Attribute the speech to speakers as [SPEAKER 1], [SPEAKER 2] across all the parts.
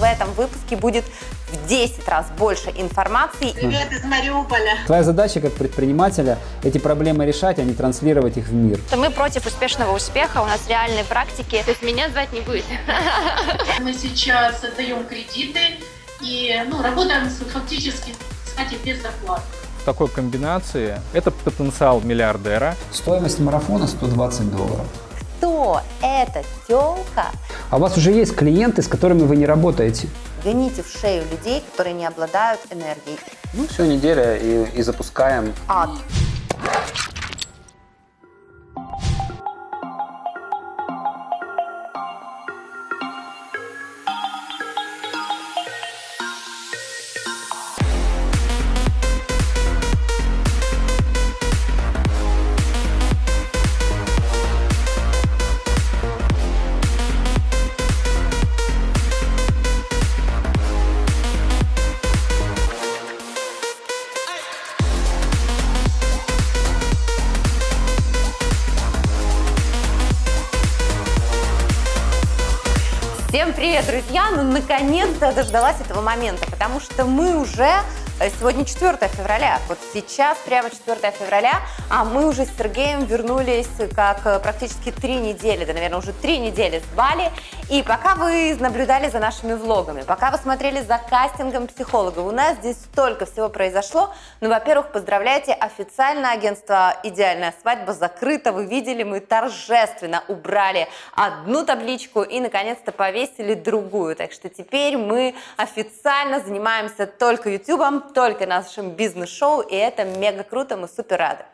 [SPEAKER 1] в этом выпуске будет в 10 раз больше информации.
[SPEAKER 2] Привет из Мариуполя.
[SPEAKER 3] Твоя задача как предпринимателя эти проблемы решать, а не транслировать их в мир.
[SPEAKER 4] Мы против успешного успеха, у нас реальные практики.
[SPEAKER 5] То есть меня звать не будет.
[SPEAKER 2] Мы сейчас отдаем кредиты и ну, работаем фактически, кстати, без зарплаты.
[SPEAKER 6] Такой комбинации это потенциал миллиардера.
[SPEAKER 3] Стоимость марафона 120 долларов.
[SPEAKER 1] Кто эта телка?
[SPEAKER 3] А у вас уже есть клиенты, с которыми вы не работаете?
[SPEAKER 1] Гоните в шею людей, которые не обладают энергией.
[SPEAKER 3] Ну, все, неделя и, и запускаем.
[SPEAKER 1] Ад. Наконец-то дождалась этого момента, потому что мы уже э, Сегодня 4 февраля, вот сейчас прямо 4 февраля, а мы уже с Сергеем вернулись как э, практически три недели, да, наверное, уже три недели с Бали. И пока вы наблюдали за нашими влогами, пока вы смотрели за кастингом психологов, у нас здесь столько всего произошло. Ну, во-первых, поздравляйте, официально агентство «Идеальная свадьба» закрыто. Вы видели, мы торжественно убрали одну табличку и, наконец-то, повесили другую. Так что теперь мы официально занимаемся только ютубом, только нашим бизнес-шоу, и это мега круто, мы супер рады.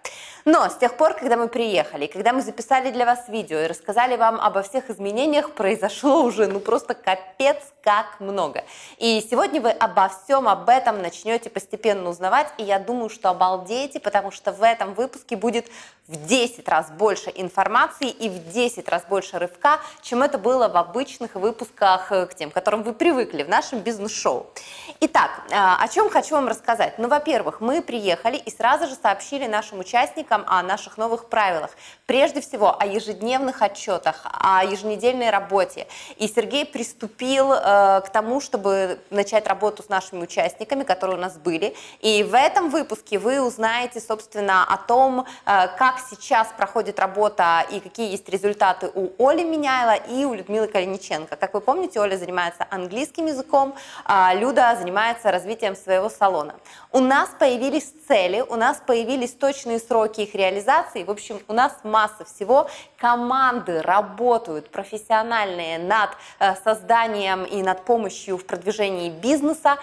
[SPEAKER 1] Но с тех пор, когда мы приехали, когда мы записали для вас видео и рассказали вам обо всех изменениях, произошло уже ну просто капец как много. И сегодня вы обо всем об этом начнете постепенно узнавать, и я думаю, что обалдеете, потому что в этом выпуске будет в 10 раз больше информации и в 10 раз больше рывка, чем это было в обычных выпусках э, к тем, к которым вы привыкли в нашем бизнес-шоу. Итак, э, о чем хочу вам рассказать. Ну, во-первых, мы приехали и сразу же сообщили нашим участникам о наших новых правилах. Прежде всего, о ежедневных отчетах, о еженедельной работе. И Сергей приступил э, к тому, чтобы начать работу с нашими участниками, которые у нас были. И в этом выпуске вы узнаете, собственно, о том, э, как сейчас проходит работа и какие есть результаты у Оли Меняйла и у Людмилы Калиниченко. Как вы помните, Оля занимается английским языком, а Люда занимается развитием своего салона. У нас появились цели, у нас появились точные сроки их реализации. В общем, у нас масса всего. Команды работают профессиональные над э, созданием и над помощью в продвижении бизнеса.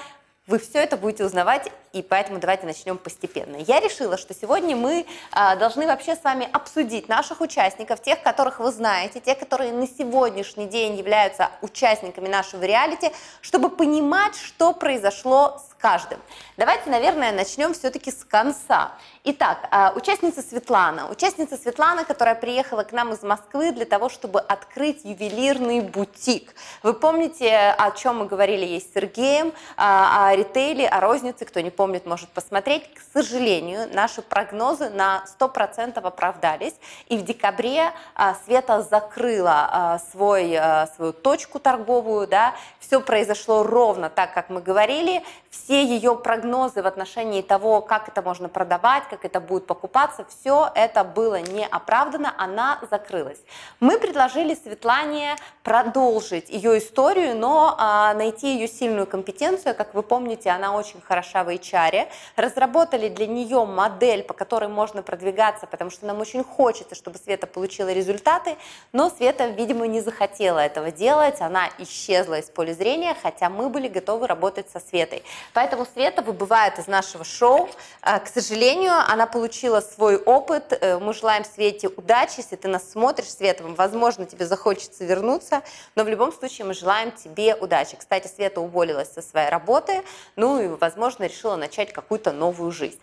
[SPEAKER 1] Вы все это будете узнавать, и поэтому давайте начнем постепенно. Я решила, что сегодня мы а, должны вообще с вами обсудить наших участников, тех, которых вы знаете, тех, которые на сегодняшний день являются участниками нашего реалити, чтобы понимать, что произошло с каждым. Давайте, наверное, начнем все-таки с конца. Итак, а, участница Светлана. Участница Светлана, которая приехала к нам из Москвы для того, чтобы открыть ювелирный бутик. Вы помните, о чем мы говорили ей с Сергеем, а, о ритейле, о рознице, кто не помнит, может посмотреть. К сожалению, наши прогнозы на 100% оправдались. И в декабре а, Света закрыла свой, свою точку торговую. Да. Все произошло ровно так, как мы говорили. Все ее прогнозы в отношении того, как это можно продавать, как это будет покупаться, все это было не оправдано, она закрылась. Мы предложили Светлане продолжить ее историю, но а, найти ее сильную компетенцию. Как вы помните, она очень хороша в HR. Разработали для нее модель, по которой можно продвигаться, потому что нам очень хочется, чтобы Света получила результаты, но Света, видимо, не захотела этого делать, она исчезла из поля зрения, хотя мы были готовы работать со Светой. Поэтому Света выбывает из нашего шоу. А, к сожалению, она получила свой опыт. Э, мы желаем Свете удачи. Если ты нас смотришь, Света, возможно, тебе захочется вернуться, но в любом случае мы желаем тебе удачи. Кстати, Света уволилась со своей работы, ну и, возможно, решила начать какую-то новую жизнь.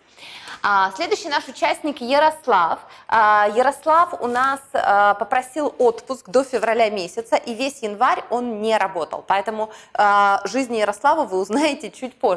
[SPEAKER 1] А, следующий наш участник Ярослав. А, Ярослав у нас а, попросил отпуск до февраля месяца, и весь январь он не работал. Поэтому жизни Ярослава вы узнаете чуть позже.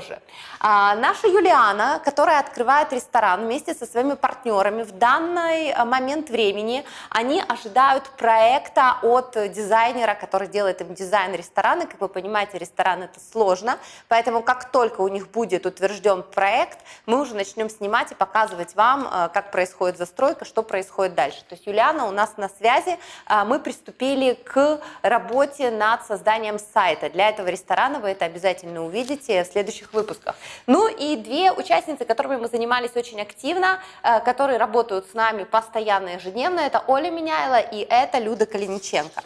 [SPEAKER 1] А, наша Юлиана, которая открывает ресторан вместе со своими партнерами, в данный а, момент времени они ожидают проекта от дизайнера, который делает им дизайн ресторана. Как вы понимаете, ресторан это сложно, поэтому как только у них будет утвержден проект, мы уже начнем снимать и показывать вам, э, как происходит застройка, что происходит дальше. То есть Юлиана у нас на связи, э, мы приступили к работе над созданием сайта. Для этого ресторана вы это обязательно увидите в следующих выпусках. Ну и две участницы, которыми мы занимались очень активно, э, которые работают с нами постоянно, ежедневно, это Оля Меняйла и это Люда Калиниченко.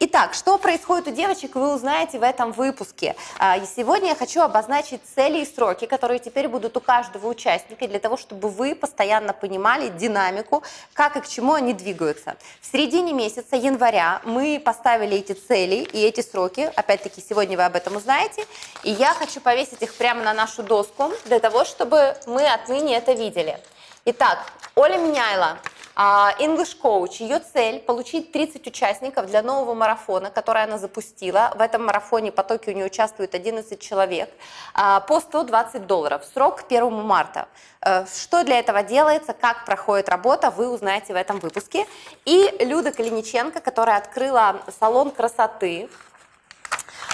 [SPEAKER 1] Итак, что происходит у девочек, вы узнаете в этом выпуске. И сегодня я хочу обозначить цели и сроки, которые теперь будут у каждого участника для того, чтобы вы постоянно понимали динамику, как и к чему они двигаются. В середине месяца, января, мы поставили эти цели и эти сроки. Опять-таки, сегодня вы об этом узнаете. И я хочу повесить их прямо на нашу доску, для того, чтобы мы отныне это видели. Итак, Оля Меняйла, а, English Coach, ее цель – получить 30 участников для нового марафона, который она запустила. В этом марафоне потоки у нее участвует 11 человек а, по 120 долларов. Срок 1 марта. Э, что для этого делается, как проходит работа, вы узнаете в этом выпуске. И Люда Калиниченко, которая открыла салон красоты.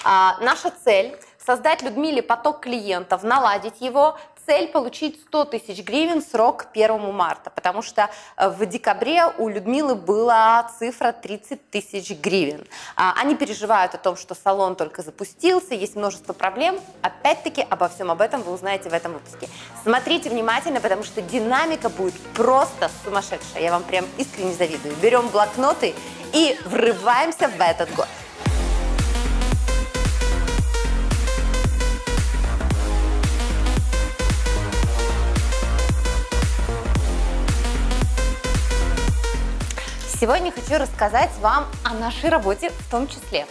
[SPEAKER 1] А, наша цель – создать Людмиле поток клиентов, наладить его, цель получить 100 тысяч гривен срок 1 марта, потому что э, в декабре у Людмилы была цифра 30 тысяч гривен. А, они переживают о том, что салон только запустился, есть множество проблем. Опять-таки обо всем об этом вы узнаете в этом выпуске. Смотрите внимательно, потому что динамика будет просто сумасшедшая. Я вам прям искренне завидую. Берем блокноты и врываемся в этот год. Сегодня хочу рассказать вам о нашей работе в том числе.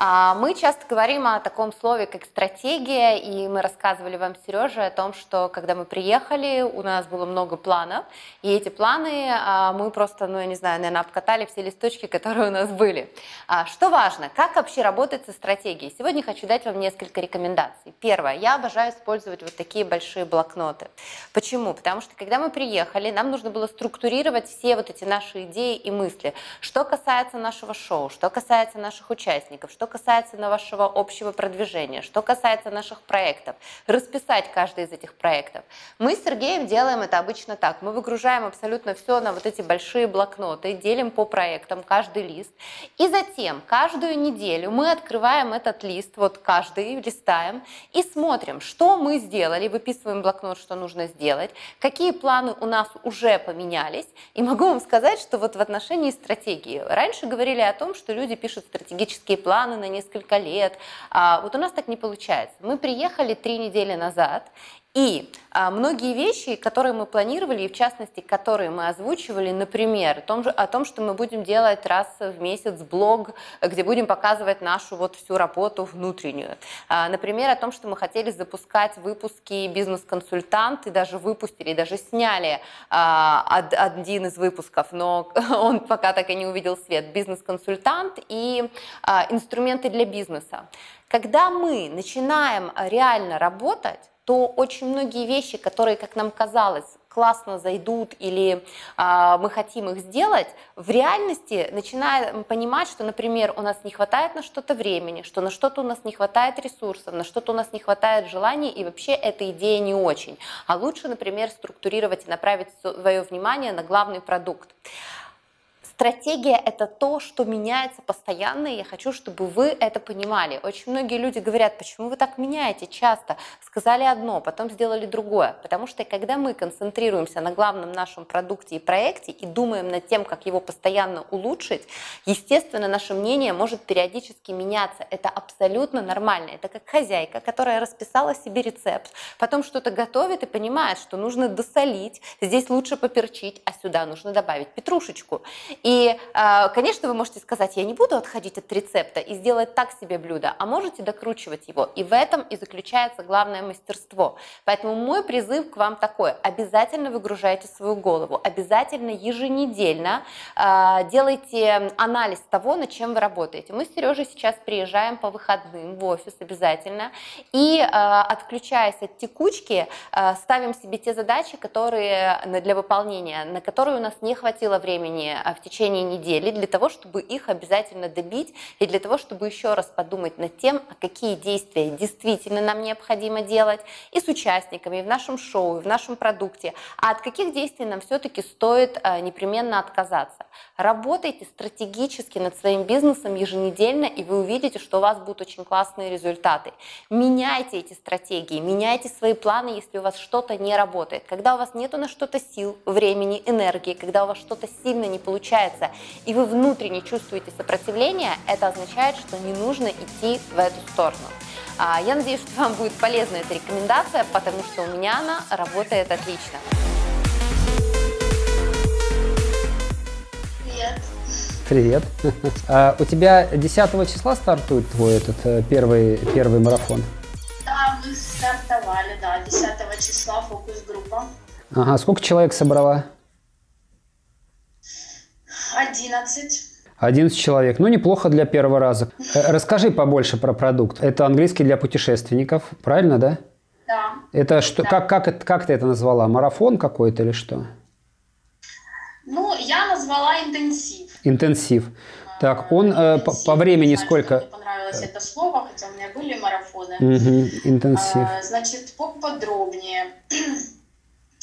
[SPEAKER 1] А, мы часто говорим о таком слове, как стратегия, и мы рассказывали вам, Сережа, о том, что когда мы приехали, у нас было много планов, и эти планы а, мы просто, ну, я не знаю, наверное, обкатали все листочки, которые у нас были. А, что важно, как вообще работать со стратегией? Сегодня хочу дать вам несколько рекомендаций. Первое, я обожаю использовать вот такие большие блокноты. Почему? Потому что когда мы приехали, нам нужно было структурировать все вот эти наши идеи и мысли. Что касается нашего шоу, что касается наших участников, что касается нашего общего продвижения, что касается наших проектов, расписать каждый из этих проектов. Мы с Сергеем делаем это обычно так. Мы выгружаем абсолютно все на вот эти большие блокноты, делим по проектам каждый лист. И затем каждую неделю мы открываем этот лист, вот каждый листаем, и смотрим, что мы сделали, выписываем блокнот, что нужно сделать, какие планы у нас уже поменялись. И могу вам сказать, что вот в отношении стратегии. Раньше говорили о том, что люди пишут стратегические планы на несколько лет. А вот у нас так не получается. Мы приехали три недели назад, и а, многие вещи, которые мы планировали, и в частности, которые мы озвучивали, например, о том, же, о том, что мы будем делать раз в месяц блог, где будем показывать нашу вот всю работу внутреннюю. А, например, о том, что мы хотели запускать выпуски «Бизнес-консультант», и даже выпустили, даже сняли а, один из выпусков, но он пока так и не увидел свет. «Бизнес-консультант» и а, «Инструменты для бизнеса». Когда мы начинаем реально работать, то очень многие вещи, которые, как нам казалось, классно зайдут или э, мы хотим их сделать, в реальности начинаем понимать, что, например, у нас не хватает на что-то времени, что на что-то у нас не хватает ресурсов, на что-то у нас не хватает желаний, и вообще эта идея не очень. А лучше, например, структурировать и направить свое внимание на главный продукт. Стратегия – это то, что меняется постоянно, и я хочу, чтобы вы это понимали. Очень многие люди говорят, почему вы так меняете часто? Сказали одно, потом сделали другое. Потому что когда мы концентрируемся на главном нашем продукте и проекте и думаем над тем, как его постоянно улучшить, естественно, наше мнение может периодически меняться. Это абсолютно нормально. Это как хозяйка, которая расписала себе рецепт, потом что-то готовит и понимает, что нужно досолить, здесь лучше поперчить, а сюда нужно добавить петрушечку. Э, конечно, вы можете сказать, я не буду отходить от рецепта и сделать так себе блюдо, а можете докручивать его. И в этом и заключается главное мастерство. Поэтому мой призыв к вам такой. Обязательно выгружайте свою голову, обязательно еженедельно э, делайте анализ того, над чем вы работаете. Мы с Сережей сейчас приезжаем по выходным в офис обязательно и, э, отключаясь от текучки, ставим себе те задачи, которые для выполнения, на которые у нас не хватило времени в течение недели, для того, чтобы их обязательно добить и для того, чтобы еще раз подумать над тем, а какие действия действительно нам необходимо делать и с участниками, и в нашем шоу, и в нашем продукте, а от каких действий нам все-таки стоит непременно отказаться. Работайте стратегически над своим бизнесом еженедельно, и вы увидите, что у вас будут очень классные результаты. Меняйте эти стратегии, меняйте свои планы, если у вас что-то не работает. Когда у вас нету на что-то сил, времени, энергии, когда у вас что-то сильно не получается, и вы внутренне чувствуете сопротивление, это означает, что не нужно идти в эту сторону. А, я надеюсь, что вам будет полезна эта рекомендация, потому что у меня она работает отлично.
[SPEAKER 2] Привет.
[SPEAKER 3] Привет. А у тебя 10 числа стартует твой этот э, первый, первый марафон?
[SPEAKER 2] Да, мы стартовали, да, 10 числа фокус-группа.
[SPEAKER 3] Ага, сколько человек собрала?
[SPEAKER 2] 11.
[SPEAKER 3] 11 человек. Ну, неплохо для первого раза. Э, расскажи побольше про продукт. Это английский для путешественников, правильно, да?
[SPEAKER 2] Да.
[SPEAKER 3] Это что,
[SPEAKER 2] Да.
[SPEAKER 3] как, как, это- как ты это назвала? Марафон какой-то или что?
[SPEAKER 2] Ну, я назвала интенсив.
[SPEAKER 3] Интенсив. Так, он э, по,
[SPEAKER 2] Интенсив.
[SPEAKER 3] по времени
[SPEAKER 2] Не знаю,
[SPEAKER 3] сколько?
[SPEAKER 2] Мне понравилось это слово, хотя у меня были марафоны.
[SPEAKER 3] Мгм, интенсив.
[SPEAKER 2] А, Значит, поподробнее.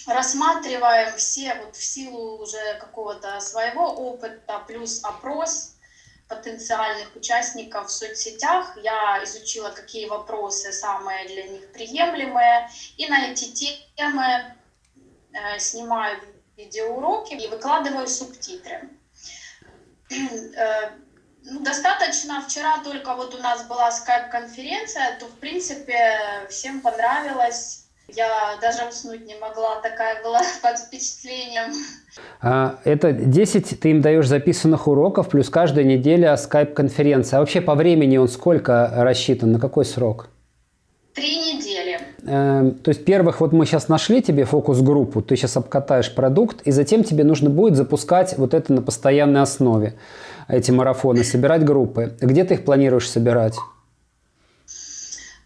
[SPEAKER 2] Рассматриваем все вот в силу уже какого-то своего опыта, плюс опрос потенциальных участников в соцсетях. Я изучила, какие вопросы самые для них приемлемые, и на эти темы э, снимаю видеоуроки и выкладываю субтитры. Э, ну, достаточно вчера только вот у нас была скайп-конференция, то в принципе всем понравилось. Я даже уснуть не могла, такая была под впечатлением.
[SPEAKER 3] А, это 10 ты им даешь записанных уроков, плюс каждая неделя скайп-конференция. А вообще по времени он сколько рассчитан, на какой срок?
[SPEAKER 2] Три недели.
[SPEAKER 3] Эм, то есть, первых, вот мы сейчас нашли тебе фокус-группу, ты сейчас обкатаешь продукт, и затем тебе нужно будет запускать вот это на постоянной основе, эти марафоны, собирать группы. Где ты их планируешь собирать?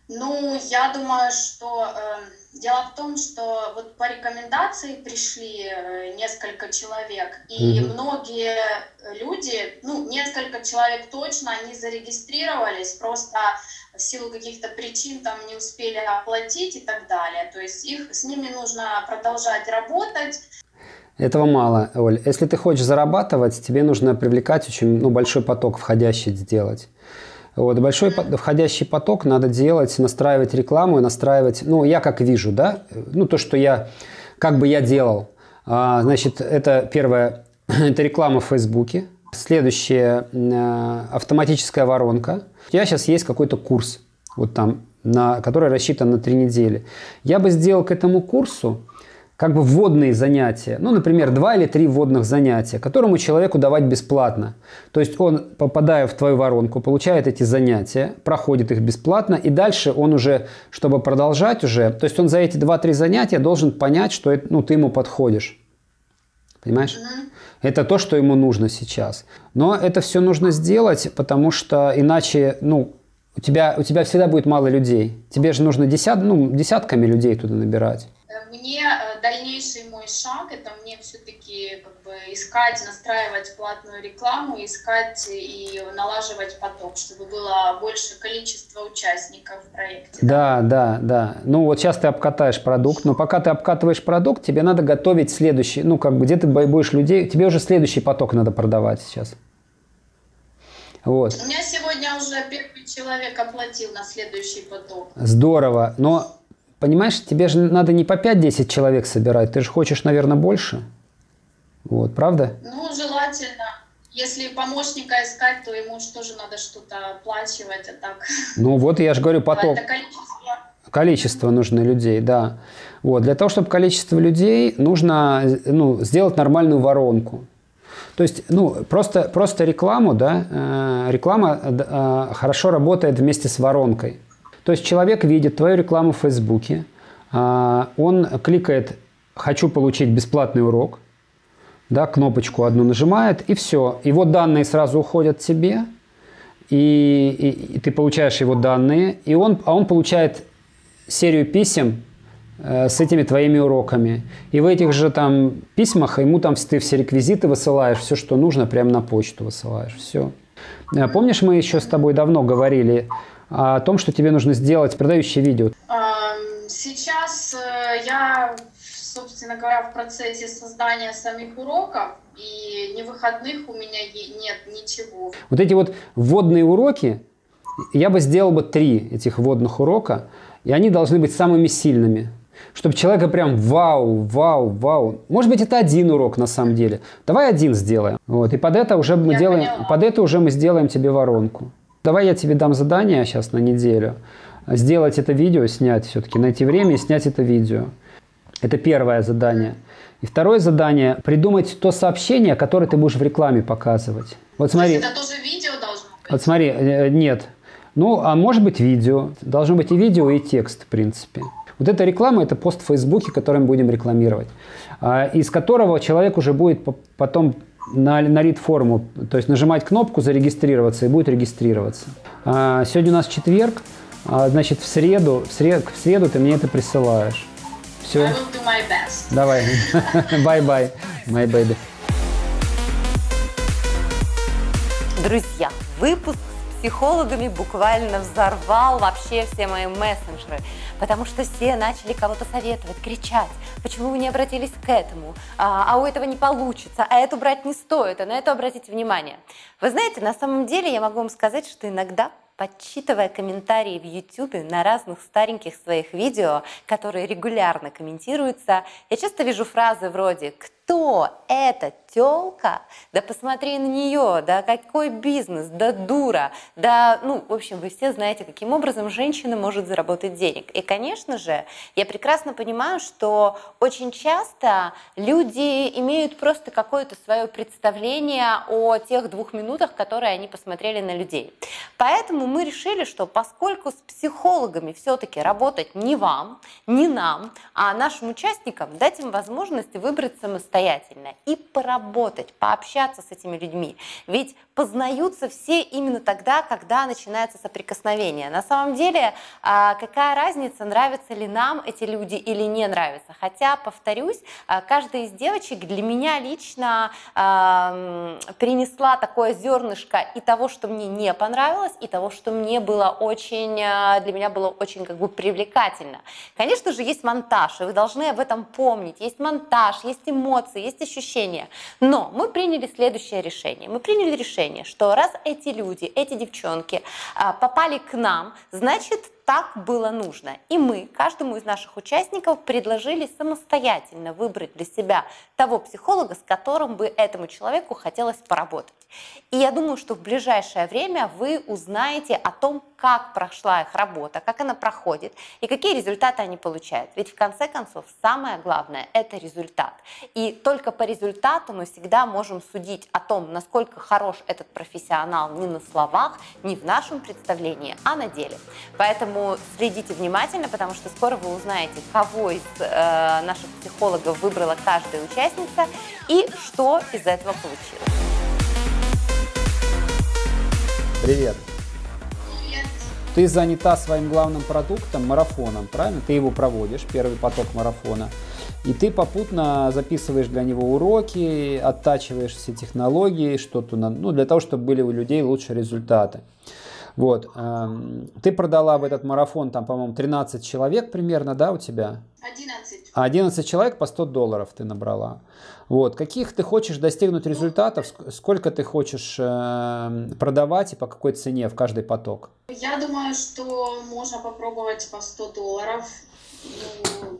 [SPEAKER 2] Ну, я думаю, что э, дело в том, что вот по рекомендации пришли э, несколько человек, и
[SPEAKER 3] Мгм.
[SPEAKER 2] многие люди, ну, несколько человек точно, они зарегистрировались, просто в силу каких-то причин там не успели оплатить и так далее. То есть их с ними нужно продолжать работать.
[SPEAKER 3] Этого мало, Оль. Если ты хочешь зарабатывать, тебе нужно привлекать очень ну, большой поток входящий сделать. Вот, большой входящий поток надо делать, настраивать рекламу настраивать, ну, я как вижу, да, ну, то, что я, как бы я делал. А, значит, это первое, это реклама в Фейсбуке. Следующее, э, автоматическая воронка. У тебя сейчас есть какой-то курс, вот там, на, который рассчитан на три недели. Я бы сделал к этому курсу как бы вводные занятия, ну, например, два или три вводных занятия, которому человеку давать бесплатно. То есть он, попадая в твою воронку, получает эти занятия, проходит их бесплатно, и дальше он уже, чтобы продолжать уже, то есть он за эти два-три занятия должен понять, что это, ну, ты ему подходишь. Понимаешь? Это то, что ему нужно сейчас. Но это все нужно сделать, потому что иначе, ну, у тебя, у тебя всегда будет мало людей. Тебе же нужно десят, ну, десятками людей туда набирать.
[SPEAKER 2] Мне э, дальнейший мой шаг это мне все-таки как бы искать, настраивать платную рекламу, искать и налаживать поток, чтобы было больше количество участников в проекте.
[SPEAKER 3] Да, да, да. Ну вот сейчас ты обкатаешь продукт, но пока ты обкатываешь продукт, тебе надо готовить следующий, ну как бы где ты будешь людей, тебе уже следующий поток надо продавать сейчас. Вот.
[SPEAKER 2] У меня сегодня уже первый человек оплатил на следующий поток.
[SPEAKER 3] Здорово. Но, понимаешь, тебе же надо не по 5-10 человек собирать, ты же хочешь, наверное, больше. Вот, правда?
[SPEAKER 2] Ну, желательно. Если помощника искать, то ему же тоже надо что-то оплачивать, а так.
[SPEAKER 3] Ну вот я же говорю, поток.
[SPEAKER 2] Это количество.
[SPEAKER 3] Количество нужно людей, да. Вот. Для того, чтобы количество людей, нужно ну, сделать нормальную воронку. То есть, ну, просто, просто рекламу, да, э, реклама э, хорошо работает вместе с воронкой. То есть человек видит твою рекламу в Фейсбуке, э, он кликает «хочу получить бесплатный урок», да, кнопочку одну нажимает, и все. Его данные сразу уходят тебе, и, и, и ты получаешь его данные, и он, а он получает серию писем э, с этими твоими уроками. И в этих же там письмах ему там ты все реквизиты высылаешь, все, что нужно, прямо на почту высылаешь. Все. Э, помнишь, мы еще с тобой давно говорили о том, что тебе нужно сделать продающее видео?
[SPEAKER 2] Сейчас э, я собственно говоря, в процессе создания самих уроков, и ни выходных у меня нет ничего.
[SPEAKER 3] Вот эти вот вводные уроки, я бы сделал бы три этих вводных урока, и они должны быть самыми сильными. Чтобы человека прям вау, вау, вау. Может быть, это один урок на самом деле. Давай один сделаем. Вот. И под это уже мы я делаем, поняла. под это уже мы сделаем тебе воронку. Давай я тебе дам задание сейчас на неделю. Сделать это видео, снять все-таки, найти время и снять это видео. Это первое задание. И второе задание – придумать то сообщение, которое ты будешь в рекламе показывать.
[SPEAKER 2] Вот смотри. То есть это тоже видео должно быть?
[SPEAKER 3] Вот смотри, э, нет. Ну, а может быть видео. Должно быть и видео, и текст, в принципе. Вот эта реклама – это пост в Фейсбуке, который мы будем рекламировать, а, из которого человек уже будет потом на, на рид-форму, то есть нажимать кнопку «Зарегистрироваться» и будет регистрироваться. А, сегодня у нас четверг, а, значит, в среду, в среду, в среду ты мне это присылаешь.
[SPEAKER 2] Все. I will do my best.
[SPEAKER 3] Давай. Bye-bye, my baby.
[SPEAKER 1] Друзья, выпуск с психологами буквально взорвал вообще все мои мессенджеры, потому что все начали кого-то советовать, кричать, почему вы не обратились к этому, а, а у этого не получится, а эту брать не стоит, а на это обратите внимание. Вы знаете, на самом деле я могу вам сказать, что иногда подсчитывая комментарии в YouTube на разных стареньких своих видео, которые регулярно комментируются, я часто вижу фразы вроде «Кто эта тёлка? Да посмотри на нее, да какой бизнес, да дура, да, ну, в общем, вы все знаете, каким образом женщина может заработать денег. И, конечно же, я прекрасно понимаю, что очень часто люди имеют просто какое-то свое представление о тех двух минутах, которые они посмотрели на людей. Поэтому мы решили, что поскольку с психологами все-таки работать не вам, не нам, а нашим участникам дать им возможность выбрать самостоятельно и поработать, пообщаться с этими людьми. Ведь познаются все именно тогда, когда начинается соприкосновение. На самом деле, а, какая разница, нравятся ли нам эти люди или не нравятся. Хотя, повторюсь, а, каждая из девочек для меня лично принесла такое зернышко и того, что мне не понравилось, и того, что мне было очень, а, для меня было очень как бы привлекательно. Конечно же, есть монтаж, и вы должны об этом помнить. Есть монтаж, есть эмоции, есть ощущения. Но мы приняли следующее решение. Мы приняли решение, решение, что раз эти люди, эти девчонки а, попали к нам, значит, так было нужно. И мы каждому из наших участников предложили самостоятельно выбрать для себя того психолога, с которым бы этому человеку хотелось поработать. И я думаю, что в ближайшее время вы узнаете о том, как прошла их работа, как она проходит и какие результаты они получают. Ведь в конце концов самое главное – это результат. И только по результату мы всегда можем судить о том, насколько хорош этот профессионал не на словах, не в нашем представлении, а на деле. Поэтому следите внимательно, потому что скоро вы узнаете, кого из э, наших психологов выбрала каждая участница и что из этого получилось.
[SPEAKER 3] Привет. Ты занята своим главным продуктом, марафоном, правильно? Ты его проводишь, первый поток марафона. И ты попутно записываешь для него уроки, оттачиваешь все технологии, что-то, ну, для того, чтобы были у людей лучшие результаты. Вот. Эм, ты продала в этот марафон, там, по-моему, 13 человек примерно, да, у тебя?
[SPEAKER 2] 11.
[SPEAKER 3] 11 человек по 100 долларов ты набрала. Вот. Каких ты хочешь достигнуть результатов? Сколько ты хочешь эм, продавать и по какой цене в каждый поток?
[SPEAKER 2] Я думаю, что можно попробовать по 100 долларов. Ну,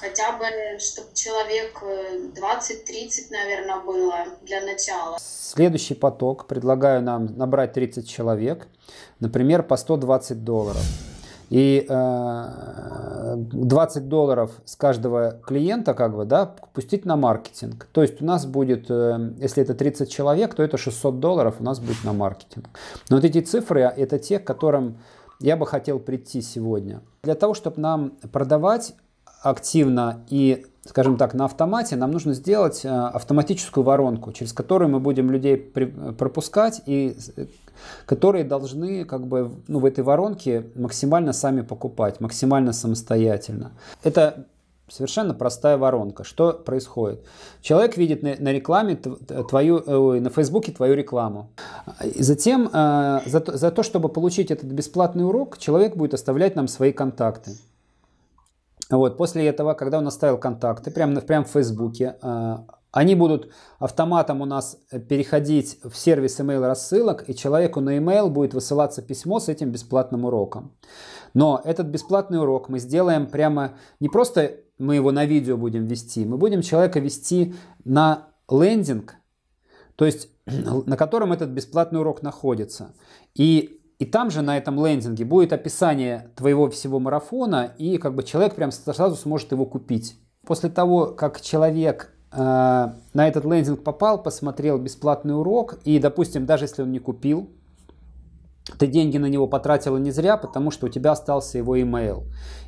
[SPEAKER 2] хотя бы, чтобы человек 20-30, э, наверное, было для начала.
[SPEAKER 3] Следующий поток предлагаю нам набрать 30 человек, например, по 120 долларов. И э, 20 долларов с каждого клиента, как бы, да, пустить на маркетинг. То есть у нас будет, э, если это 30 человек, то это 600 долларов у нас будет на маркетинг. Но вот эти цифры, это те, к которым я бы хотел прийти сегодня. Для того, чтобы нам продавать активно и, скажем так, на автомате, нам нужно сделать э, автоматическую воронку, через которую мы будем людей пропускать и которые должны как бы ну, в этой воронке максимально сами покупать, максимально самостоятельно. Это совершенно простая воронка. Что происходит? Человек видит на, на рекламе твою, э, на Фейсбуке твою рекламу. И затем э, за, за то, чтобы получить этот бесплатный урок, человек будет оставлять нам свои контакты. Вот, после этого, когда он оставил контакты, прямо, прямо в Фейсбуке, э, они будут автоматом у нас переходить в сервис email рассылок, и человеку на email будет высылаться письмо с этим бесплатным уроком. Но этот бесплатный урок мы сделаем прямо, не просто мы его на видео будем вести, мы будем человека вести на лендинг, то есть на котором этот бесплатный урок находится. И, и там же на этом лендинге будет описание твоего всего марафона, и как бы человек прям сразу сможет его купить. После того, как человек Э, на этот лендинг попал, посмотрел бесплатный урок, и, допустим, даже если он не купил, ты деньги на него потратила не зря, потому что у тебя остался его email.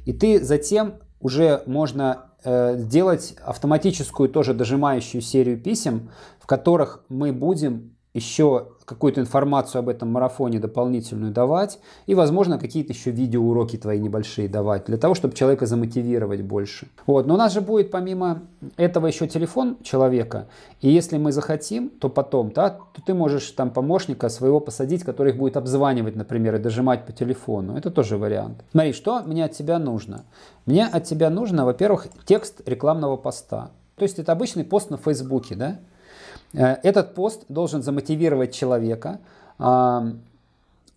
[SPEAKER 3] И ты затем уже можно э, сделать автоматическую тоже дожимающую серию писем, в которых мы будем еще какую-то информацию об этом марафоне дополнительную давать и, возможно, какие-то еще видеоуроки твои небольшие давать, для того, чтобы человека замотивировать больше. Вот. Но у нас же будет помимо этого еще телефон человека, и если мы захотим, то потом, да, то ты можешь там помощника своего посадить, который их будет обзванивать, например, и дожимать по телефону. Это тоже вариант. Смотри, что мне от тебя нужно? Мне от тебя нужно, во-первых, текст рекламного поста. То есть это обычный пост на Фейсбуке, да? Э, этот пост должен замотивировать человека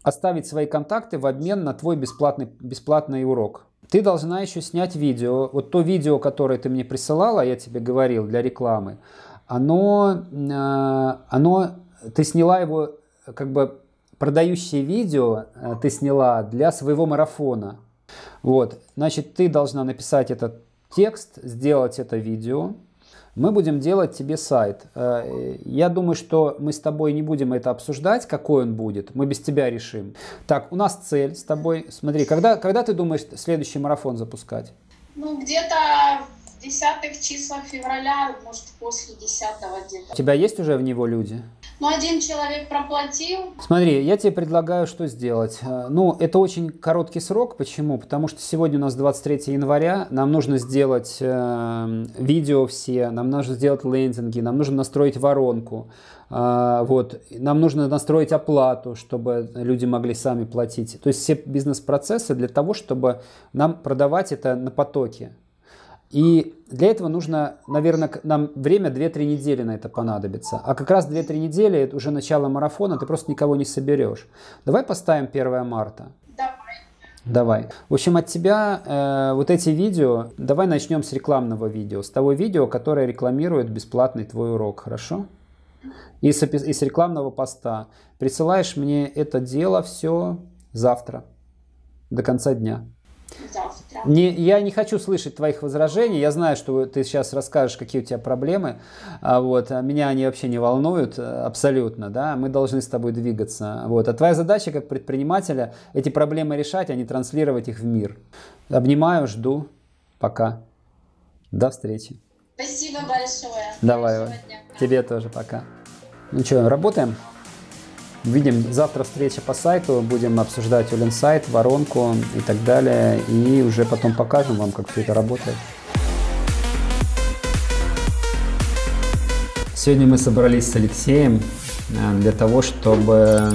[SPEAKER 3] оставить свои контакты в обмен на твой бесплатный, бесплатный урок. Ты должна еще снять видео. Вот то видео, которое ты мне присылала, я тебе говорил, для рекламы, оно, э, оно ты сняла его, как бы продающее видео э, ты сняла для своего марафона. Вот, значит, ты должна написать этот текст, сделать это видео, мы будем делать тебе сайт. Э, я думаю, что мы с тобой не будем это обсуждать, какой он будет. Мы без тебя решим. Так, у нас цель с тобой. Смотри, когда, когда ты думаешь следующий марафон запускать?
[SPEAKER 2] Ну, где-то в десятых числах февраля, может, после десятого где-то.
[SPEAKER 3] У тебя есть уже в него люди?
[SPEAKER 2] Ну, один человек проплатил.
[SPEAKER 3] Смотри, я тебе предлагаю, что сделать. Э, ну, это очень короткий срок. Почему? Потому что сегодня у нас 23 января. Нам нужно сделать э, видео все, нам нужно сделать лендинги, нам нужно настроить воронку. Э, вот. Нам нужно настроить оплату, чтобы люди могли сами платить. То есть все бизнес-процессы для того, чтобы нам продавать это на потоке. И для этого нужно, наверное, нам время 2-3 недели на это понадобится. А как раз 2-3 недели, это уже начало марафона, ты просто никого не соберешь. Давай поставим 1 марта.
[SPEAKER 2] Давай.
[SPEAKER 3] Давай. В общем, от тебя э, вот эти видео, давай начнем с рекламного видео, с того видео, которое рекламирует бесплатный твой урок, хорошо? И с, и с рекламного поста. Присылаешь мне это дело все завтра, до конца дня.
[SPEAKER 2] Завтра.
[SPEAKER 3] Не, я не хочу слышать твоих возражений. Я знаю, что ты сейчас расскажешь, какие у тебя проблемы. А вот, а меня они вообще не волнуют э, абсолютно. Да? Мы должны с тобой двигаться. Вот. А твоя задача как предпринимателя эти проблемы решать, а не транслировать их в мир. Обнимаю, жду. Пока. До встречи.
[SPEAKER 2] Спасибо большое.
[SPEAKER 3] Давай. Тебе тоже пока. Ну что, работаем? Видим, завтра встреча по сайту, будем обсуждать Улин сайт, воронку и так далее, и уже потом покажем вам, как все это работает. Сегодня мы собрались с Алексеем э, для того, чтобы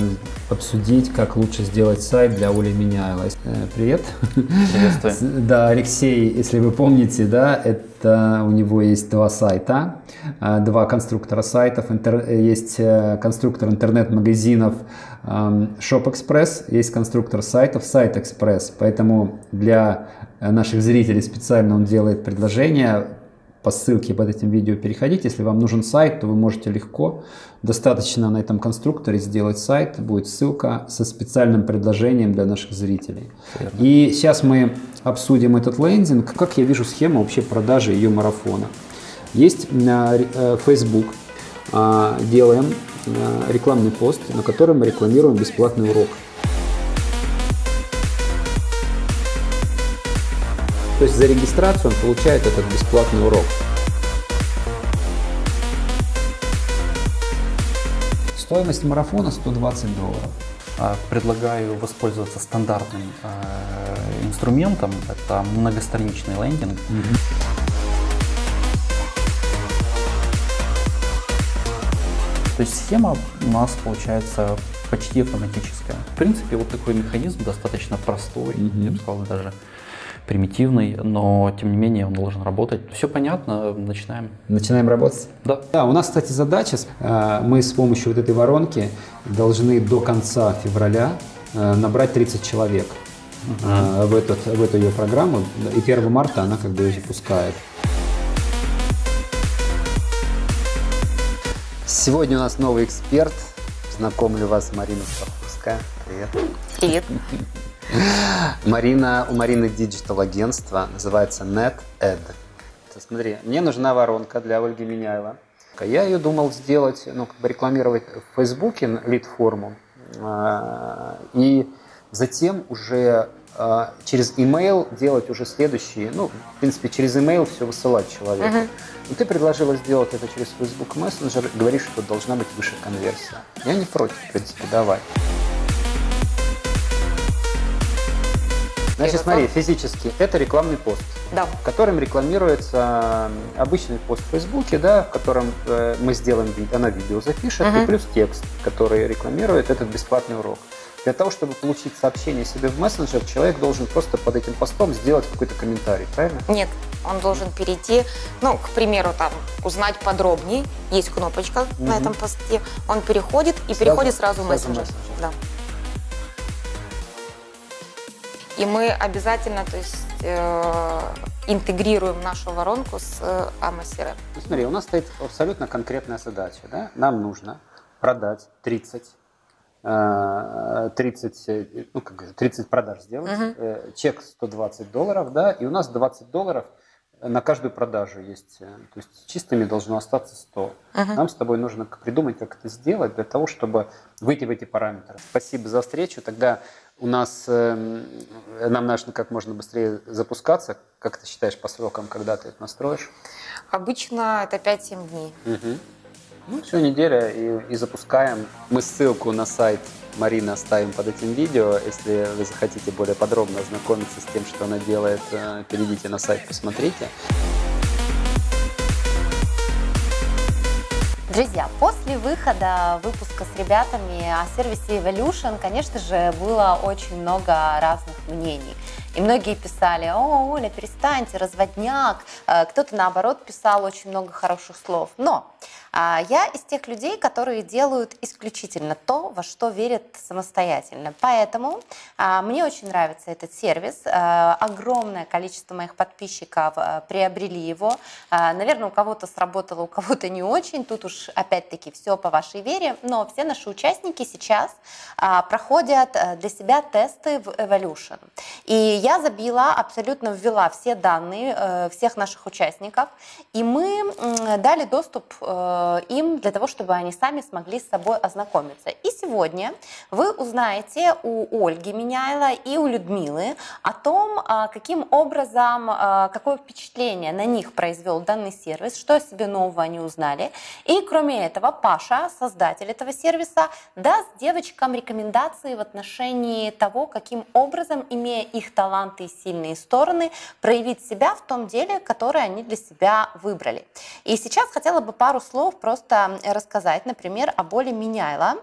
[SPEAKER 3] обсудить, как лучше сделать сайт для Оли Меняйло. Э, привет.
[SPEAKER 5] Приветствую.
[SPEAKER 3] Да, Алексей, если вы помните, да, это у него есть два сайта, э, два конструктора сайтов. Есть конструктор интернет-магазинов эм, Shop Express, есть конструктор сайтов Site Express. Поэтому для наших зрителей специально он делает предложение по ссылке под этим видео переходить. Если вам нужен сайт, то вы можете легко, достаточно на этом конструкторе сделать сайт. Будет ссылка со специальным предложением для наших зрителей.
[SPEAKER 5] Верно.
[SPEAKER 3] И сейчас мы обсудим этот лендинг. Как я вижу схему вообще продажи ее марафона. Есть э, э, Facebook, а, делаем э, рекламный пост, на котором мы рекламируем бесплатный урок. То есть за регистрацию он получает этот бесплатный урок. Стоимость марафона 120 долларов.
[SPEAKER 5] А, Предлагаю воспользоваться стандартным э, инструментом. Это многостраничный лендинг. То есть схема у нас получается почти автоматическая. В принципе, вот такой механизм достаточно простой,
[SPEAKER 3] Мгм.
[SPEAKER 5] я бы сказал, даже примитивный, но тем не менее он должен работать. Все понятно, начинаем.
[SPEAKER 3] Начинаем работать?
[SPEAKER 5] Да.
[SPEAKER 3] Да, у нас, кстати, задача, э, мы с помощью вот этой воронки должны до конца февраля э, набрать 30 человек э, в, этот, в эту ее программу, и 1 марта она как бы ее запускает. Сегодня у нас новый эксперт. Знакомлю вас Марина Стаховская. Привет.
[SPEAKER 1] Привет.
[SPEAKER 3] Марина, у Марины digital агентство, называется NetEd. Смотри, мне нужна воронка для Ольги Меняева. Я ее думал сделать, ну, как бы рекламировать в Фейсбуке лид-форму, а, и затем уже а, через email делать уже следующие, ну, в принципе, через email все высылать человеку. Но ты предложила сделать это через Facebook Messenger, говоришь, что должна быть выше конверсия. Я не против, в принципе, давай. Значит, смотри, физически это рекламный пост,
[SPEAKER 1] Да.
[SPEAKER 3] в котором рекламируется обычный пост в Фейсбуке, да, в котором э, мы сделаем, она видео запишет, и
[SPEAKER 1] Мгм.
[SPEAKER 3] плюс текст, который рекламирует этот бесплатный урок. Для того, чтобы получить сообщение себе в мессенджер, человек должен просто под этим постом сделать какой-то комментарий, правильно?
[SPEAKER 7] Нет, он должен перейти, ну, к примеру, там, узнать подробнее. Есть кнопочка на
[SPEAKER 3] Мгм.
[SPEAKER 7] этом посте. Он переходит и
[SPEAKER 3] Сразу-
[SPEAKER 7] переходит сразу в
[SPEAKER 3] сразу в
[SPEAKER 7] мессенджер.
[SPEAKER 3] мессенджер.
[SPEAKER 7] Да. И мы обязательно, то есть, э, интегрируем нашу воронку с э, AMA CRM.
[SPEAKER 3] Ну, смотри, у нас стоит абсолютно конкретная задача. Да? Нам нужно продать 30, э, 30, э, ну, как говорят, 30 продаж сделать, э, чек 120 долларов, да, и у нас 20 долларов на каждую продажу есть. э, То есть чистыми должно остаться 100.
[SPEAKER 7] Мгм.
[SPEAKER 3] Нам с тобой нужно придумать, как это сделать, для того, чтобы выйти в эти параметры. Спасибо за встречу. Тогда у нас, эм, нам нужно как можно быстрее запускаться. Как ты считаешь по срокам, когда ты это настроишь?
[SPEAKER 7] Обычно это 5-7 дней.
[SPEAKER 3] Мгм. Ну, все, неделя и, и запускаем. Мы ссылку на сайт Марины оставим под этим видео. Если вы захотите более подробно ознакомиться с тем, что она делает, э, перейдите на сайт, посмотрите.
[SPEAKER 1] Друзья, после выхода выпуска с ребятами о сервисе Evolution, конечно же, было очень много разных мнений. И многие писали, о, Оля, перестаньте, разводняк. Э, Кто-то, наоборот, писал очень много хороших слов. Но я из тех людей, которые делают исключительно то, во что верят самостоятельно. Поэтому а, мне очень нравится этот сервис. А, Огромное количество моих подписчиков а, приобрели его. А, Наверное, у кого-то сработало, у кого-то не очень. Тут уж опять-таки все по вашей вере. Но все наши участники сейчас а, проходят а, для себя тесты в Evolution. И я забила, абсолютно ввела все данные э, всех наших участников. И мы дали доступ э, им для того, чтобы они сами смогли с собой ознакомиться. И сегодня вы узнаете у Ольги Меняйла и у Людмилы о том, а, каким образом, а, какое впечатление на них произвел данный сервис, что о себе нового они узнали. И кроме этого, Паша, создатель этого сервиса, даст девочкам рекомендации в отношении того, каким образом, имея их таланты и сильные стороны, проявить себя в том деле, которое они для себя выбрали. И сейчас хотела бы пару слов просто рассказать, например, о боли Меняйла,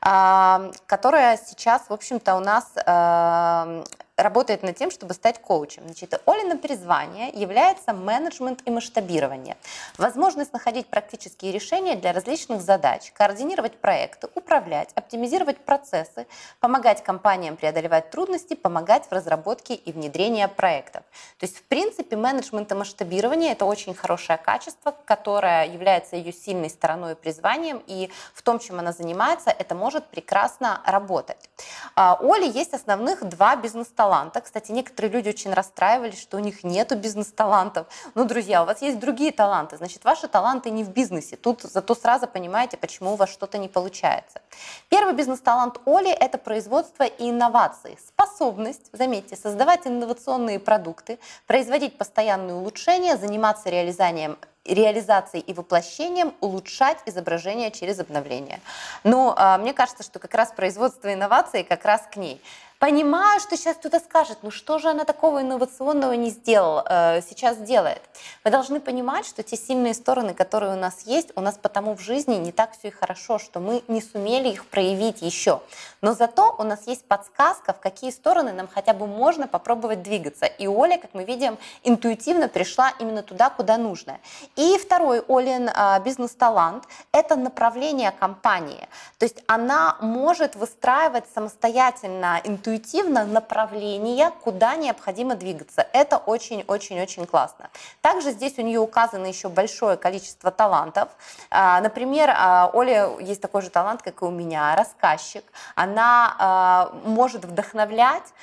[SPEAKER 1] а, которая сейчас, в общем-то, у нас а, работает над тем, чтобы стать коучем. Значит, Олина призвание является менеджмент и масштабирование. Возможность находить практические решения для различных задач, координировать проекты, управлять, оптимизировать процессы, помогать компаниям преодолевать трудности, помогать в разработке и внедрении проектов. То есть, в принципе, менеджмент и масштабирование – это очень хорошее качество, которое является ее сильной стороной и призванием, и в том, чем она занимается, это может прекрасно работать. А, у Оли есть основных два бизнес-таланта. Кстати, некоторые люди очень расстраивались, что у них нету бизнес-талантов. Ну, друзья, у вас есть другие таланты, значит, ваши таланты не в бизнесе. Тут зато сразу понимаете, почему у вас что-то не получается. Первый бизнес-талант Оли – это производство и инновации. Способность, заметьте, создавать инновационные продукты, производить постоянные улучшения, заниматься реализацией реализацией и воплощением улучшать изображение через обновление. Но а, мне кажется, что как раз производство инноваций как раз к ней. Понимаю, что сейчас кто-то скажет, ну что же она такого инновационного не сделала, э, сейчас делает. Вы должны понимать, что те сильные стороны, которые у нас есть, у нас потому в жизни не так все и хорошо, что мы не сумели их проявить еще. Но зато у нас есть подсказка, в какие стороны нам хотя бы можно попробовать двигаться. И Оля, как мы видим, интуитивно пришла именно туда, куда нужно. И второй Олин э, бизнес-талант – это направление компании. То есть она может выстраивать самостоятельно интуитивно интуитивно направление, куда необходимо двигаться. Это очень-очень-очень классно. Также здесь у нее указано еще большое количество талантов. А, например, а, Оля есть такой же талант, как и у меня, рассказчик. Она а, может вдохновлять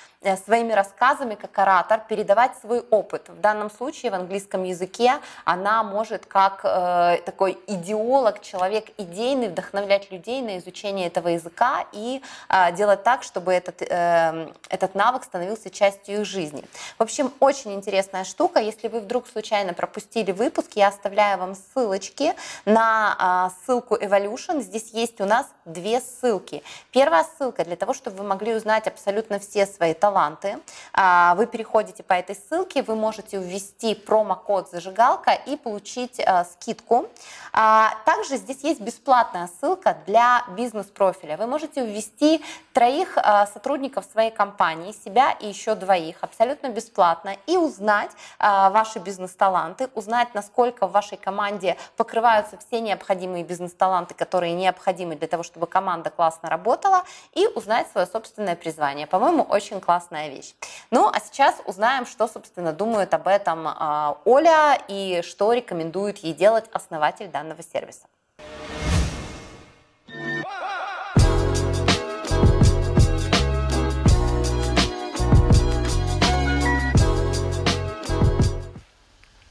[SPEAKER 1] своими рассказами как оратор передавать свой опыт. В данном случае в английском языке она может как э, такой идеолог, человек идейный вдохновлять людей на изучение этого языка и э, делать так, чтобы этот, э, этот навык становился частью их жизни. В общем, очень интересная штука. Если вы вдруг случайно пропустили выпуск, я оставляю вам ссылочки на э, ссылку Evolution. Здесь есть у нас две ссылки. Первая ссылка для того, чтобы вы могли узнать абсолютно все свои таланты, таланты. А, вы переходите по этой ссылке, вы можете ввести промокод «Зажигалка» и получить а, скидку. А, также здесь есть бесплатная ссылка для бизнес-профиля. Вы можете ввести троих сотрудников своей компании, себя и еще двоих, абсолютно бесплатно, и узнать ваши бизнес-таланты, узнать, насколько в вашей команде покрываются все необходимые бизнес-таланты, которые необходимы для того, чтобы команда классно работала, и узнать свое собственное призвание. По-моему, очень классно классная вещь. Ну, а сейчас узнаем, что, собственно, думает об этом а, Оля и что рекомендует ей делать основатель данного сервиса.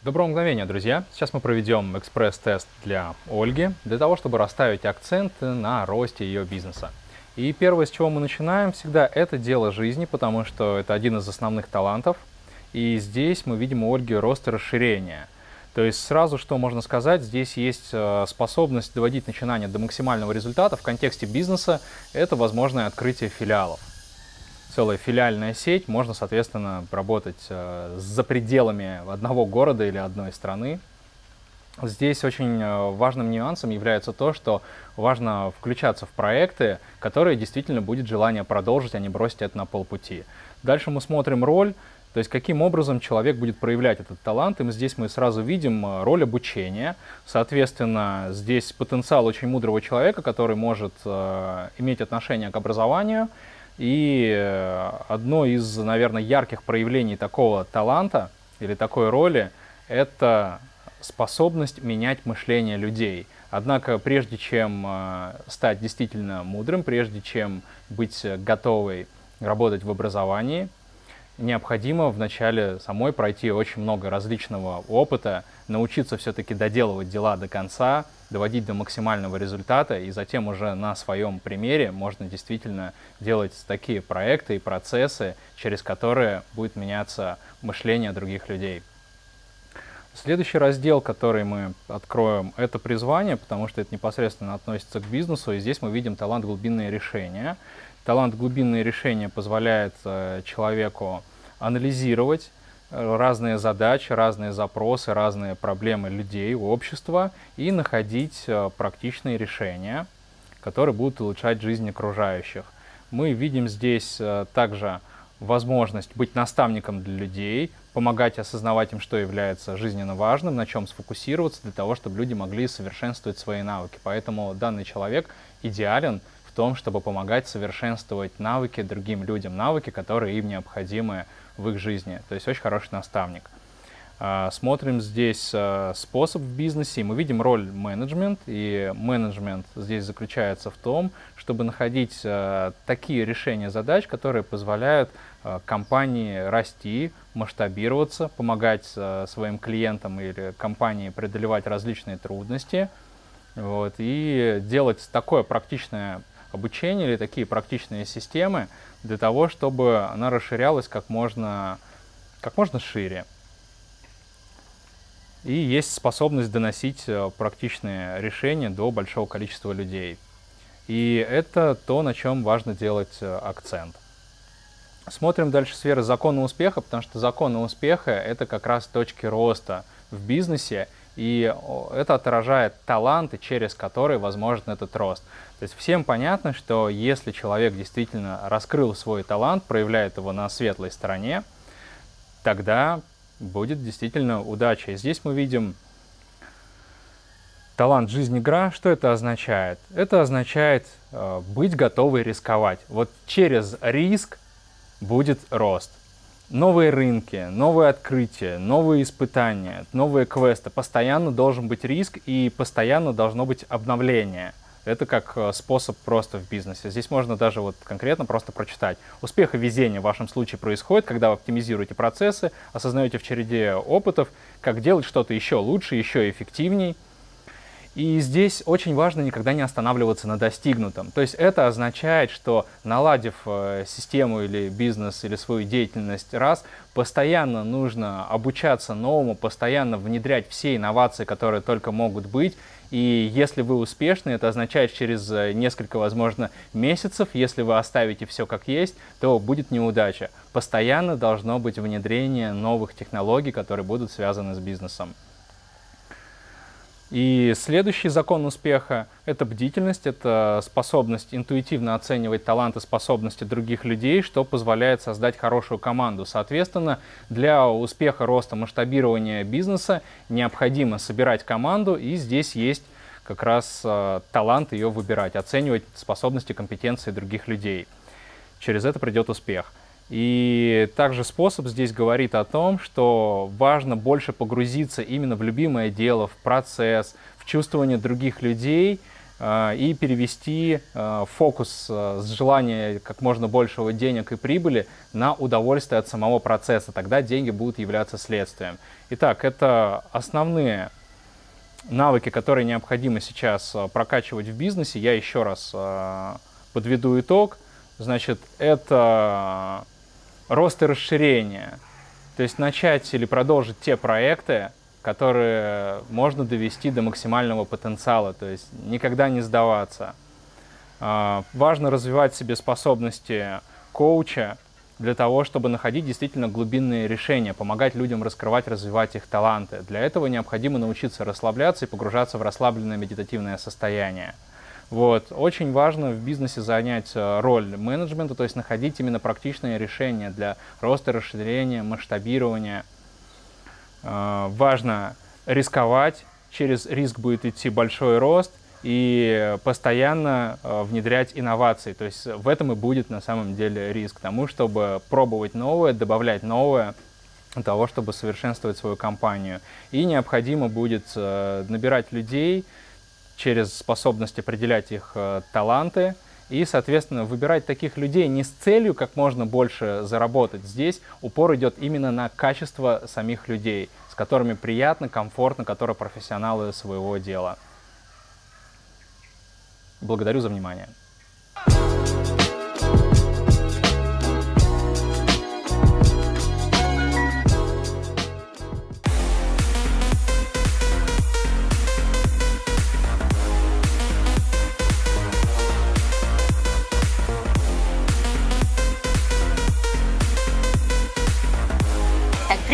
[SPEAKER 6] Доброго мгновения, друзья! Сейчас мы проведем экспресс-тест для Ольги, для того, чтобы расставить акценты на росте ее бизнеса. И первое, с чего мы начинаем всегда, это дело жизни, потому что это один из основных талантов. И здесь мы видим у Ольги рост и расширение. То есть сразу, что можно сказать, здесь есть э, способность доводить начинание до максимального результата в контексте бизнеса, это возможное открытие филиалов. Целая филиальная сеть, можно, соответственно, работать э, за пределами одного города или одной страны. Здесь очень э, важным нюансом является то, что важно включаться в проекты, которые действительно будет желание продолжить, а не бросить это на полпути. Дальше мы смотрим роль, то есть каким образом человек будет проявлять этот талант. И здесь мы сразу видим э, роль обучения. Соответственно, здесь потенциал очень мудрого человека, который может э, иметь отношение к образованию. И одно из, наверное, ярких проявлений такого таланта или такой роли — это способность менять мышление людей. Однако, прежде чем э, стать действительно мудрым, прежде чем быть готовой работать в образовании, необходимо вначале самой пройти очень много различного опыта, научиться все-таки доделывать дела до конца, доводить до максимального результата, и затем уже на своем примере можно действительно делать такие проекты и процессы, через которые будет меняться мышление других людей. Следующий раздел, который мы откроем, это призвание, потому что это непосредственно относится к бизнесу, и здесь мы видим талант глубинные решения. Талант глубинные решения позволяет э, человеку анализировать э, разные задачи, разные запросы, разные проблемы людей, общества и находить э, практичные решения, которые будут улучшать жизнь окружающих. Мы видим здесь также возможность быть наставником для людей, помогать осознавать им, что является жизненно важным, на чем сфокусироваться для того, чтобы люди могли совершенствовать свои навыки. Поэтому данный человек идеален в том, чтобы помогать совершенствовать навыки другим людям, навыки, которые им необходимы в их жизни. То есть очень хороший наставник. А, смотрим здесь а, способ в бизнесе, и мы видим роль менеджмент, и менеджмент здесь заключается в том, чтобы находить а, такие решения задач, которые позволяют компании расти, масштабироваться, помогать своим клиентам или компании преодолевать различные трудности, вот, и делать такое практичное обучение или такие практичные системы для того, чтобы она расширялась как можно, как можно шире. И есть способность доносить э, практичные решения до большого количества людей. И это то, на чем важно делать э, акцент. Смотрим дальше сферы закона успеха, потому что законы успеха — это как раз точки роста в бизнесе, и это отражает таланты, через которые возможен этот рост. То есть всем понятно, что если человек действительно раскрыл свой талант, проявляет его на светлой стороне, тогда будет действительно удача. И здесь мы видим талант жизни игра. Что это означает? Это означает э, быть готовой рисковать. Вот через риск будет рост. Новые рынки, новые открытия, новые испытания, новые квесты. Постоянно должен быть риск и постоянно должно быть обновление – это как э, способ просто в бизнесе. Здесь можно даже вот конкретно просто прочитать. Успех и везение в вашем случае происходит, когда вы оптимизируете процессы, осознаете в череде опытов, как делать что-то еще лучше, еще эффективней. И здесь очень важно никогда не останавливаться на достигнутом. То есть это означает, что наладив э, систему или бизнес или свою деятельность раз, постоянно нужно обучаться новому, постоянно внедрять все инновации, которые только могут быть, и если вы успешны, это означает через э, несколько, возможно, месяцев, если вы оставите все как есть, то будет неудача. Постоянно должно быть внедрение новых технологий, которые будут связаны с бизнесом. И следующий закон успеха — это бдительность, это способность интуитивно оценивать таланты, способности других людей, что позволяет создать хорошую команду. Соответственно, для успеха, роста, масштабирования бизнеса необходимо собирать команду, и здесь есть как раз э, талант ее выбирать, оценивать способности, компетенции других людей. Через это придет успех. И также способ здесь говорит о том, что важно больше погрузиться именно в любимое дело, в процесс, в чувствование других людей э, и перевести э, фокус э, с желания как можно большего денег и прибыли на удовольствие от самого процесса. Тогда деньги будут являться следствием. Итак, это основные навыки, которые необходимо сейчас прокачивать в бизнесе. Я еще раз подведу итог. Значит, это рост и расширение. То есть начать или продолжить те проекты, которые можно довести до максимального потенциала, то есть никогда не сдаваться. А, важно развивать себе способности коуча для того, чтобы находить действительно глубинные решения, помогать людям раскрывать, развивать их таланты. Для этого необходимо научиться расслабляться и погружаться в расслабленное медитативное состояние. Вот. Очень важно в бизнесе занять э, роль менеджмента, то есть находить именно практичные решения для роста, расширения, масштабирования. Э, важно рисковать, через риск будет идти большой рост, и постоянно э, внедрять инновации. То есть в этом и будет на самом деле риск тому, чтобы пробовать новое, добавлять новое, для того, чтобы совершенствовать свою компанию. И необходимо будет набирать людей, через способность определять их э, таланты и, соответственно, выбирать таких людей не с целью как можно больше заработать. Здесь упор идет именно на качество самих людей, с которыми приятно, комфортно, которые профессионалы своего дела. Благодарю за внимание.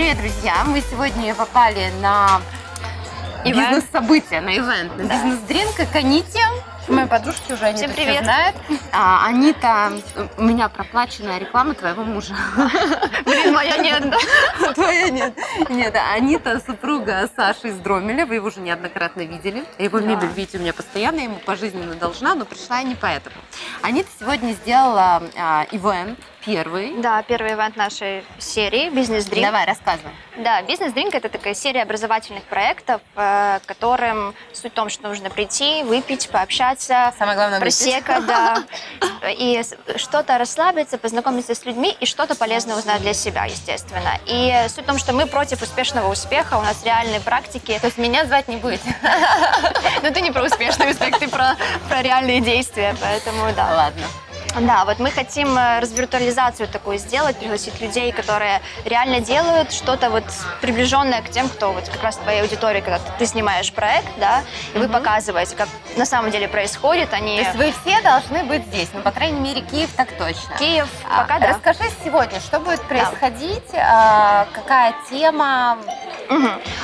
[SPEAKER 1] Привет, друзья! Мы сегодня попали на бизнес-событие, на ивент, на бизнес-дринк Каните. мои подружки уже,
[SPEAKER 4] Всем привет.
[SPEAKER 1] знают. А, Анита, у меня проплаченная реклама твоего мужа.
[SPEAKER 4] Блин, моя нет, да?
[SPEAKER 1] Твоя нет. Нет, Анита, супруга Саши из Дромеля, вы его уже неоднократно видели. Его мебель, видите, у меня постоянно, я ему пожизненно должна, но пришла я не поэтому. Анита сегодня сделала а, ивент первый.
[SPEAKER 4] Да, первый ивент нашей серии «Бизнес Дринк».
[SPEAKER 1] Давай, рассказывай.
[SPEAKER 4] Да, «Бизнес Дринк» — это такая серия образовательных проектов, э, которым суть в том, что нужно прийти, выпить, пообщаться,
[SPEAKER 1] Самое главное,
[SPEAKER 4] просека, да, и что-то расслабиться, познакомиться с людьми и что-то полезное узнать для себя, естественно. И суть в том, что мы против успешного успеха, у нас реальные практики.
[SPEAKER 1] То есть меня звать не будете?
[SPEAKER 4] Но ты не про успешный успех, ты про, про реальные действия, поэтому да.
[SPEAKER 1] Ладно.
[SPEAKER 4] Да, вот мы хотим э, развиртуализацию такую сделать, пригласить людей, которые реально делают что-то вот приближенное к тем, кто вот как раз твоей аудитории, когда ты снимаешь проект, да, и вы показываете, как на самом деле происходит, они...
[SPEAKER 1] То есть вы все должны быть здесь, ну, по крайней мере, Киев так точно.
[SPEAKER 4] Киев,
[SPEAKER 1] А,
[SPEAKER 4] пока да.
[SPEAKER 1] Расскажи сегодня, что будет происходить, а, какая тема.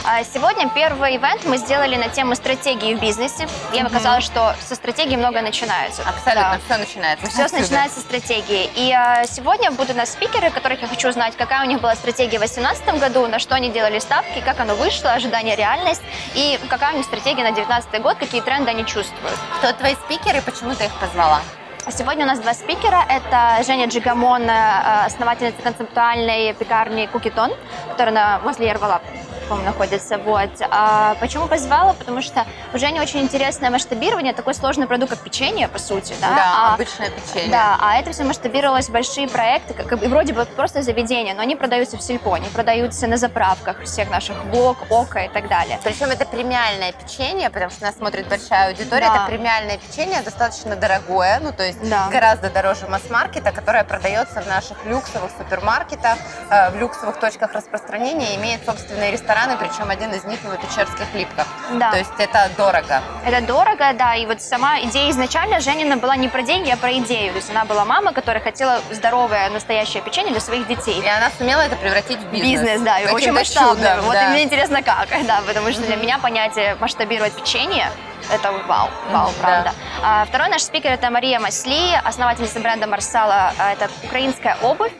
[SPEAKER 4] А Сегодня первый ивент мы сделали на тему стратегии в бизнесе. Мне показалось, что со стратегии многое начинается.
[SPEAKER 1] Абсолютно
[SPEAKER 4] Да.
[SPEAKER 1] все начинается.
[SPEAKER 4] Все. Начинается стратегии. И а, сегодня будут у нас спикеры, которых я хочу узнать, какая у них была стратегия в 2018 году, на что они делали ставки, как оно вышло, ожидание, реальность, и какая у них стратегия на 2019 год, какие тренды они чувствуют.
[SPEAKER 1] Кто твои спикеры, почему ты их позвала?
[SPEAKER 4] Сегодня у нас два спикера. Это Женя Джигамон, э, основательница концептуальной пекарни Кукитон, которая на, возле Ервала по-моему, находится. Вот. А почему позвала? Потому что у Жени очень интересное масштабирование, такой сложный продукт, как печенье, по сути. Да, А-
[SPEAKER 1] обычное печенье.
[SPEAKER 4] Да, а это все масштабировалось в большие проекты, как, и вроде бы просто заведения, но они продаются в сельпо, они продаются на заправках всех наших Вок, Ока и так далее.
[SPEAKER 1] Причем это премиальное печенье, потому что нас смотрит большая аудитория.
[SPEAKER 4] Да.
[SPEAKER 1] Это премиальное печенье, достаточно дорогое, ну то есть
[SPEAKER 4] Да.
[SPEAKER 1] гораздо дороже масс-маркета, которое продается в наших люксовых супермаркетах, э, в люксовых точках распространения, имеет собственные рестораны, причем один из них в Новопечерских липках.
[SPEAKER 4] Да.
[SPEAKER 1] То есть это дорого.
[SPEAKER 4] Это дорого, да, и вот сама идея изначально Женина была не про деньги, а про идею. То есть она была мама, которая хотела здоровое настоящее печенье для своих детей.
[SPEAKER 1] И она сумела это превратить в бизнес.
[SPEAKER 4] Бизнес, да, и очень
[SPEAKER 1] чудом,
[SPEAKER 4] Вот
[SPEAKER 1] да.
[SPEAKER 4] и мне интересно как, да, потому что для меня понятие масштабировать печенье это вау, вау, правда. А, второй наш спикер это Мария Масли, основательница бренда Марсала. А, Это украинская обувь,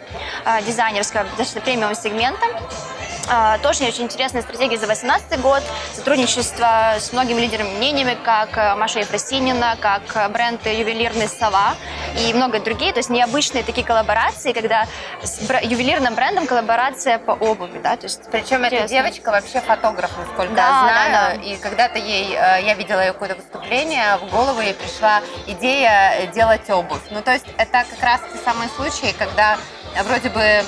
[SPEAKER 4] а, дизайнерская, достаточно премиум сегмента. А, Тоже очень интересная стратегия за 2018 год. Сотрудничество с многими лидерами мнениями, как э, Маша Ефросинина, как э, бренд ювелирный «Сова» и много другие. То есть необычные такие коллаборации, когда с ювелирным брендом коллаборация по обуви. Да? То есть
[SPEAKER 1] Причем эта девочка вообще фотограф, насколько
[SPEAKER 4] Да,
[SPEAKER 1] я знаю.
[SPEAKER 4] да, да.
[SPEAKER 1] И когда-то ей, э, я видела ее какое-то выступление, в голову ей пришла идея делать обувь. Ну, то есть это как раз те самые случаи, когда вроде бы,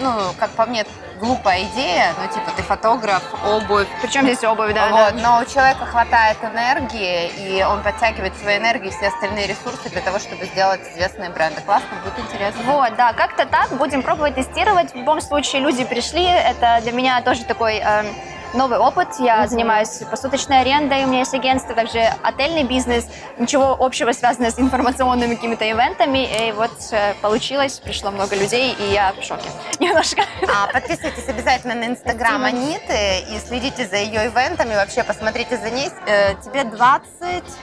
[SPEAKER 1] ну, как по мне, глупая идея, ну, типа, ты фотограф, обувь.
[SPEAKER 4] Причем здесь обувь, да,
[SPEAKER 1] вот,
[SPEAKER 4] да.
[SPEAKER 1] но у человека хватает энергии, и он подтягивает свои энергии, все остальные ресурсы для того, чтобы сделать известные бренды. Классно, будет интересно.
[SPEAKER 4] Вот, да, как-то так, будем пробовать тестировать. В любом случае, люди пришли, это для меня тоже такой эм, новый опыт. Я занимаюсь посуточной арендой, у меня есть агентство, также отельный бизнес, ничего общего связанного с информационными какими-то ивентами. И вот э, получилось, пришло много людей, и я в шоке немножко.
[SPEAKER 1] А, подписывайтесь обязательно на инстаграм. Аниты и следите за ее ивентами. Вообще посмотрите за ней. Э, тебе 20,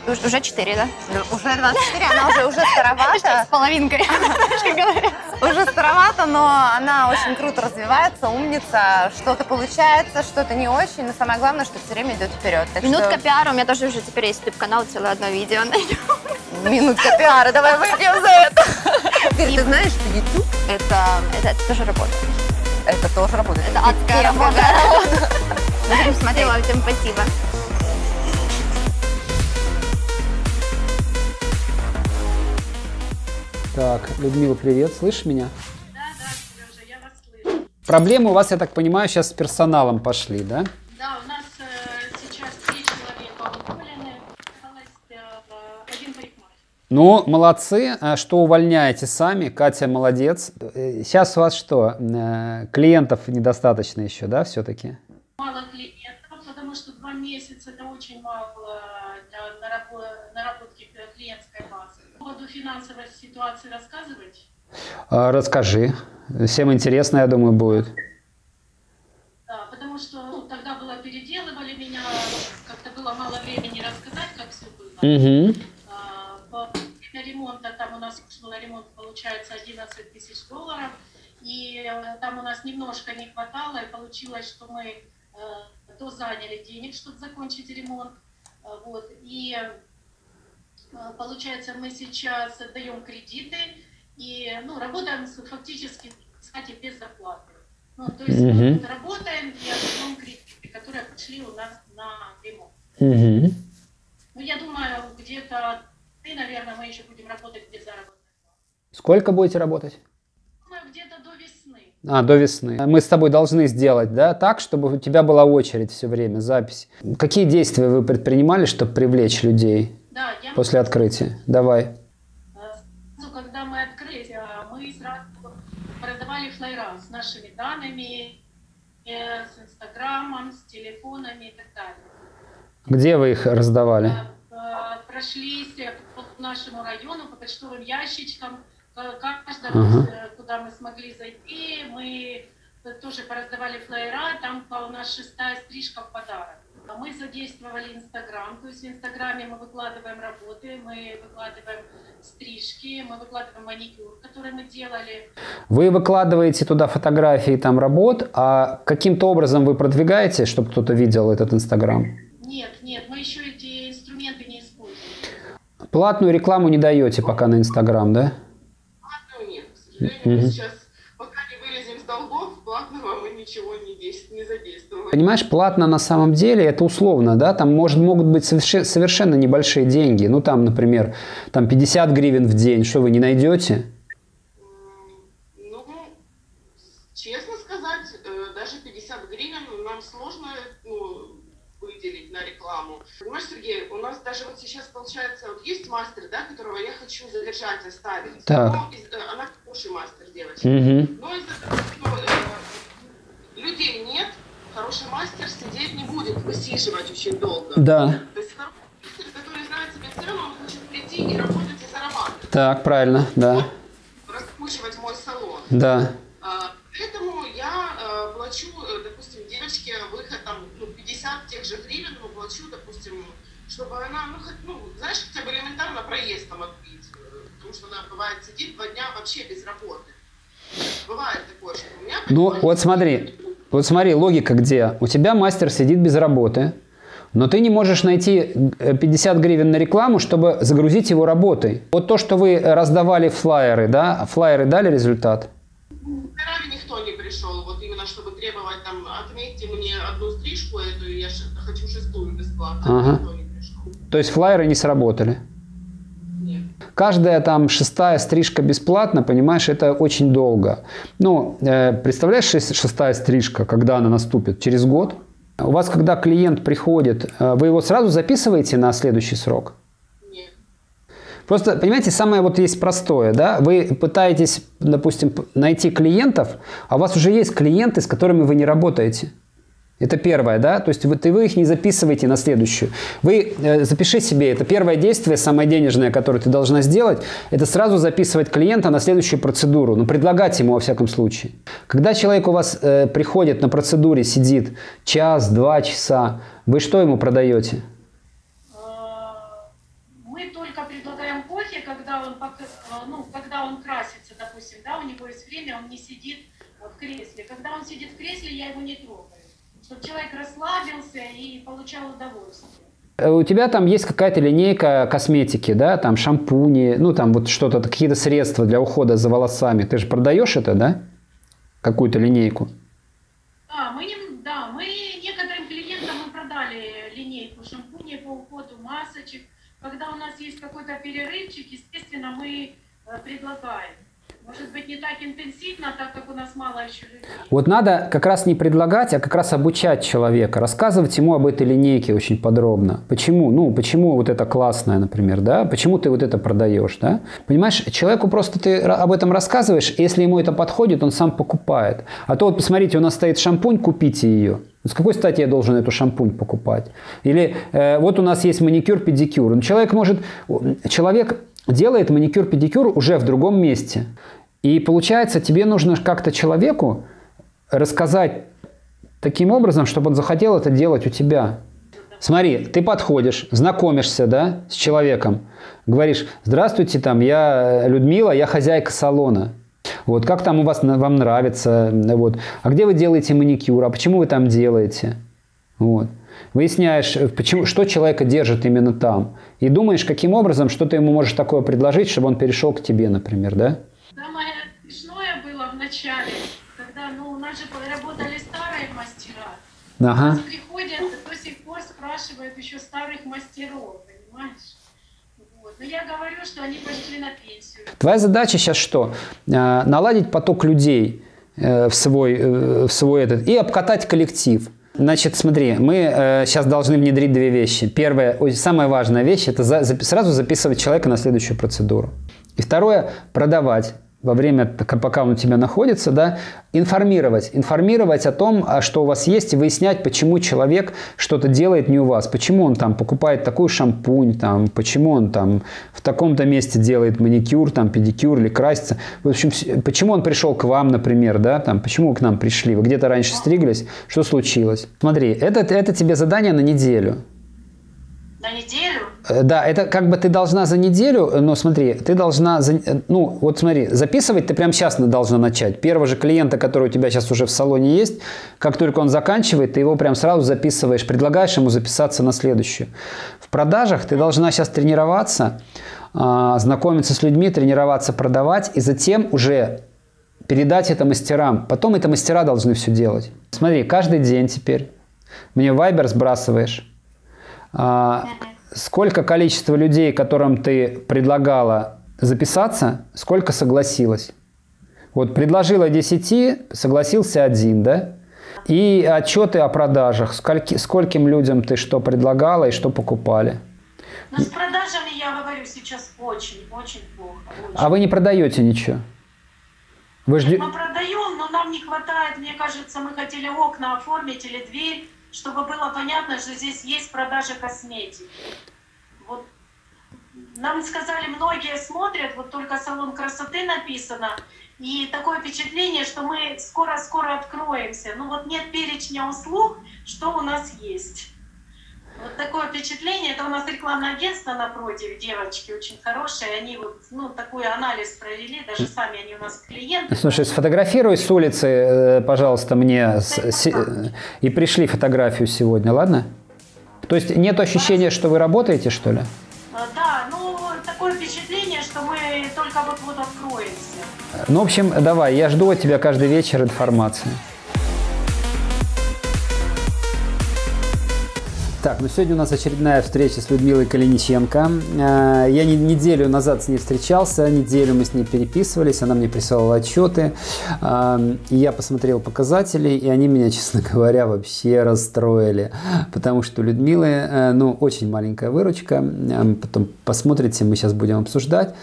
[SPEAKER 4] Уж- Уже четыре, да?
[SPEAKER 1] уже 24, она уже, уже старовата.
[SPEAKER 4] С половинкой.
[SPEAKER 1] Уже старовата, но она очень круто развивается, умница. Что-то получается, что-то не очень. Но самое главное, что все время идет вперед. Так
[SPEAKER 4] Минутка
[SPEAKER 1] что...
[SPEAKER 4] пиара, у меня тоже уже теперь есть YouTube-канал, целое одно видео.
[SPEAKER 1] Минутка пиара. Давай выпьем за это. Теперь ты знаешь, что YouTube это,
[SPEAKER 4] Это, это тоже работает.
[SPEAKER 1] это тоже работает.
[SPEAKER 4] Это адская работа.
[SPEAKER 1] да.
[SPEAKER 4] Ну, будем смотреть. Всем спасибо.
[SPEAKER 3] Так, Людмила, привет, слышишь меня? Проблемы у вас, я так понимаю, сейчас с персоналом пошли, да?
[SPEAKER 8] Да, у нас э, сейчас три человека уволены, осталось э, один парикмахер.
[SPEAKER 3] Ну, молодцы, а что увольняете сами, Катя молодец. Э, Сейчас у вас что, э, клиентов недостаточно еще, да, все-таки?
[SPEAKER 8] Мало клиентов, потому что два месяца это очень мало для нарабо- наработки клиентской базы. По поводу финансовой ситуации рассказывать?
[SPEAKER 3] А, Расскажи, всем интересно, я думаю, будет.
[SPEAKER 8] Да, потому что ну, тогда было переделывали меня, как-то было мало времени рассказать, как все было.
[SPEAKER 3] Угу.
[SPEAKER 8] А, там у нас на ремонт, получается, 11 тысяч долларов. И э, там у нас немножко не хватало, и получилось, что мы э, то заняли денег, чтобы закончить ремонт. Э, вот. И э, получается, мы сейчас даем кредиты и ну, работаем с- фактически, кстати, без зарплаты. Ну, то есть
[SPEAKER 3] Мгм.
[SPEAKER 8] мы работаем и отдаем кредиты, которые пришли у нас на ремонт.
[SPEAKER 3] Мгм.
[SPEAKER 8] Ну, я думаю, где-то, ты, наверное, мы еще будем работать без заработной.
[SPEAKER 3] Сколько будете работать?
[SPEAKER 8] Думаю, где-то до весны.
[SPEAKER 3] А, до весны. Мы с тобой должны сделать, да, так, чтобы у тебя была очередь все время, запись. Какие действия вы предпринимали, чтобы привлечь людей
[SPEAKER 8] Да, я
[SPEAKER 3] после открытия? Давай.
[SPEAKER 8] Э, Сразу, когда мы открыли, э, мы сразу продавали флайера с нашими данными, э, с Инстаграмом, с телефонами и так далее.
[SPEAKER 3] Где вы их раздавали?
[SPEAKER 8] Э, э, Прошлись по нашему району, по почтовым ящичкам, каждому,
[SPEAKER 3] Ага.
[SPEAKER 8] куда мы смогли зайти, мы тоже пораздавали флайера, там у нас шестая стрижка в подарок. А Мы задействовали Инстаграм, то есть в Инстаграме мы выкладываем работы, мы выкладываем стрижки, мы выкладываем маникюр, который мы делали.
[SPEAKER 3] Вы выкладываете туда фотографии там работ, а каким-то образом вы продвигаете, чтобы кто-то видел этот Инстаграм?
[SPEAKER 8] Нет, нет, мы еще эти инструменты не используем.
[SPEAKER 3] Платную рекламу не даете пока на Инстаграм, да?
[SPEAKER 9] Платного нет, к сожалению. Мы сейчас,
[SPEAKER 3] Понимаешь, платно на самом деле это условно, да, там может, могут быть соверше- совершенно небольшие деньги. Ну, там, например, там 50 гривен в день, что вы не найдете?
[SPEAKER 9] Ну, честно сказать, э, даже 50 гривен нам сложно ну, выделить на рекламу. Понимаешь, Сергей, у нас даже вот сейчас получается, вот есть мастер, да, которого я хочу задержать, оставить.
[SPEAKER 3] Так.
[SPEAKER 9] Но из- э, она хороший мастер, девочка.
[SPEAKER 3] Мгм.
[SPEAKER 9] Но из-за того, что э, людей нет, хороший мастер сидеть не будет, высиживать очень долго.
[SPEAKER 3] Да.
[SPEAKER 9] То есть хороший мастер, который знает себе цену, он хочет прийти и работать и зарабатывать.
[SPEAKER 3] Так, правильно, да,
[SPEAKER 9] Раскручивать мой салон.
[SPEAKER 3] да.
[SPEAKER 9] А, Поэтому я э, плачу, э, допустим, девочке выход там ну, 50 тех же гривен, но плачу, допустим, чтобы она, ну, хоть, ну, знаешь, хотя бы элементарно проезд там отбить. э, Потому что она бывает сидит два дня вообще без работы. Бывает такое, что у меня...
[SPEAKER 3] Ну, вот смотри, вот смотри, логика где. У тебя мастер сидит без работы, но ты не можешь найти э, 50 гривен на рекламу, чтобы загрузить его работой. Вот то, что вы раздавали флайеры, да, флайеры дали результат?
[SPEAKER 9] Ранее никто не пришел, вот именно чтобы требовать там, отметьте мне одну стрижку, эту, я хочу шестую бесплатно,
[SPEAKER 3] Ага.
[SPEAKER 9] никто не пришел.
[SPEAKER 3] То есть флайеры не сработали. Каждая там шестая стрижка бесплатно, понимаешь, это очень долго. Ну, э, представляешь, шест- шестая стрижка, когда она наступит? Через год? У вас, когда клиент приходит, э, вы его сразу записываете на следующий срок?
[SPEAKER 9] Нет.
[SPEAKER 3] Просто, понимаете, самое вот есть простое, да, вы пытаетесь, допустим, найти клиентов, а у вас уже есть клиенты, с которыми вы не работаете. Это первое, да, то есть вы, ты- вы их не записываете на следующую. Вы э, запиши себе, это первое действие, самое денежное, которое ты должна сделать, это сразу записывать клиента на следующую процедуру, ну, предлагать ему во всяком случае. Когда человек у вас э, приходит на процедуре, сидит час, два часа, вы что ему продаете?
[SPEAKER 8] Э, Мы только предлагаем кофе, когда он, э, ну, когда он красится, допустим, да, у него есть время, он не сидит в кресле. Когда он сидит в кресле, я его не трогаю, чтобы человек расслабился и получал удовольствие.
[SPEAKER 3] Э, У тебя там есть какая-то линейка косметики, да, там шампуни, ну там вот что-то, какие-то средства для ухода за волосами. Ты же продаешь это, да? Какую-то линейку.
[SPEAKER 8] Да, мы, не- да, мы некоторым клиентам мы продали линейку шампуней по уходу, масочек. Когда у нас есть какой-то перерывчик, естественно, мы э, предлагаем. Может быть, не так интенсивно, так как у нас мало еще людей.
[SPEAKER 3] Вот надо как раз не предлагать, а как раз обучать человека, рассказывать ему об этой линейке очень подробно. Почему? Ну, почему вот это классное, например, да? Почему ты вот это продаешь, да? Понимаешь, человеку просто ты об этом рассказываешь, если ему это подходит, он сам покупает. А то вот посмотрите, у нас стоит шампунь, купите ее. С какой стати я должен эту шампунь покупать? Или э, вот у нас есть маникюр, педикюр. Ну, человек может, человек делает маникюр, педикюр уже в другом месте. И получается, тебе нужно как-то человеку рассказать таким образом, чтобы он захотел это делать у тебя. Смотри, ты подходишь, знакомишься, да, с человеком, говоришь, здравствуйте, там, я Людмила, я хозяйка салона. Вот, как там у вас, вам нравится, вот, а где вы делаете маникюр, а почему вы там делаете? Вот. Выясняешь, почему, что человека держит именно там. И думаешь, каким образом, что ты ему можешь такое предложить, чтобы он перешел к тебе, например, да?
[SPEAKER 8] Самое смешное было в начале, когда ну, у нас же работали старые мастера.
[SPEAKER 3] Ага.
[SPEAKER 8] Приходят, до сих пор спрашивают еще старых мастеров, понимаешь? Но я говорю, что они пошли на пенсию.
[SPEAKER 3] Твоя задача сейчас что? А, наладить поток людей э, в свой, э, в свой этот и обкатать коллектив. Значит, смотри, мы э, сейчас должны внедрить две вещи. Первая, самая важная вещь, это за, за, сразу записывать человека на следующую процедуру. И второе, продавать во время, пока он у тебя находится, да, информировать. Информировать о том, а что у вас есть, и выяснять, почему человек что-то делает не у вас. Почему он там покупает такой шампунь, там, почему он там в таком-то месте делает маникюр, там, педикюр или красится. В общем, почему он пришел к вам, например, да, там, почему вы к нам пришли. Вы где-то раньше стриглись, что случилось? Смотри, это, это тебе задание на неделю.
[SPEAKER 8] На неделю?
[SPEAKER 3] Э, да, это как бы ты должна за неделю, э, но смотри, ты должна, за, э, ну вот смотри, записывать ты прямо сейчас должна начать. Первого же клиента, который у тебя сейчас уже в салоне есть, как только он заканчивает, ты его прям сразу записываешь, предлагаешь ему записаться на следующую. В продажах ты должна сейчас тренироваться, а, знакомиться с людьми, тренироваться, продавать, и затем уже передать это мастерам. Потом это мастера должны все делать. Смотри, каждый день теперь мне Viber сбрасываешь, а, сколько количество людей, которым ты предлагала записаться, сколько согласилось? Вот предложила 10, согласился один, да? И отчеты о продажах. Скольки, скольким людям ты что предлагала и что покупали?
[SPEAKER 8] Ну, с продажами, я говорю, сейчас очень, очень плохо. Очень.
[SPEAKER 3] А вы не продаете ничего?
[SPEAKER 8] Вы ждете? Мы продаем, но нам не хватает, мне кажется, мы хотели окна оформить или дверь чтобы было понятно, что здесь есть продажа косметики. Вот нам сказали, многие смотрят, вот только салон красоты написано, и такое впечатление, что мы скоро-скоро откроемся. Ну вот нет перечня услуг, что у нас есть. Вот такое впечатление, это у нас рекламное агентство напротив, девочки очень хорошие, они вот, ну, такой анализ провели, даже сами они у нас клиенты.
[SPEAKER 3] Слушай, сфотографируй с улицы, э, пожалуйста, мне, с, и пришли фотографию сегодня, ладно? То есть нет ощущения, что вы работаете, что ли?
[SPEAKER 8] А, да, ну, такое впечатление, что мы только вот-вот откроемся.
[SPEAKER 3] Ну, в общем, давай, я жду от тебя каждый вечер информации. Так, ну сегодня у нас очередная встреча с Людмилой Калиниченко. Э, я неделю назад с ней встречался, неделю мы с ней переписывались, она мне присылала отчеты. Э, и я посмотрел показатели, и они меня, честно говоря, вообще расстроили. Потому что у Людмилы, э, ну, очень маленькая выручка. Потом посмотрите, мы сейчас будем обсуждать.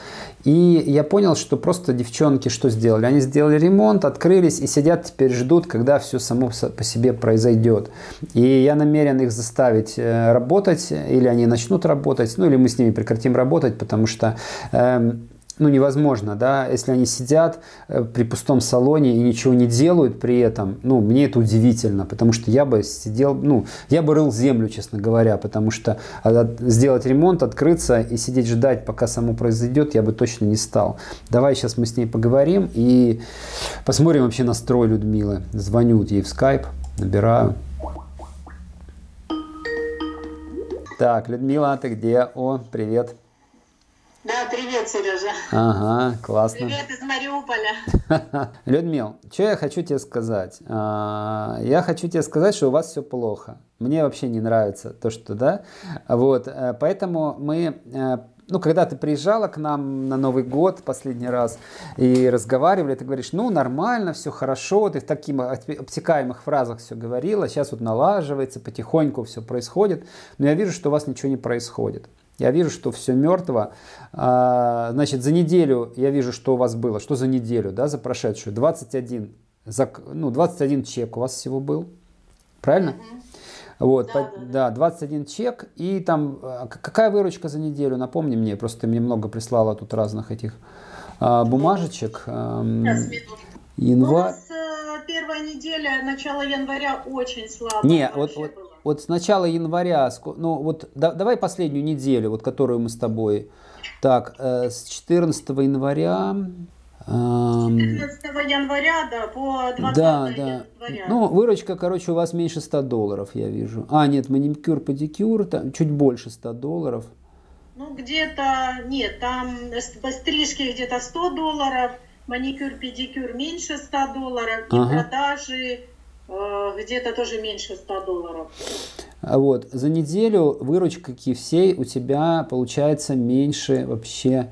[SPEAKER 3] И я понял, что просто девчонки что сделали? Они сделали ремонт, открылись и сидят теперь ждут, когда все само по себе произойдет. И я намерен их заставить э, работать, или они начнут работать, ну или мы с ними прекратим работать, потому что э, ну, невозможно, да, если они сидят э, при пустом салоне и ничего не делают при этом, ну, мне это удивительно, потому что я бы сидел, ну, я бы рыл землю, честно говоря, потому что сделать ремонт, открыться и сидеть ждать, пока само произойдет, я бы точно не стал. Давай сейчас мы с ней поговорим и посмотрим вообще настрой Людмилы. Звоню ей в скайп, набираю. Так, Людмила, ты где? О, привет.
[SPEAKER 10] Да, привет, Сережа.
[SPEAKER 3] Ага, классно.
[SPEAKER 10] Привет из Мариуполя.
[SPEAKER 3] Людмил, что я хочу тебе сказать? А, я хочу тебе сказать, что у вас все плохо. Мне вообще не нравится то, что, да, вот, э, поэтому мы э, ну, когда ты приезжала к нам на Новый год последний раз и разговаривали, ты говоришь, ну, нормально, все хорошо, ты в таких обтекаемых фразах все говорила, сейчас вот налаживается, потихоньку все происходит, но я вижу, что у вас ничего не происходит. Я вижу, что все мертво. А, значит, за неделю я вижу, что у вас было. Что за неделю, да, за прошедшую? 21, ну, 21 чек у вас всего был. Правильно? Вот, да, по, да, да, 21 чек. И там, а, какая выручка за неделю? Напомни мне, просто ты мне много прислала тут разных этих а, бумажечек.
[SPEAKER 10] Сейчас, Январь. У нас э, первая неделя, начало января очень слабо.
[SPEAKER 3] Не, вот, вот, было вот с начала января, ну вот да- давай последнюю неделю, вот которую мы с тобой, так, э, с 14 января, эм,
[SPEAKER 8] 15 января, да, по 20
[SPEAKER 3] да, да,
[SPEAKER 8] января.
[SPEAKER 3] ну выручка, короче, у вас меньше 100 долларов, я вижу. А, нет, маникюр, педикюр, там чуть больше 100 долларов.
[SPEAKER 8] Ну, где-то, нет, там с- по стрижке где-то 100 долларов, маникюр, педикюр меньше 100 долларов, и
[SPEAKER 3] Ага.
[SPEAKER 8] продажи э, где-то тоже меньше 100 долларов.
[SPEAKER 3] А Вот, за неделю выручка KFC у тебя получается меньше вообще,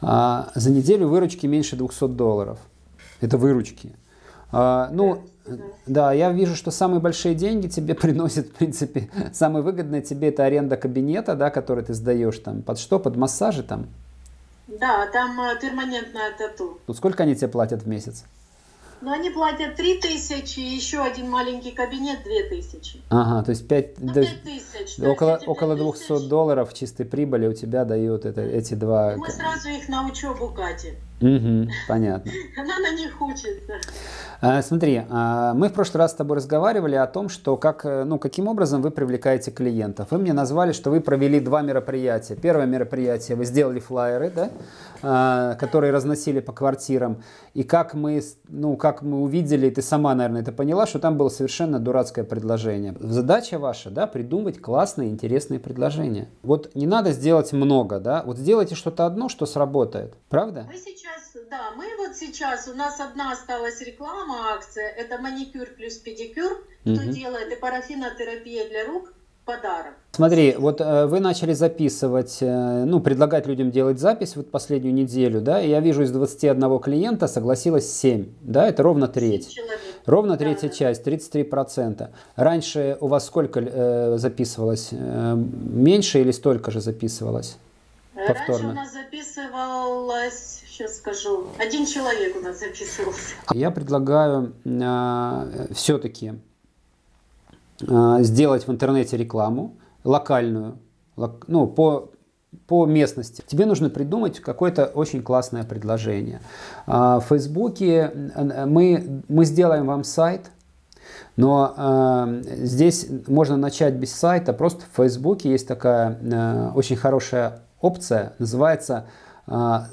[SPEAKER 3] а, за неделю выручки меньше 200 долларов. Это выручки. А, ну, да, я вижу, что самые большие деньги тебе приносят, в принципе, самое выгодное тебе это аренда кабинета, да, который ты сдаешь там, под что, под массажи там.
[SPEAKER 8] Да, там э, перманентное тату.
[SPEAKER 3] Ну, сколько они тебе платят в месяц?
[SPEAKER 8] Но они платят 3 тысячи, еще один маленький кабинет 2 тысячи.
[SPEAKER 3] Ага, то есть 5,
[SPEAKER 8] Ну, 5 тысяч.
[SPEAKER 3] около,
[SPEAKER 8] есть
[SPEAKER 3] около
[SPEAKER 8] 5
[SPEAKER 3] 200 долларов чистой прибыли у тебя дают это, эти два.
[SPEAKER 8] Мы сразу их на учебу катим.
[SPEAKER 3] Понятно.
[SPEAKER 8] Она на них учится.
[SPEAKER 3] А, Смотри, а, мы в прошлый раз с тобой разговаривали о том, что как, э, ну, каким образом вы привлекаете клиентов. Вы мне назвали, что вы провели два мероприятия. Первое мероприятие вы сделали флайеры, да, а, которые разносили по квартирам. И как мы, ну, как мы увидели, ты сама, наверное, это поняла, что там было совершенно дурацкое предложение. Задача ваша, да, придумать классные, интересные предложения. Вот не надо сделать много, да, вот сделайте что-то одно, что сработает. Правда?
[SPEAKER 8] Мы сейчас, да, мы вот сейчас, у нас одна осталась реклама, акция, это маникюр плюс педикюр, кто
[SPEAKER 3] Мгм.
[SPEAKER 8] делает, и парафинотерапия для рук, подарок.
[SPEAKER 3] Смотри, вот э, вы начали записывать, э, ну, предлагать людям делать запись вот последнюю неделю, да, и я вижу из 21 клиента согласилось 7, да, это ровно треть.
[SPEAKER 8] Человек.
[SPEAKER 3] Ровно третья часть, 33%. Раньше у вас сколько э, записывалось? Э, меньше или столько же записывалось?
[SPEAKER 8] Раньше
[SPEAKER 3] Повторно.
[SPEAKER 8] у нас записывалось, сейчас скажу, один человек у нас записывался.
[SPEAKER 3] Я предлагаю все-таки сделать в интернете рекламу локальную, лок- ну, по, по местности. Тебе нужно придумать какое-то очень классное предложение. А, В Фейсбуке э, мы, мы сделаем вам сайт, но э, здесь можно начать без сайта. Просто в Фейсбуке есть такая э, очень хорошая опция, называется э,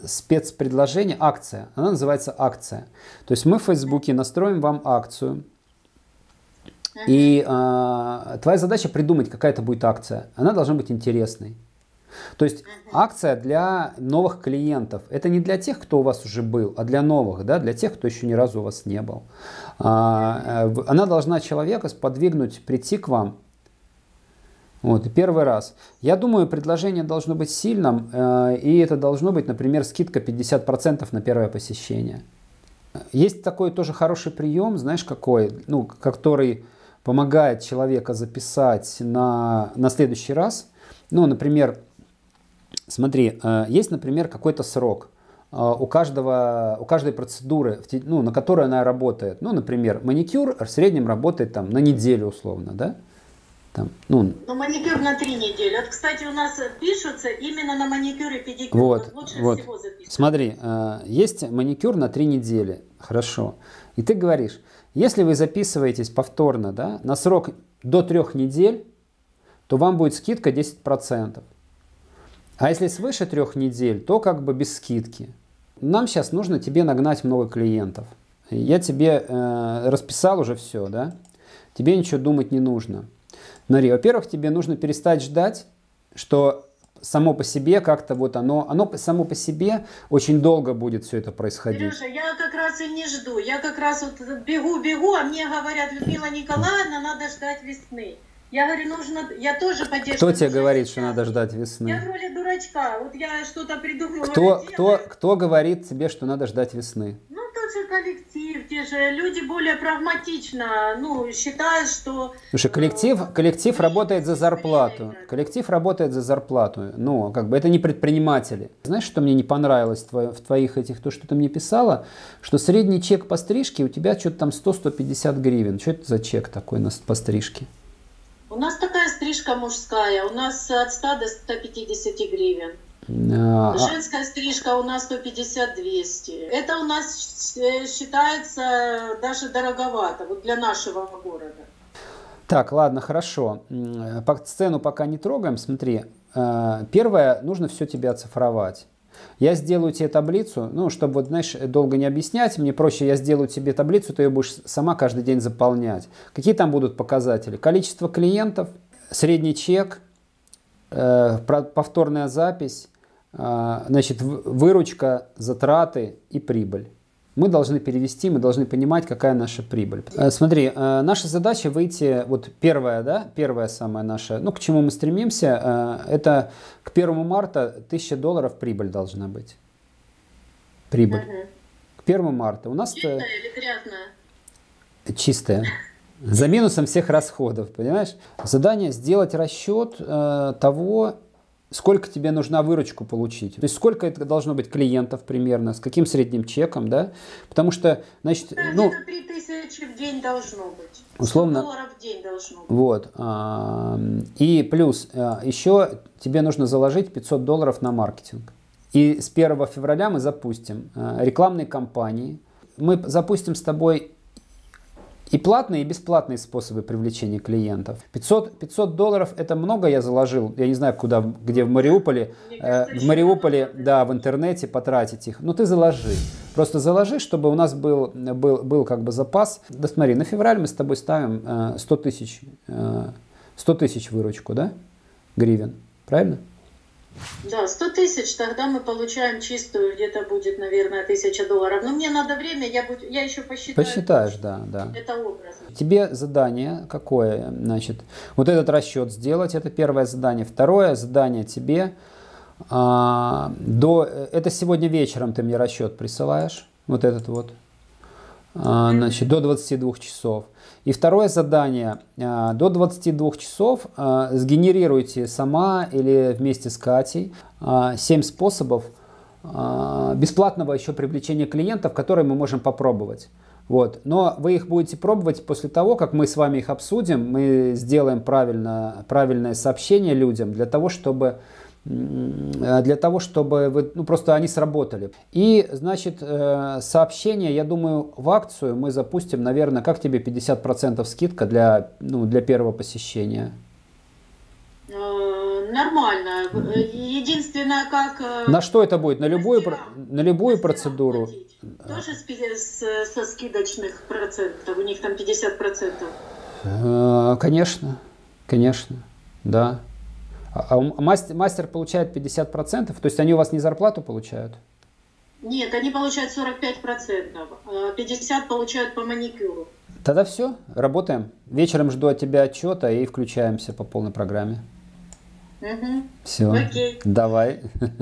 [SPEAKER 3] спецпредложение, акция. Она называется акция. То есть мы в Фейсбуке настроим вам акцию, и э, твоя задача придумать, какая-то будет акция. Она должна быть интересной. То есть акция для новых клиентов. Это не для тех, кто у вас уже был, а для новых, да, для тех, кто еще ни разу у вас не был. А, э, она должна человека сподвигнуть прийти к вам. Вот, первый раз. Я думаю, предложение должно быть сильным, э, и это должно быть, например, скидка 50% на первое посещение. Есть такой тоже хороший прием, знаешь, какой, ну, который помогает человека записать на, на следующий раз. Ну, например, смотри, э, есть, например, какой-то срок э, у, каждого, у каждой процедуры, ну, на которой она работает. Ну, например, маникюр в среднем работает там на неделю условно, да? Там, ну,
[SPEAKER 8] Ну, маникюр на три недели. Вот, кстати, у нас пишутся именно на маникюр и педикюр.
[SPEAKER 3] Вот,
[SPEAKER 8] лучше
[SPEAKER 3] вот.
[SPEAKER 8] всего записывать.
[SPEAKER 3] Смотри, э, есть маникюр на три недели, хорошо. И ты говоришь, если вы записываетесь повторно, да, на срок до трех недель, то вам будет скидка 10%. А если свыше трех недель, то как бы без скидки. Нам сейчас нужно тебе нагнать много клиентов. Я тебе э, расписал уже все, да? Тебе ничего думать не нужно. Смотри, во-первых, тебе нужно перестать ждать, что само по себе как-то вот оно, оно само по себе очень долго будет все это происходить.
[SPEAKER 8] Сережа, я как раз и не жду. Я как раз вот бегу-бегу, а мне говорят, Людмила Николаевна, надо ждать весны. Я говорю, нужно, я тоже поддерживаю.
[SPEAKER 3] Кто тебе говорит, что надо ждать
[SPEAKER 8] Я в
[SPEAKER 3] весны?
[SPEAKER 8] роли дурачка. Вот я что-то придумала.
[SPEAKER 3] Кто, кто, кто говорит тебе, что надо ждать весны?
[SPEAKER 8] Тот же коллектив, те же люди более прагматично, ну, считают, что...
[SPEAKER 3] Слушай, коллектив, коллектив работает за зарплату. Коллектив работает за зарплату. Ну, как бы это не предприниматели. Знаешь, что мне не понравилось в твоих этих, то, что ты мне писала, что средний чек по стрижке у тебя что-то там 100-150 гривен. Что это за чек такой на, по стрижке?
[SPEAKER 8] У нас такая стрижка мужская, у нас от 100 до 150 гривен.
[SPEAKER 3] А, а-
[SPEAKER 8] Женская стрижка у нас 150-200. Это у нас э, считается даже дороговато, вот для нашего города.
[SPEAKER 3] Так, ладно, хорошо. По сцену пока не трогаем. Смотри, э, первое, нужно все тебе оцифровать. Я сделаю тебе таблицу, ну, чтобы, вот, знаешь, долго не объяснять, мне проще, я сделаю тебе таблицу, ты ее будешь сама каждый день заполнять. Какие там будут показатели? Количество клиентов, средний чек, э, повторная запись, э, значит, в- выручка, затраты и прибыль. Мы должны перевести, мы должны понимать, какая наша прибыль. Э, Смотри, э, наша задача выйти, вот первая, да, первая самая наша, ну, к чему мы стремимся, э, это к 1 марта 1000 долларов прибыль должна быть. Прибыль. К 1 марта. У нас
[SPEAKER 10] Чистая или грязная?
[SPEAKER 3] чистая. За минусом всех расходов, понимаешь? Задание сделать расчет э, того, сколько тебе нужна выручку получить. То есть сколько это должно быть клиентов примерно, с каким средним чеком, да? Потому что, значит, ну,
[SPEAKER 10] Где-то 3000 в день должно быть.
[SPEAKER 3] Условно.
[SPEAKER 10] 100 долларов в день должно быть.
[SPEAKER 3] вот. а, И плюс а, еще тебе нужно заложить 500 долларов на маркетинг. И с 1 февраля мы запустим а, рекламные кампании. Мы запустим с тобой и платные, и бесплатные способы привлечения клиентов. 500, 500 долларов это много я заложил. Я не знаю, куда, где в Мариуполе. э, в Мариуполе, да, в интернете потратить их. Ну ты заложи. Просто заложи, чтобы у нас был, был, был как бы запас. Да смотри, на февраль мы с тобой ставим э, 100 тысяч, э, 100 тысяч выручку, да? Гривен. Правильно?
[SPEAKER 10] Да, 100 тысяч, тогда мы получаем чистую, где-то будет, наверное, 1000 долларов. Но мне надо время, я, буд- я еще посчитаю.
[SPEAKER 3] Посчитаешь, да, да.
[SPEAKER 10] Это образно.
[SPEAKER 3] Тебе задание какое? Значит, вот этот расчет сделать, это первое задание. Второе задание тебе а, до, это сегодня вечером ты мне расчет присылаешь, вот этот вот, а, значит, до 22 часов. И второе задание, а, до 22 часов а, сгенерируйте сама или вместе с Катей 7 способов а, бесплатного еще привлечения клиентов, которые мы можем попробовать. Вот. Но вы их будете пробовать после того, как мы с вами их обсудим, мы сделаем правильно, правильное сообщение людям для того, чтобы для того, чтобы вы, ну, просто они сработали. И, значит, э, сообщение, я думаю, в акцию мы запустим, наверное, как тебе 50% скидка для, ну, для первого посещения?
[SPEAKER 10] Э, Нормально. Э, Единственное, как... э,
[SPEAKER 3] На что это будет? На любую, про- на любую процедуру?
[SPEAKER 10] Тоже с со скидочных процентов, у них там 50 процентов.
[SPEAKER 3] Э, Конечно, конечно, да. А а мастер, мастер получает 50%, то есть они у вас не зарплату получают?
[SPEAKER 10] Нет, они получают 45 процентов, 50 получают по маникюру.
[SPEAKER 3] Тогда все, работаем. Вечером жду от тебя отчета и включаемся по полной программе.
[SPEAKER 10] Мгм.
[SPEAKER 3] Все.
[SPEAKER 10] Окей.
[SPEAKER 3] Давай.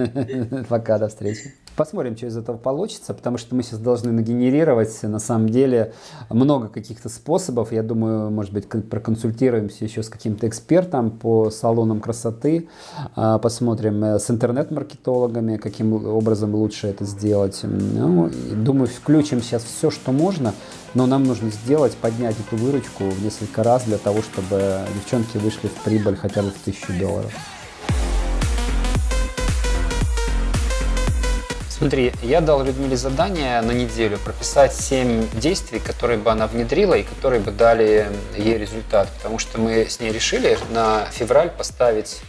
[SPEAKER 3] Пока, до встречи. Посмотрим, что из этого получится, потому что мы сейчас должны нагенерировать, на самом деле, много каких-то способов. Я думаю, может быть, кон- проконсультируемся еще с каким-то экспертом по салонам красоты, А, посмотрим э, с интернет-маркетологами, каким образом лучше это сделать. Ну, думаю, включим сейчас все, что можно, но нам нужно сделать, поднять эту выручку в несколько раз для того, чтобы девчонки вышли в прибыль хотя бы в тысячу долларов. Смотри, я дал Людмиле задание на неделю прописать 7 действий, которые бы она внедрила и которые бы дали ей результат. Потому что мы с ней решили на февраль поставить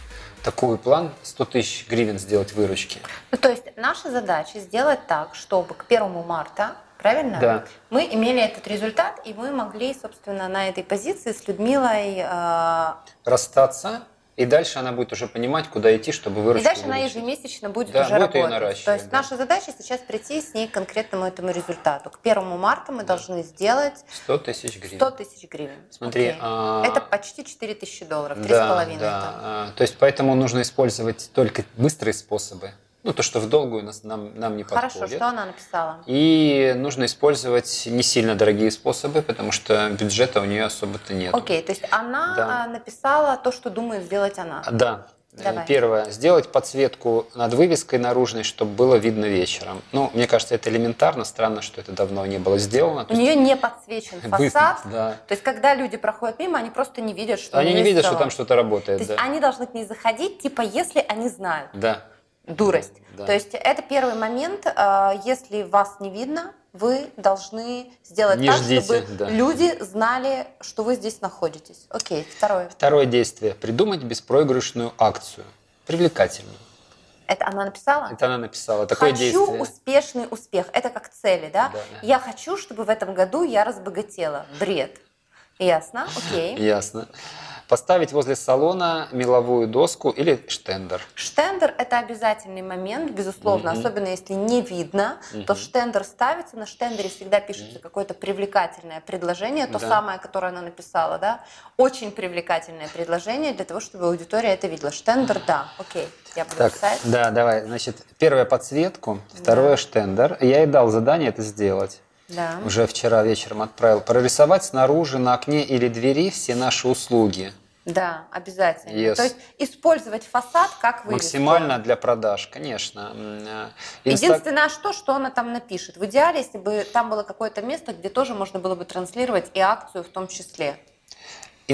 [SPEAKER 3] такой план 100 тысяч гривен сделать выручки.
[SPEAKER 1] Ну, то есть наша задача сделать так, чтобы к 1 марта, правильно?
[SPEAKER 3] Да.
[SPEAKER 1] Мы имели этот результат, и мы могли, собственно, на этой позиции с Людмилой... э,
[SPEAKER 3] Расстаться, и дальше она будет уже понимать, куда идти, чтобы
[SPEAKER 1] и
[SPEAKER 3] выручку
[SPEAKER 1] дальше она
[SPEAKER 3] увеличить.
[SPEAKER 1] ежемесячно будет
[SPEAKER 3] Да,
[SPEAKER 1] уже
[SPEAKER 3] будет
[SPEAKER 1] работать. То есть
[SPEAKER 3] да.
[SPEAKER 1] наша задача сейчас прийти с ней к конкретному этому результату. К 1 марта мы должны сделать
[SPEAKER 3] 100 тысяч гривен.
[SPEAKER 1] 100 тысяч гривен.
[SPEAKER 3] Смотри,
[SPEAKER 1] Окей.
[SPEAKER 3] а-
[SPEAKER 1] Это почти 4 тысячи долларов, 3,5.
[SPEAKER 3] Да, да. А, То есть поэтому нужно использовать только быстрые способы. Ну, то, что в долгую нас, нам, нам не
[SPEAKER 1] Хорошо,
[SPEAKER 3] подходит.
[SPEAKER 1] что она написала?
[SPEAKER 3] И нужно использовать не сильно дорогие способы, потому что бюджета у нее особо-то нет.
[SPEAKER 1] Окей, то есть она
[SPEAKER 3] Да.
[SPEAKER 1] а, написала то, что думает сделать она.
[SPEAKER 3] Да.
[SPEAKER 1] Давай.
[SPEAKER 3] Первое. Сделать подсветку над вывеской наружной, чтобы было видно вечером. Ну, мне кажется, это элементарно. Странно, что это давно не было сделано. То
[SPEAKER 1] У
[SPEAKER 3] есть
[SPEAKER 1] нее не подсвечен фасад.
[SPEAKER 3] да.
[SPEAKER 1] То есть, когда люди проходят мимо, они просто не видят, что
[SPEAKER 3] Они не видят, что там что-то работает.
[SPEAKER 1] То есть
[SPEAKER 3] да.
[SPEAKER 1] они должны к ней заходить, типа, если они знают.
[SPEAKER 3] Да.
[SPEAKER 1] Дурость.
[SPEAKER 3] Да.
[SPEAKER 1] То есть это первый момент. э, Если вас не видно, вы должны сделать
[SPEAKER 3] Не
[SPEAKER 1] так,
[SPEAKER 3] ждите,
[SPEAKER 1] чтобы
[SPEAKER 3] да.
[SPEAKER 1] люди знали, что вы здесь находитесь. Окей, второе.
[SPEAKER 3] Второе действие. Придумать беспроигрышную акцию. Привлекательную.
[SPEAKER 1] Это она написала?
[SPEAKER 3] Это она написала. Такое
[SPEAKER 1] хочу
[SPEAKER 3] действие.
[SPEAKER 1] успешный успех. Это как цели, да?
[SPEAKER 3] Да.
[SPEAKER 1] Я хочу, чтобы в этом году я разбогатела. Бред. Ясно? Окей.
[SPEAKER 3] Ясно. Поставить возле салона меловую доску или штендер.
[SPEAKER 1] Штендер – это обязательный момент, безусловно,
[SPEAKER 3] Мгм.
[SPEAKER 1] особенно если не видно, то
[SPEAKER 3] Мгм.
[SPEAKER 1] штендер ставится, на штендере всегда пишется какое-то привлекательное предложение, то
[SPEAKER 3] Да.
[SPEAKER 1] самое, которое она написала, да, очень привлекательное предложение для того, чтобы аудитория это видела. Штендер – да, окей, я буду
[SPEAKER 3] Так,
[SPEAKER 1] писать.
[SPEAKER 3] да, давай. Значит, первое подсветку, второе штендер. Я ей дал задание это сделать.
[SPEAKER 1] Да.
[SPEAKER 3] Уже вчера вечером отправил. Прорисовать снаружи на окне или двери все наши услуги.
[SPEAKER 1] Да, обязательно.
[SPEAKER 3] Yes.
[SPEAKER 1] То есть использовать фасад как вывеску.
[SPEAKER 3] Максимально для продаж, конечно. Э, инста-
[SPEAKER 1] Единственное, что, что она там напишет. В идеале, если бы там было какое-то место, где тоже можно было бы транслировать и акцию в том числе.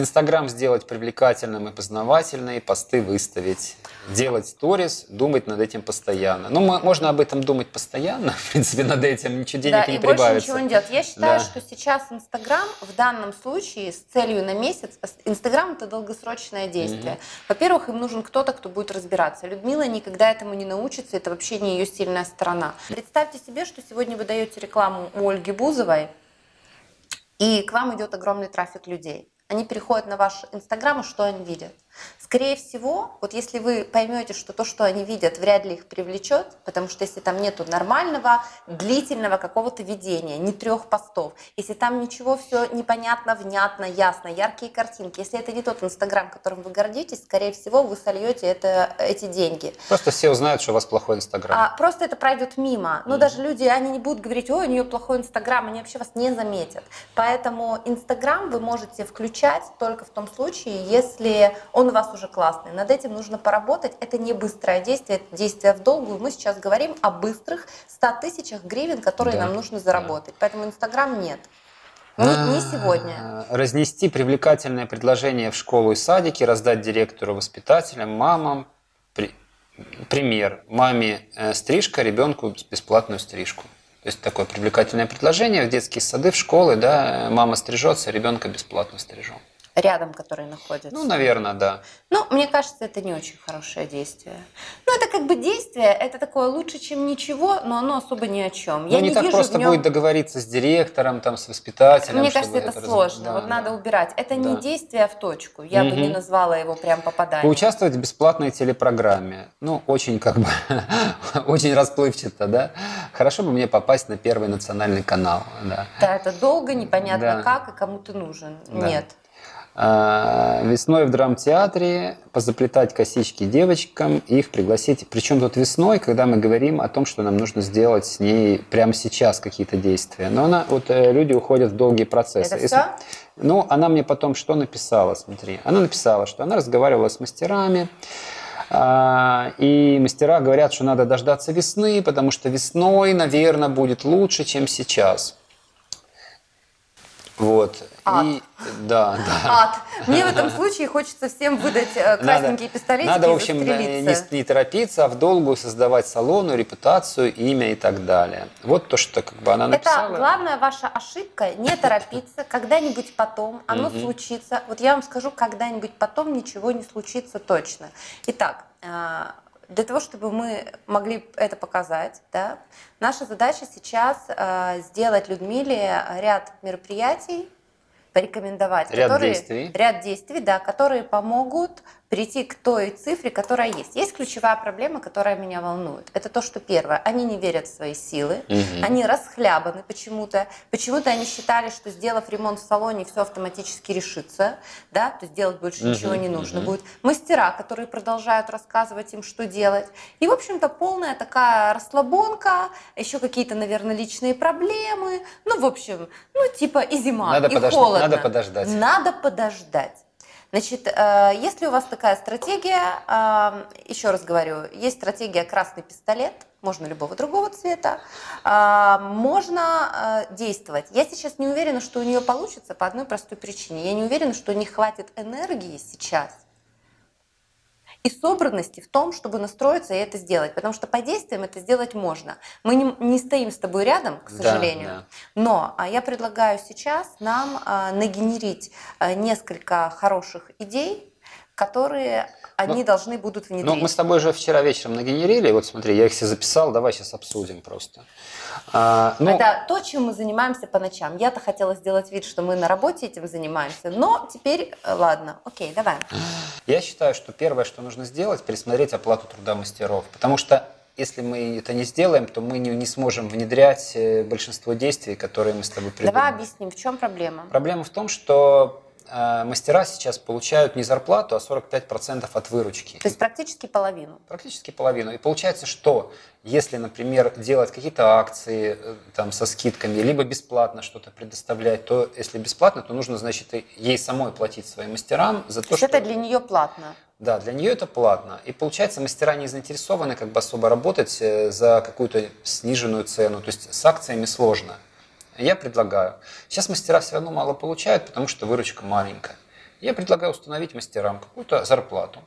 [SPEAKER 3] Инстаграм сделать привлекательным и познавательным, посты выставить. Делать сторис, думать над этим постоянно. Ну, мо- можно об этом думать постоянно, в принципе, над этим ничего денег
[SPEAKER 1] да,
[SPEAKER 3] не
[SPEAKER 1] и больше
[SPEAKER 3] прибавится.
[SPEAKER 1] ничего не делать. Я считаю,
[SPEAKER 3] Да.
[SPEAKER 1] что сейчас Инстаграм в данном случае с целью на месяц, Инстаграм это долгосрочное действие.
[SPEAKER 3] Мгм.
[SPEAKER 1] Во-первых, им нужен кто-то, кто будет разбираться. Людмила никогда этому не научится, это вообще не ее сильная сторона. Представьте себе, что сегодня вы даете рекламу у Ольги Бузовой, и к вам идет огромный трафик людей. Они переходят на ваш Инстаграм, и что они видят? Скорее всего, вот если вы поймете, что то, что они видят, вряд ли их привлечет, потому что если там нету нормального, длительного какого-то ведения, не трех постов, если там ничего все непонятно, внятно, ясно, яркие картинки, если это не тот Инстаграм, которым вы гордитесь, скорее всего, вы сольете это, эти деньги.
[SPEAKER 3] Просто все узнают, что у вас плохой Инстаграм.
[SPEAKER 1] А, просто это пройдет мимо. Но даже люди, они не будут говорить, ой, у нее плохой Инстаграм, они вообще вас не заметят. Поэтому Инстаграм вы можете включать только в том случае, если он у вас уже классный. Над этим нужно поработать. Это не быстрое действие, это действие в долгую. Мы сейчас говорим о быстрых 100 тысячах гривен, которые
[SPEAKER 3] Да,
[SPEAKER 1] нам нужно заработать. Поэтому Инстаграм нет. Не, не сегодня.
[SPEAKER 3] А, Разнести привлекательное предложение в школу и садики, раздать директору, воспитателям, мамам. При- Пример. Маме э, стрижка, ребенку бесплатную стрижку. То есть такое привлекательное предложение в детские сады, в школы, да, мама стрижется, ребенка бесплатно стрижем.
[SPEAKER 1] Рядом, которые находятся.
[SPEAKER 3] Ну, наверное, да.
[SPEAKER 1] Ну, мне кажется, это не очень хорошее действие. Ну, это как бы действие, это такое лучше, чем ничего, но оно особо ни о чем.
[SPEAKER 3] Ну, не, так
[SPEAKER 1] вижу
[SPEAKER 3] просто
[SPEAKER 1] нем-
[SPEAKER 3] будет договориться с директором, там, с воспитателем.
[SPEAKER 1] Мне кажется, это
[SPEAKER 3] раз-
[SPEAKER 1] сложно.
[SPEAKER 3] да,
[SPEAKER 1] вот
[SPEAKER 3] да.
[SPEAKER 1] надо убирать. Это не
[SPEAKER 3] Да.
[SPEAKER 1] действие в точку. Я бы не назвала его прям попаданием.
[SPEAKER 3] Поучаствовать в бесплатной телепрограмме. Ну, очень как бы, очень расплывчато, да? Хорошо бы мне попасть на Первый национальный канал, да.
[SPEAKER 1] Да, это долго, непонятно как и кому ты нужен. Нет.
[SPEAKER 3] А, Весной в драмтеатре позаплетать косички девочкам, их пригласить. Причем тут весной, когда мы говорим о том, что нам нужно сделать с ней прямо сейчас какие-то действия. Но она, вот э, люди уходят в долгие процессы.
[SPEAKER 1] Это все?
[SPEAKER 3] Ну, она мне потом что написала, смотри. Она написала, что она разговаривала с мастерами, а, и мастера говорят, что надо дождаться весны, потому что весной, наверное, будет лучше, чем сейчас. Вот.
[SPEAKER 1] Ад.
[SPEAKER 3] И, да, да.
[SPEAKER 1] Ад. Мне в этом случае хочется всем выдать э, красненькие пистолетики
[SPEAKER 3] Надо, в общем, не, не торопиться, а в долгую создавать салону, репутацию, имя и так далее. Вот то, что как бы она написала.
[SPEAKER 1] Это главная ваша ошибка, не торопиться, когда-нибудь потом оно случится. Вот я вам скажу, когда-нибудь потом ничего не случится точно. Итак, а, для того, чтобы мы могли это показать, да, наша задача сейчас а, сделать Людмиле ряд мероприятий, порекомендовать,
[SPEAKER 3] Ряд
[SPEAKER 1] которые,
[SPEAKER 3] действий.
[SPEAKER 1] ряд действий, да, которые помогут прийти к той цифре, которая есть. Есть ключевая проблема, которая меня волнует. Это то, что первое, они не верят в свои силы,
[SPEAKER 3] Мгм.
[SPEAKER 1] они расхлябаны почему-то. Почему-то они считали, что сделав ремонт в салоне, все автоматически решится, да, то есть делать больше
[SPEAKER 3] Мгм,
[SPEAKER 1] ничего не нужно
[SPEAKER 3] мгм.
[SPEAKER 1] будет. Мастера, которые продолжают рассказывать им, что делать. И, в общем-то, полная такая расслабонка, еще какие-то, наверное, личные проблемы. Ну, в общем, ну, типа и зима,
[SPEAKER 3] Надо
[SPEAKER 1] и
[SPEAKER 3] подождать,
[SPEAKER 1] холодно.
[SPEAKER 3] надо подождать.
[SPEAKER 1] Надо подождать. Значит, э, если у вас такая стратегия, еще раз говорю, есть стратегия красный пистолет, можно любого другого цвета, можно э, действовать. Я сейчас не уверена, что у нее получится по одной простой причине. Я не уверена, что не хватит энергии сейчас и собранности в том, чтобы настроиться и это сделать. Потому что по действиям это сделать можно. Мы не, не стоим с тобой рядом, к сожалению.
[SPEAKER 3] Да, да.
[SPEAKER 1] Но а, я предлагаю сейчас нам а, нагенерить а, несколько хороших идей, которые они
[SPEAKER 3] Ну,
[SPEAKER 1] должны будут внедрить.
[SPEAKER 3] Ну, мы с тобой же вчера вечером нагенерили, вот смотри, я их все записал, давай сейчас обсудим просто. А, ну,
[SPEAKER 1] Это то, чем мы занимаемся по ночам. Я-то хотела сделать вид, что мы на работе этим занимаемся, но теперь, э, ладно, окей, давай.
[SPEAKER 3] Я считаю, что первое, что нужно сделать, пересмотреть оплату труда мастеров. Потому что если мы это не сделаем, то мы не, не сможем внедрять э, большинство действий, которые мы с тобой придумали.
[SPEAKER 1] Давай объясним, в чем проблема.
[SPEAKER 3] Проблема в том, что мастера сейчас получают не зарплату, а 45% от выручки.
[SPEAKER 1] То есть практически половину.
[SPEAKER 3] Практически половину. И получается, что если, например, делать какие-то акции э, там, со скидками, либо бесплатно что-то предоставлять, то если бесплатно, то нужно, значит, ей самой платить своим мастерам за
[SPEAKER 1] То
[SPEAKER 3] то, что...
[SPEAKER 1] это для нее платно.
[SPEAKER 3] Да, для нее это платно. И получается, мастера не заинтересованы как бы особо работать э, за какую-то сниженную цену. То есть с акциями сложно. Я предлагаю. Сейчас мастера все равно мало получают, потому что выручка маленькая. Я предлагаю установить мастерам какую-то зарплату.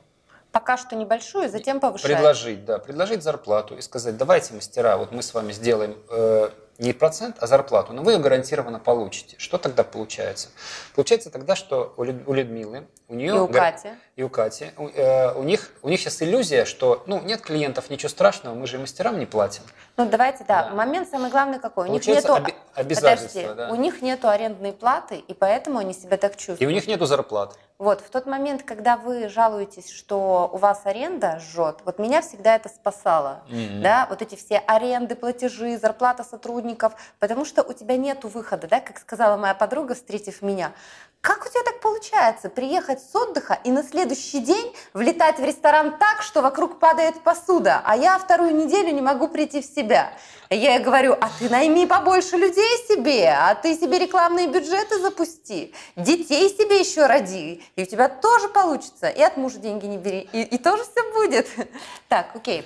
[SPEAKER 1] Пока что небольшую, затем повышать.
[SPEAKER 3] Предложить, да, предложить зарплату и сказать, давайте, мастера, вот мы с вами сделаем э, не процент, а зарплату, но вы ее гарантированно получите. Что тогда получается? Получается тогда, что у, Лю- у Людмилы, у нее...
[SPEAKER 1] И у
[SPEAKER 3] гар-
[SPEAKER 1] Кати.
[SPEAKER 3] И у Кати. У, э, у них, у них сейчас иллюзия, что, ну, нет клиентов, ничего страшного, мы же и мастерам не платим.
[SPEAKER 1] Ну, давайте, да.
[SPEAKER 3] Да.
[SPEAKER 1] Момент самый главный какой. У них
[SPEAKER 3] Получается,
[SPEAKER 1] нету...
[SPEAKER 3] оби- обязательства,
[SPEAKER 1] Подожди,
[SPEAKER 3] да.
[SPEAKER 1] у них нету арендной платы, и поэтому они себя так чувствуют.
[SPEAKER 3] И у них нету зарплат.
[SPEAKER 1] Вот, в тот момент, когда вы жалуетесь, что у вас аренда жжет, вот меня всегда это спасало.
[SPEAKER 3] Мгм.
[SPEAKER 1] Да, вот эти все аренды, платежи, зарплата сотрудников, потому что у тебя нет выхода, да, как сказала моя подруга, встретив меня. Как у тебя так получается приехать с отдыха и на следующий день влетать в ресторан так, что вокруг падает посуда, а я вторую неделю не могу прийти в себя? Я ей говорю, а ты найми побольше людей себе, а ты себе рекламные бюджеты запусти, детей себе еще роди, и у тебя тоже получится. И от мужа деньги не бери, и, и тоже все будет. Так, окей.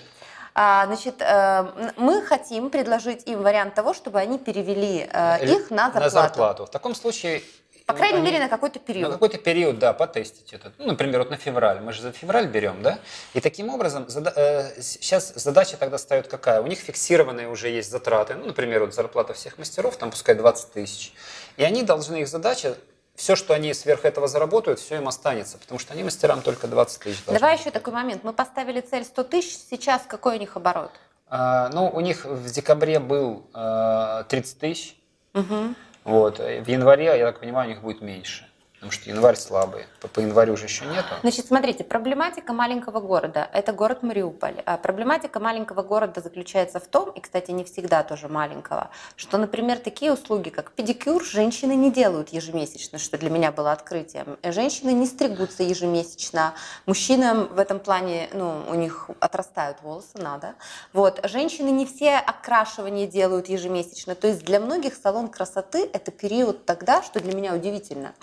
[SPEAKER 1] А, значит, э, мы хотим предложить им вариант того, чтобы они перевели э, их на зарплату.
[SPEAKER 3] На зарплату. В таком случае...
[SPEAKER 1] По крайней
[SPEAKER 3] они-
[SPEAKER 1] мере, на какой-то
[SPEAKER 3] На
[SPEAKER 1] период.
[SPEAKER 3] какой-то период, да, потестить это. Ну, например, вот на февраль. Мы же за февраль берем, да? И таким образом, сейчас задача тогда ставит какая? У них фиксированные уже есть затраты. Ну, например, вот зарплата всех мастеров, там пускай 20 тысяч. И они должны, их задача, все, что они сверх этого заработают, все им останется. Потому что они мастерам только 20 тысяч.
[SPEAKER 1] Давай еще такой момент. Мы поставили цель 100 тысяч, сейчас какой у них оборот?
[SPEAKER 3] А, ну, у них в декабре был а, 30 тысяч.
[SPEAKER 1] Мгм.
[SPEAKER 3] Вот. И В январе, я так понимаю, у них будет меньше. Потому что январь слабый. По, январю уже еще нету.
[SPEAKER 1] Значит, смотрите, проблематика маленького города – это город Мариуполь. А проблематика маленького города заключается в том, и, кстати, не всегда тоже маленького, что, например, такие услуги, как педикюр, женщины не делают ежемесячно, что для меня было открытием. Женщины не стригутся ежемесячно. Мужчинам в этом плане, ну, у них отрастают волосы, надо. Вот. Женщины не все окрашивания делают ежемесячно. То есть для многих салон красоты – это период тогда, что для меня удивительно,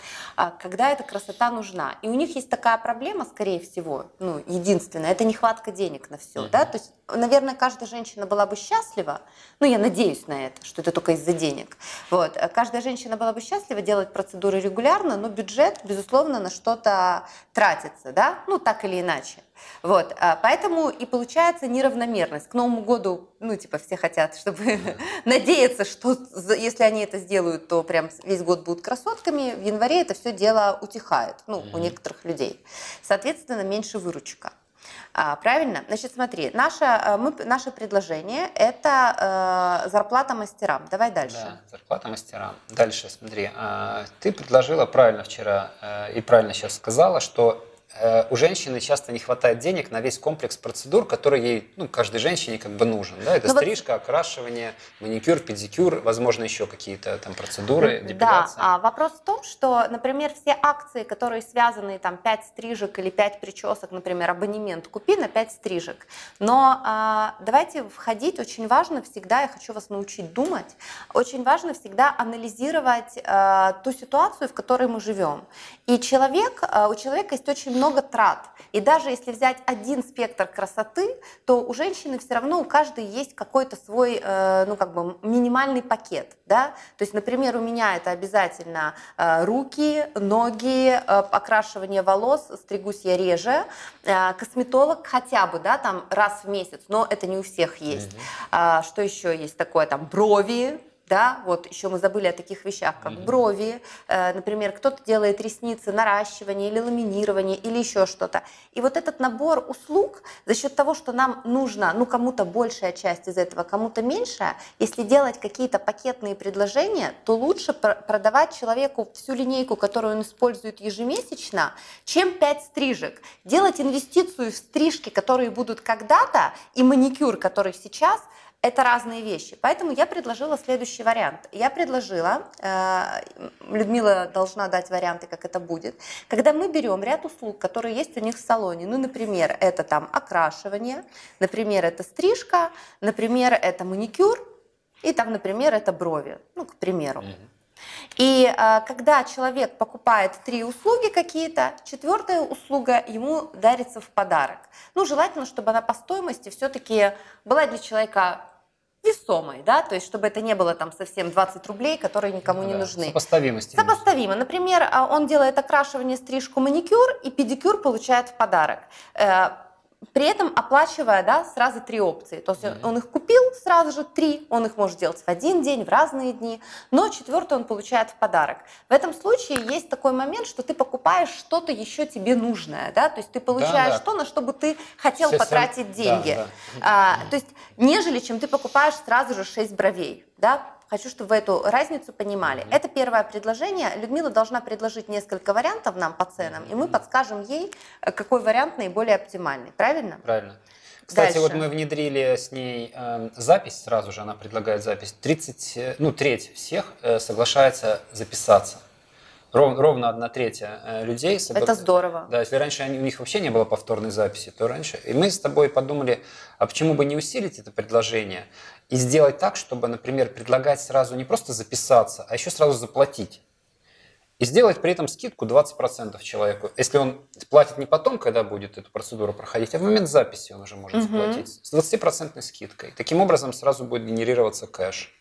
[SPEAKER 1] а, когда эта красота нужна. И у них есть такая проблема, скорее всего, ну, единственная, это нехватка денег на все. Да? То есть, наверное, каждая женщина была бы счастлива, ну, я надеюсь на это, что это только из-за денег. Вот. Каждая женщина была бы счастлива делать процедуры регулярно, но бюджет, безусловно, на что-то тратится, да? ну, так или иначе. Вот, а, поэтому и получается неравномерность. К Новому году, ну, типа, все хотят, чтобы надеяться, что если они это сделают, то прям весь год будут красотками. В январе это все дело утихает, ну, у некоторых людей. Соответственно, меньше выручка. А, правильно? Значит, смотри, наше, а, мы, наше предложение – это э, зарплата мастерам. Давай дальше.
[SPEAKER 3] Да, зарплата мастерам. Дальше, смотри, а, ты предложила правильно вчера э, и правильно сейчас сказала, что э, у женщины часто не хватает денег на весь комплекс процедур, который ей, ну, каждой женщине как бы нужен. Да? Это
[SPEAKER 1] Ну вот-
[SPEAKER 3] стрижка, окрашивание, маникюр, педикюр, возможно, еще какие-то там процедуры,
[SPEAKER 1] Да,
[SPEAKER 3] депиляция.
[SPEAKER 1] а вопрос в том, что, например, все акции, которые связаны, там, 5 стрижек или 5 причесок, например, абонемент, купи на 5 стрижек. Но а, давайте входить, очень важно всегда, я хочу вас научить думать, очень важно всегда анализировать а, ту ситуацию, в которой мы живем. И человек, а, у человека есть очень много трат. И даже если взять один спектр красоты, то у женщины все равно у каждой есть какой-то свой, э, ну как бы минимальный пакет, да. То есть, например, у меня это обязательно э, руки, ноги, э, окрашивание волос, стригусь я реже, косметолог хотя бы, да, там раз в месяц, но это не у всех есть. А, что еще есть такое, там брови, да, вот еще мы забыли о таких вещах, как mm-hmm. брови, э, например, кто-то делает ресницы, наращивание или ламинирование или еще что-то. И вот этот набор услуг за счет того, что нам нужно, ну кому-то большая часть из этого, кому-то меньшая, если делать какие-то пакетные предложения, то лучше пр- продавать человеку всю линейку, которую он использует ежемесячно, чем 5 стрижек. Делать инвестицию в стрижки, которые будут когда-то, и маникюр, который сейчас – это разные вещи. Поэтому я предложила следующий вариант. Я предложила, э, Людмила должна дать варианты, как это будет, когда мы берем ряд услуг, которые есть у них в салоне. Ну, например, это там окрашивание, например, это стрижка, например, это маникюр, и там, например, это брови, ну, к примеру. И э, когда человек покупает три услуги какие-то, четвертая услуга ему дарится в подарок. Ну, желательно, чтобы она по стоимости все-таки была для человека весомой, да, то есть чтобы это не было там совсем 20 рублей, которые никому не нужны.
[SPEAKER 3] Сопоставимости.
[SPEAKER 1] Сопоставимо. Например, а, он делает окрашивание, стрижку, маникюр, и педикюр получает в подарок. При этом оплачивая да, сразу три опции. То есть mm-hmm. он их купил сразу же три, он их может делать в один день, в разные дни, но четвертый он получает в подарок. В этом случае есть такой момент, что ты покупаешь что-то еще тебе нужное, да, то есть ты получаешь да, да. то, на что бы ты хотел Все потратить сам... деньги. Да, да. А, то есть нежели чем ты покупаешь сразу же 6 бровей, да, Хочу, чтобы вы эту разницу понимали. Mm-hmm. Это первое предложение. Людмила должна предложить несколько вариантов нам по ценам, mm-hmm. и мы подскажем ей, э, какой вариант наиболее оптимальный. Правильно?
[SPEAKER 3] Правильно. Кстати, Дальше. вот мы внедрили с ней э, запись, сразу же она предлагает запись. 30, э, ну, треть всех э, соглашается записаться. Ров, ровно одна третья э, людей.
[SPEAKER 1] Собак... Это здорово.
[SPEAKER 3] Да, если раньше они, у них вообще не было повторной записи, то раньше. И мы с тобой подумали, а почему бы не усилить это предложение и сделать так, чтобы, например, предлагать сразу не просто записаться, а еще сразу заплатить. И сделать при этом скидку 20% человеку. Если он платит не потом, когда будет эту процедуру проходить, а в момент записи он уже может угу. заплатить. С 20% скидкой. Таким образом сразу будет генерироваться кэш.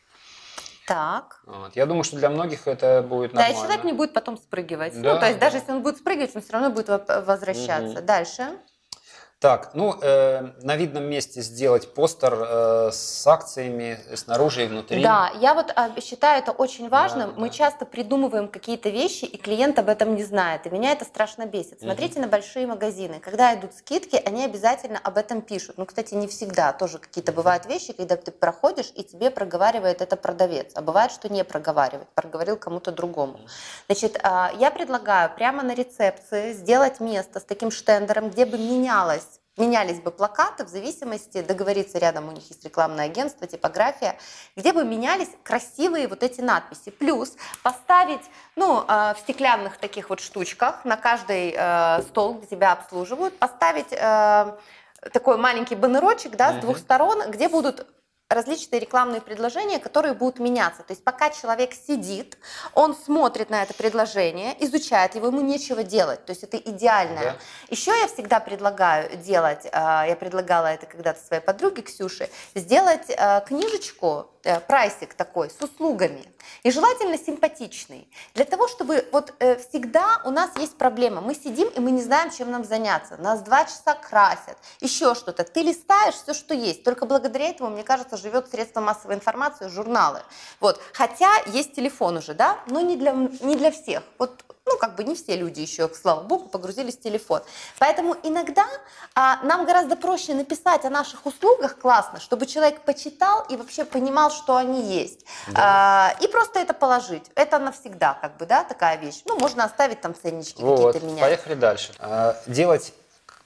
[SPEAKER 1] Так.
[SPEAKER 3] Вот. Я думаю, что для многих это будет нормально.
[SPEAKER 1] Да, и человек не будет потом спрыгивать. Да, ну, то есть да. даже если он будет спрыгивать, он все равно будет возвращаться. Угу. Дальше.
[SPEAKER 3] Так, ну, э, на видном месте сделать постер э, с акциями снаружи и внутри.
[SPEAKER 1] Да, я вот э, считаю это очень важным. Да, Мы да. часто придумываем какие-то вещи, и клиент об этом не знает. И меня это страшно бесит. Смотрите угу. на большие магазины. Когда идут скидки, они обязательно об этом пишут. Ну, кстати, не всегда. Тоже какие-то бывают вещи, когда ты проходишь, и тебе проговаривает это продавец. А бывает, что не проговаривает. Проговорил кому-то другому. Значит, э, я предлагаю прямо на рецепции сделать место с таким штендером, где бы менялось менялись бы плакаты в зависимости, договориться рядом у них есть рекламное агентство, типография, где бы менялись красивые вот эти надписи. Плюс поставить, ну, э, в стеклянных таких вот штучках на каждый э, стол, где тебя обслуживают, поставить э, такой маленький баннерочек, да, с двух сторон, где будут различные рекламные предложения, которые будут меняться. То есть пока человек сидит, он смотрит на это предложение, изучает его, ему нечего делать. То есть это идеальное. Да. Еще я всегда предлагаю делать, а, я предлагала это когда-то своей подруге Ксюше, сделать а, книжечку Э, прайсик такой с услугами. И желательно симпатичный. Для того, чтобы вот э, всегда у нас есть проблема. Мы сидим и мы не знаем, чем нам заняться. Нас два часа красят, еще что-то. Ты листаешь все, что есть. Только благодаря этому, мне кажется, живет средство массовой информации, журналы. Вот. Хотя есть телефон уже, да, но не для, не для всех. Вот ну, как бы не все люди еще, слава богу, погрузились в телефон. Поэтому иногда а, нам гораздо проще написать о наших услугах классно, чтобы человек почитал и вообще понимал, что они есть. Да. А, и просто это положить. Это навсегда, как бы, да, такая вещь. Ну, можно оставить там ценнички вот, какие-то менять.
[SPEAKER 3] Поехали дальше. А, делать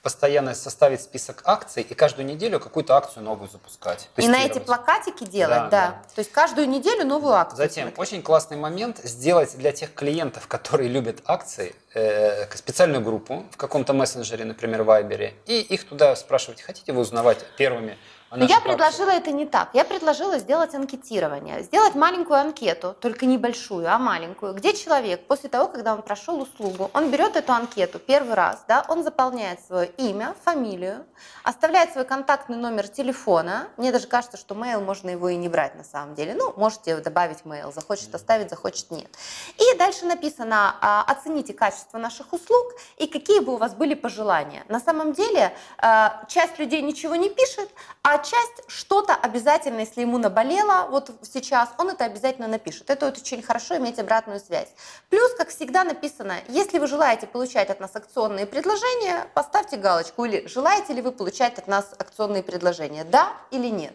[SPEAKER 3] постоянно составить список акций и каждую неделю какую-то акцию новую запускать.
[SPEAKER 1] И на эти плакатики делать, да, да. да. То есть каждую неделю новую акцию.
[SPEAKER 3] Затем смотреть. очень классный момент сделать для тех клиентов, которые любят акции, э, специальную группу в каком-то мессенджере, например, Вайбере, и их туда спрашивать, хотите вы узнавать первыми
[SPEAKER 1] Но я предложила это не так. Я предложила сделать анкетирование. Сделать маленькую анкету, только небольшую, а маленькую, где человек после того, когда он прошел услугу, он берет эту анкету первый раз, да, он заполняет свое имя, фамилию, оставляет свой контактный номер телефона. Мне даже кажется, что mail можно его и не брать на самом деле. Ну, можете добавить mail, захочет оставить, захочет нет. И дальше написано, а, оцените качество наших услуг и какие бы у вас были пожелания. На самом деле а, часть людей ничего не пишет, а часть что-то обязательно, если ему наболело вот сейчас, он это обязательно напишет. Это вот очень хорошо иметь обратную связь. Плюс, как всегда написано, если вы желаете получать от нас акционные предложения, поставьте галочку или желаете ли вы получать от нас акционные предложения, да или нет.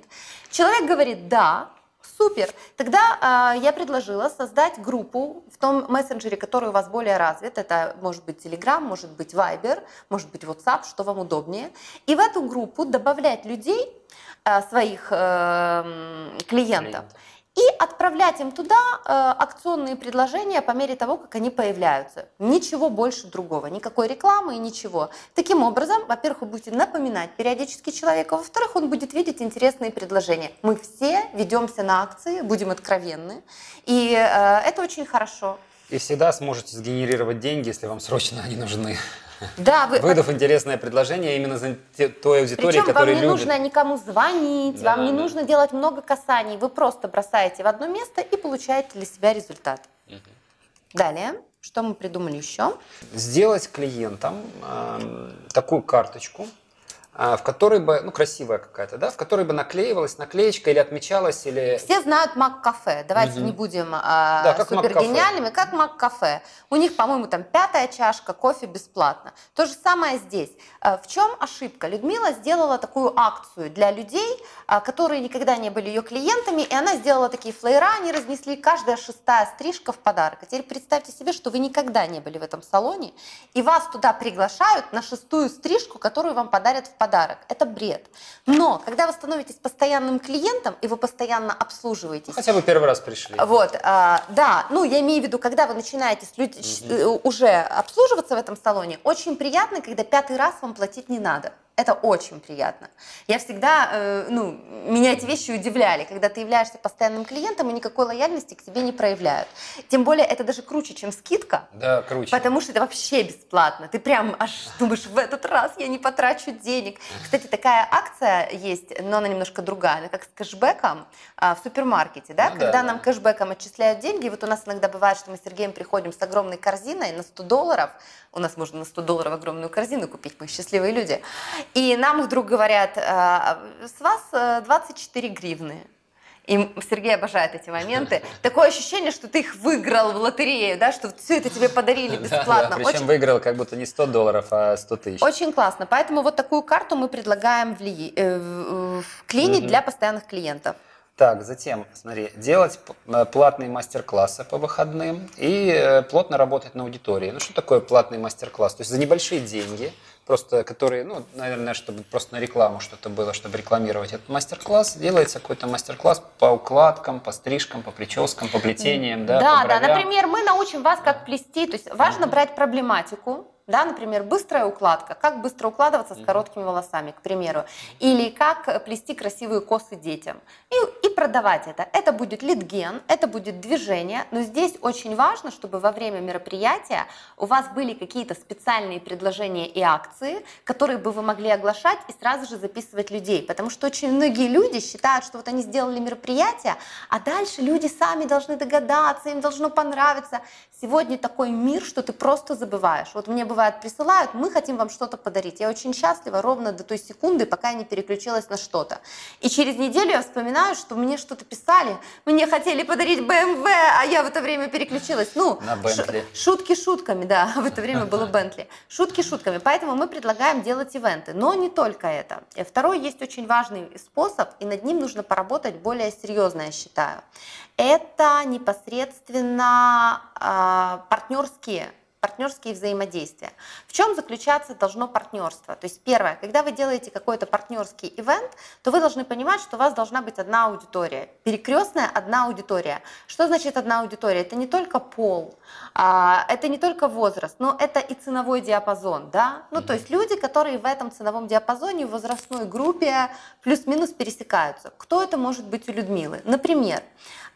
[SPEAKER 1] Человек говорит да, Супер. Тогда э, я предложила создать группу в том мессенджере, который у вас более развит. Это может быть Telegram, может быть Viber, может быть WhatsApp, что вам удобнее. И в эту группу добавлять людей, э, своих э, клиентов, и отправлять им туда э, акционные предложения по мере того, как они появляются. Ничего больше другого, никакой рекламы и ничего. Таким образом, во-первых, вы будете напоминать периодически человеку, во-вторых, он будет видеть интересные предложения. Мы все ведемся на акции, будем откровенны, и э, это очень хорошо.
[SPEAKER 3] И всегда сможете сгенерировать деньги, если вам срочно они нужны.
[SPEAKER 1] Да, вы...
[SPEAKER 3] Выдав интересное предложение именно за той аудиторией,
[SPEAKER 1] Причем вам
[SPEAKER 3] которая
[SPEAKER 1] не
[SPEAKER 3] любит.
[SPEAKER 1] нужно никому звонить,
[SPEAKER 3] Да,
[SPEAKER 1] вам не
[SPEAKER 3] да.
[SPEAKER 1] нужно делать много касаний, вы просто бросаете в одно место и получаете для себя результат. Далее, что мы придумали еще?
[SPEAKER 3] Сделать клиентам эм, такую карточку, в которой бы, ну, красивая какая-то, да, в которой бы наклеивалась наклеечка или отмечалась, или...
[SPEAKER 1] Все знают Мак-кафе. Давайте
[SPEAKER 3] Мгм.
[SPEAKER 1] не будем а,
[SPEAKER 3] Да, как
[SPEAKER 1] супер гениальными, как Мак-кафе. У них, по-моему, там пятая чашка, кофе бесплатно. То же самое здесь. А, В чем ошибка? Людмила сделала такую акцию для людей, а, которые никогда не были ее клиентами, и она сделала такие флеера, они разнесли каждая шестая стрижка в подарок. А теперь представьте себе, что вы никогда не были в этом салоне, и вас туда приглашают на шестую стрижку, которую вам подарят в подарок. Это бред. Но когда вы становитесь постоянным клиентом, и вы постоянно обслуживаетесь,
[SPEAKER 3] Хотя бы первый раз пришли.
[SPEAKER 1] вот, а, да, ну я имею в виду, когда вы начинаете с люд- э, уже обслуживаться в этом салоне, очень приятно, когда пятый раз вам платить не надо. Это очень приятно. Я всегда, э, ну, меня эти вещи удивляли, когда ты являешься постоянным клиентом и никакой лояльности к тебе не проявляют. Тем более это даже круче, чем скидка,
[SPEAKER 3] Да, круче.
[SPEAKER 1] Потому что это вообще бесплатно. Ты прям аж думаешь, в этот раз я не потрачу денег. Кстати, такая акция есть, но она немножко другая. Она как с кэшбэком а, в супермаркете. Да?
[SPEAKER 3] Ну да,
[SPEAKER 1] Когда
[SPEAKER 3] да.
[SPEAKER 1] нам кэшбэком отчисляют деньги, вот у нас иногда бывает, что мы с Сергеем приходим с огромной корзиной на 100 долларов. У нас можно на 100 долларов огромную корзину купить, мы счастливые люди. И нам вдруг говорят, «А, с вас э, 24 гривны. И Сергей обожает эти моменты. Такое ощущение, что ты их выиграл в лотерею, да, что все это тебе подарили
[SPEAKER 3] Да,
[SPEAKER 1] бесплатно.
[SPEAKER 3] да, причем
[SPEAKER 1] Очень-
[SPEAKER 3] выиграл как будто не 100 долларов, а 100 тысяч.
[SPEAKER 1] очень классно. Поэтому вот такую карту мы предлагаем в, Ли- э, в- клине
[SPEAKER 3] Мгм.
[SPEAKER 1] для постоянных клиентов.
[SPEAKER 3] Так, затем, смотри, делать э, платные мастер-классы по выходным и э, плотно работать на аудитории. Ну, что такое платный мастер-класс? То есть за небольшие деньги, просто которые, ну, наверное, чтобы просто на рекламу что-то было, чтобы рекламировать этот мастер-класс, делается какой-то мастер-класс по укладкам, по стрижкам, по прическам, по плетениям, да,
[SPEAKER 1] Да,
[SPEAKER 3] по
[SPEAKER 1] да, например, мы научим вас, как плести. То есть важно брать проблематику, да, например, быстрая укладка, как быстро укладываться с короткими волосами, к примеру, или как э, плести красивые косы детям, и, и продавать это. Это будет литген, это будет движение, но здесь очень важно, чтобы во время мероприятия у вас были какие-то специальные предложения и акции, которые бы вы могли оглашать и сразу же записывать людей, потому что очень многие люди считают, что вот они сделали мероприятие, а дальше люди сами должны догадаться, им должно понравиться. Сегодня такой мир, что ты просто забываешь. Вот мне бывает присылают, мы хотим вам что-то подарить. Я очень счастлива ровно до той секунды, пока я не переключилась на что-то. И через неделю я вспоминаю, что мне что-то писали, мне хотели подарить BMW, а я в это время переключилась. Ну,
[SPEAKER 3] На Бентли.
[SPEAKER 1] шутки шутками, да, в это время было Бентли. Шутки шутками. Поэтому мы предлагаем делать ивенты. Но не только это. И Второй есть очень важный способ, и над ним нужно поработать более серьезно, я считаю. Это непосредственно а, партнерские, пар- партнерские взаимодействия. В чем заключаться должно партнерство? То есть первое, когда вы делаете какой-то партнерский ивент, то вы должны понимать, что у вас должна быть одна аудитория. Перекрестная одна аудитория. Что значит одна аудитория? Это не только пол, а, это не только возраст, но это и ценовой диапазон. Да? Ну, то есть люди, которые в этом ценовом диапазоне, в возрастной группе плюс-минус пересекаются. Кто это может быть у Людмилы? Например,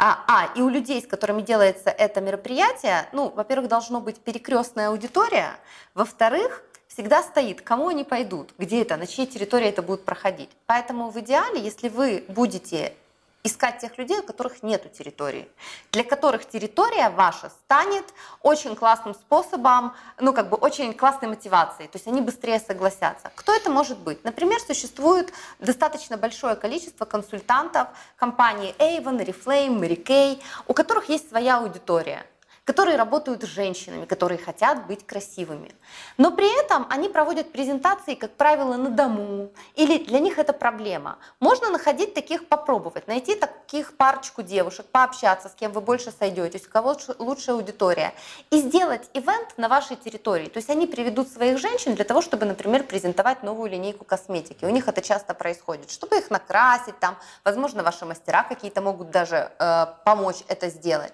[SPEAKER 1] а, а, и у людей, с которыми делается это мероприятие, ну, во-первых, должно быть перекрестная аудитория, во-вторых, всегда стоит, кому они пойдут, где это, на чьей территории это будет проходить. Поэтому в идеале, если вы будете искать тех людей, у которых нет территории, для которых территория ваша станет очень классным способом, ну как бы очень классной мотивацией, то есть они быстрее согласятся. Кто это может быть? Например, существует достаточно большое количество консультантов компании Avon, Reflame, Mary Kay, у которых есть своя аудитория которые работают с женщинами, которые хотят быть красивыми. Но при этом они проводят презентации, как правило, на дому, или для них это проблема. Можно находить таких, попробовать, найти таких парочку девушек, пообщаться, с кем вы больше сойдетесь, у кого лучшая аудитория, и сделать ивент на вашей территории. То есть они приведут своих женщин для того, чтобы, например, презентовать новую линейку косметики. У них это часто происходит, чтобы их накрасить, там, возможно, ваши мастера какие-то могут даже э, помочь это сделать.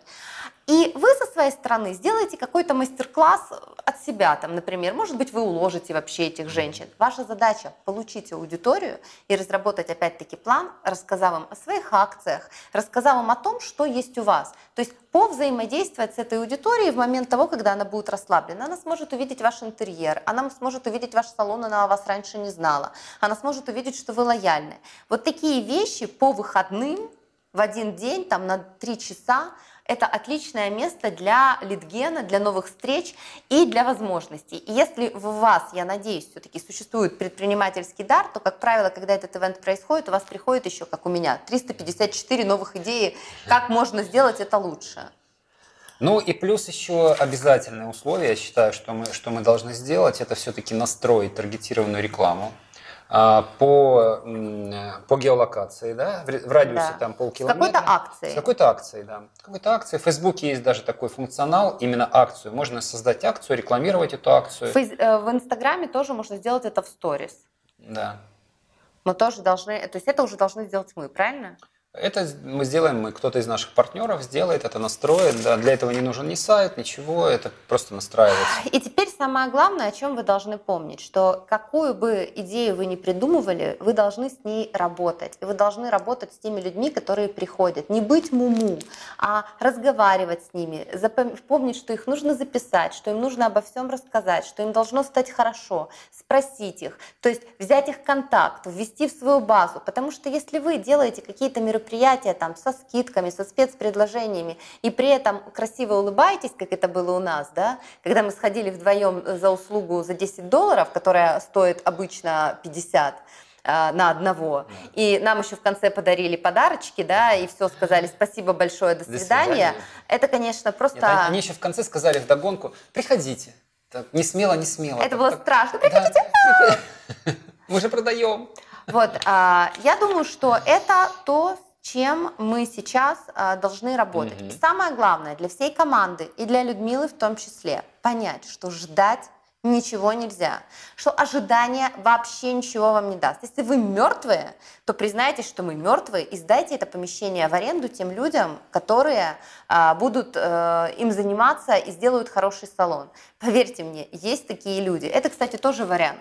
[SPEAKER 1] И вы со своей стороны сделаете какой-то мастер-класс от себя, там, например, может быть, вы уложите вообще этих женщин. Ваша задача – получить аудиторию и разработать опять-таки план, рассказав вам о своих акциях, рассказав вам о том, что есть у вас. То есть повзаимодействовать с этой аудиторией в момент того, когда она будет расслаблена. Она сможет увидеть ваш интерьер, она сможет увидеть ваш салон, она о вас раньше не знала, она сможет увидеть, что вы лояльны. Вот такие вещи по выходным в один день, там на три часа, это отличное место для литгена, для новых встреч и для возможностей. И если в вас, я надеюсь, все-таки существует предпринимательский дар, то, как правило, когда этот ивент происходит, у вас приходит еще, как у меня, 354 новых идеи, как можно сделать это лучше.
[SPEAKER 3] Ну и плюс еще обязательное условие, я считаю, что мы, что мы должны сделать, это все-таки настроить таргетированную рекламу. А, по, по геолокации, да, в радиусе да. там полкилометра.
[SPEAKER 1] С какой-то акцией.
[SPEAKER 3] С какой-то акцией, да. Какой-то акции. В Фейсбуке есть даже такой функционал, именно акцию. Можно создать акцию, рекламировать эту акцию.
[SPEAKER 1] Фейс, э, в Инстаграме тоже можно сделать это в сторис.
[SPEAKER 3] Да.
[SPEAKER 1] Мы тоже должны, то есть это уже должны сделать мы, правильно?
[SPEAKER 3] Это мы сделаем, кто-то из наших партнеров сделает, это настроит. Да. Для этого не нужен ни сайт, ничего, это просто настраивается.
[SPEAKER 1] И теперь самое главное, о чем вы должны помнить, что какую бы идею вы ни придумывали, вы должны с ней работать. И вы должны работать с теми людьми, которые приходят. Не быть муму, а разговаривать с ними, помнить, что их нужно записать, что им нужно обо всем рассказать, что им должно стать хорошо, спросить их, то есть взять их контакт, ввести в свою базу. Потому что если вы делаете какие-то мероприятия там со скидками, со спецпредложениями, и при этом красиво улыбаетесь, как это было у нас, да, когда мы сходили вдвоем э, за услугу за 10 долларов, которая стоит обычно 50, э, на одного. И нам еще в конце подарили подарочки, да, и все сказали спасибо большое, до свидания. До свидания. Это, конечно, просто... Нет,
[SPEAKER 3] они еще в конце сказали вдогонку, приходите. Так, не смело, не смело.
[SPEAKER 1] Это так, было так, страшно. Приходите.
[SPEAKER 3] Да, Мы же продаем.
[SPEAKER 1] Вот, а, я думаю, что это то, чем мы сейчас а, должны работать. И самое главное для всей команды и для Людмилы в том числе понять, что ждать ничего нельзя, что ожидание вообще ничего вам не даст. Если вы мертвые, то признайтесь, что мы мертвые, и сдайте это помещение в аренду тем людям, которые а, будут а, им заниматься и сделают хороший салон. Поверьте мне, есть такие люди. Это, кстати, тоже вариант.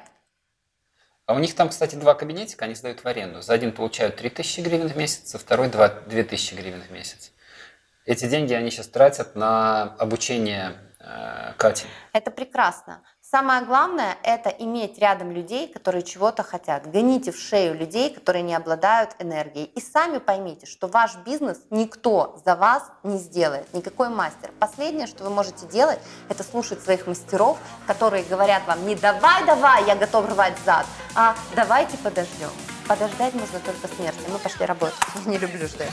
[SPEAKER 3] А у них там, кстати, два кабинетика, они сдают в аренду. За один получают 3000 гривен в месяц, за второй 2, 2000 гривен в месяц. Эти деньги они сейчас тратят на обучение э, Кати.
[SPEAKER 1] Это прекрасно. Самое главное – это иметь рядом людей, которые чего-то хотят. Гоните в шею людей, которые не обладают энергией. И сами поймите, что ваш бизнес никто за вас не сделает, никакой мастер. Последнее, что вы можете делать, это слушать своих мастеров, которые говорят вам не «давай, давай, я готов рвать зад», а «давайте подождем». Подождать можно только смерти. Мы пошли работать. Не люблю ждать.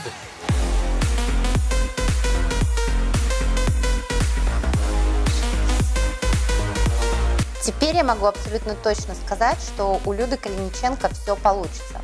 [SPEAKER 1] Теперь я могу абсолютно точно сказать, что у Люды Калиниченко все получится.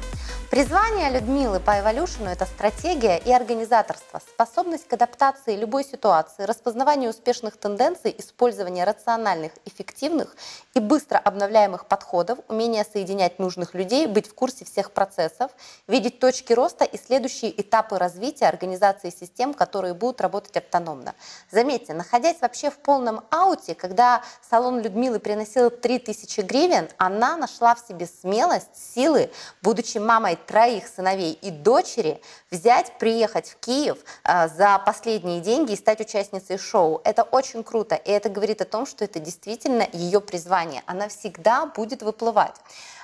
[SPEAKER 1] Призвание Людмилы по Evolution – это стратегия и организаторство, способность к адаптации любой ситуации, распознавание успешных тенденций, использование рациональных, эффективных и быстро обновляемых подходов, умение соединять нужных людей, быть в курсе всех процессов, видеть точки роста и следующие этапы развития организации систем, которые будут работать автономно. Заметьте, находясь вообще в полном ауте, когда салон Людмилы приносил 3000 гривен, она нашла в себе смелость, силы, будучи мамой троих сыновей и дочери взять, приехать в Киев э, за последние деньги и стать участницей шоу. Это очень круто, и это говорит о том, что это действительно ее призвание. Она всегда будет выплывать.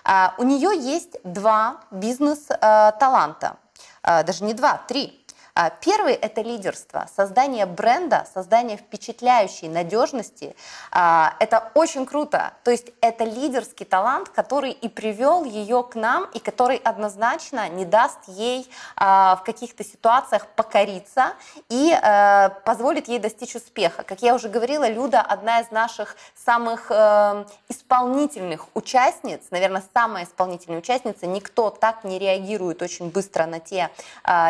[SPEAKER 1] Э, у нее есть два бизнес-таланта, э, даже не два, три. А, первый – это лидерство, создание бренда, создание впечатляющей надежности. А, это очень круто. То есть это лидерский талант, который и привел ее к нам, и который однозначно не даст ей а, в каких-то ситуациях покориться и позволит ей достичь успеха. Как я уже говорила, Люда – одна из наших самых э, исполнительных участниц, наверное, самая исполнительная участница. Никто так не реагирует очень быстро на те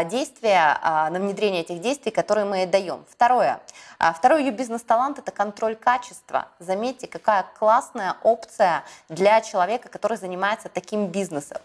[SPEAKER 1] действия, на внедрение этих действий, которые мы даем. Второе. А, второй ее бизнес-талант – это контроль качества. Заметьте, какая классная опция для человека, который занимается таким бизнесом.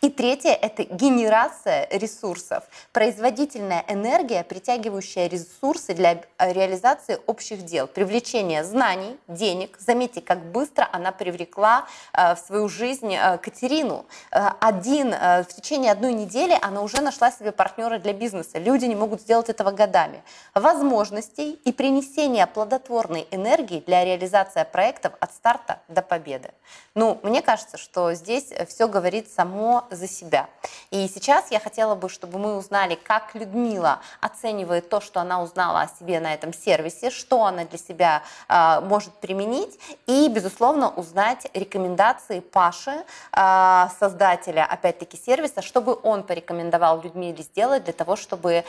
[SPEAKER 1] И третье – это генерация ресурсов. Производительная энергия, притягивающая ресурсы для реализации общих дел. Привлечение знаний, денег. Заметьте, как быстро она привлекла в свою жизнь Катерину. Один, в течение одной недели она уже нашла себе партнера для бизнеса. Люди не могут сделать этого годами. Возможностей и принесения плодотворной энергии для реализации проектов от старта до победы. Ну, мне кажется, что здесь все говорит само за себя. И сейчас я хотела бы, чтобы мы узнали, как Людмила оценивает то, что она узнала о себе на этом сервисе, что она для себя э, может применить, и, безусловно, узнать рекомендации Паши, э, создателя, опять-таки, сервиса, чтобы он порекомендовал Людмиле сделать для того, чтобы э,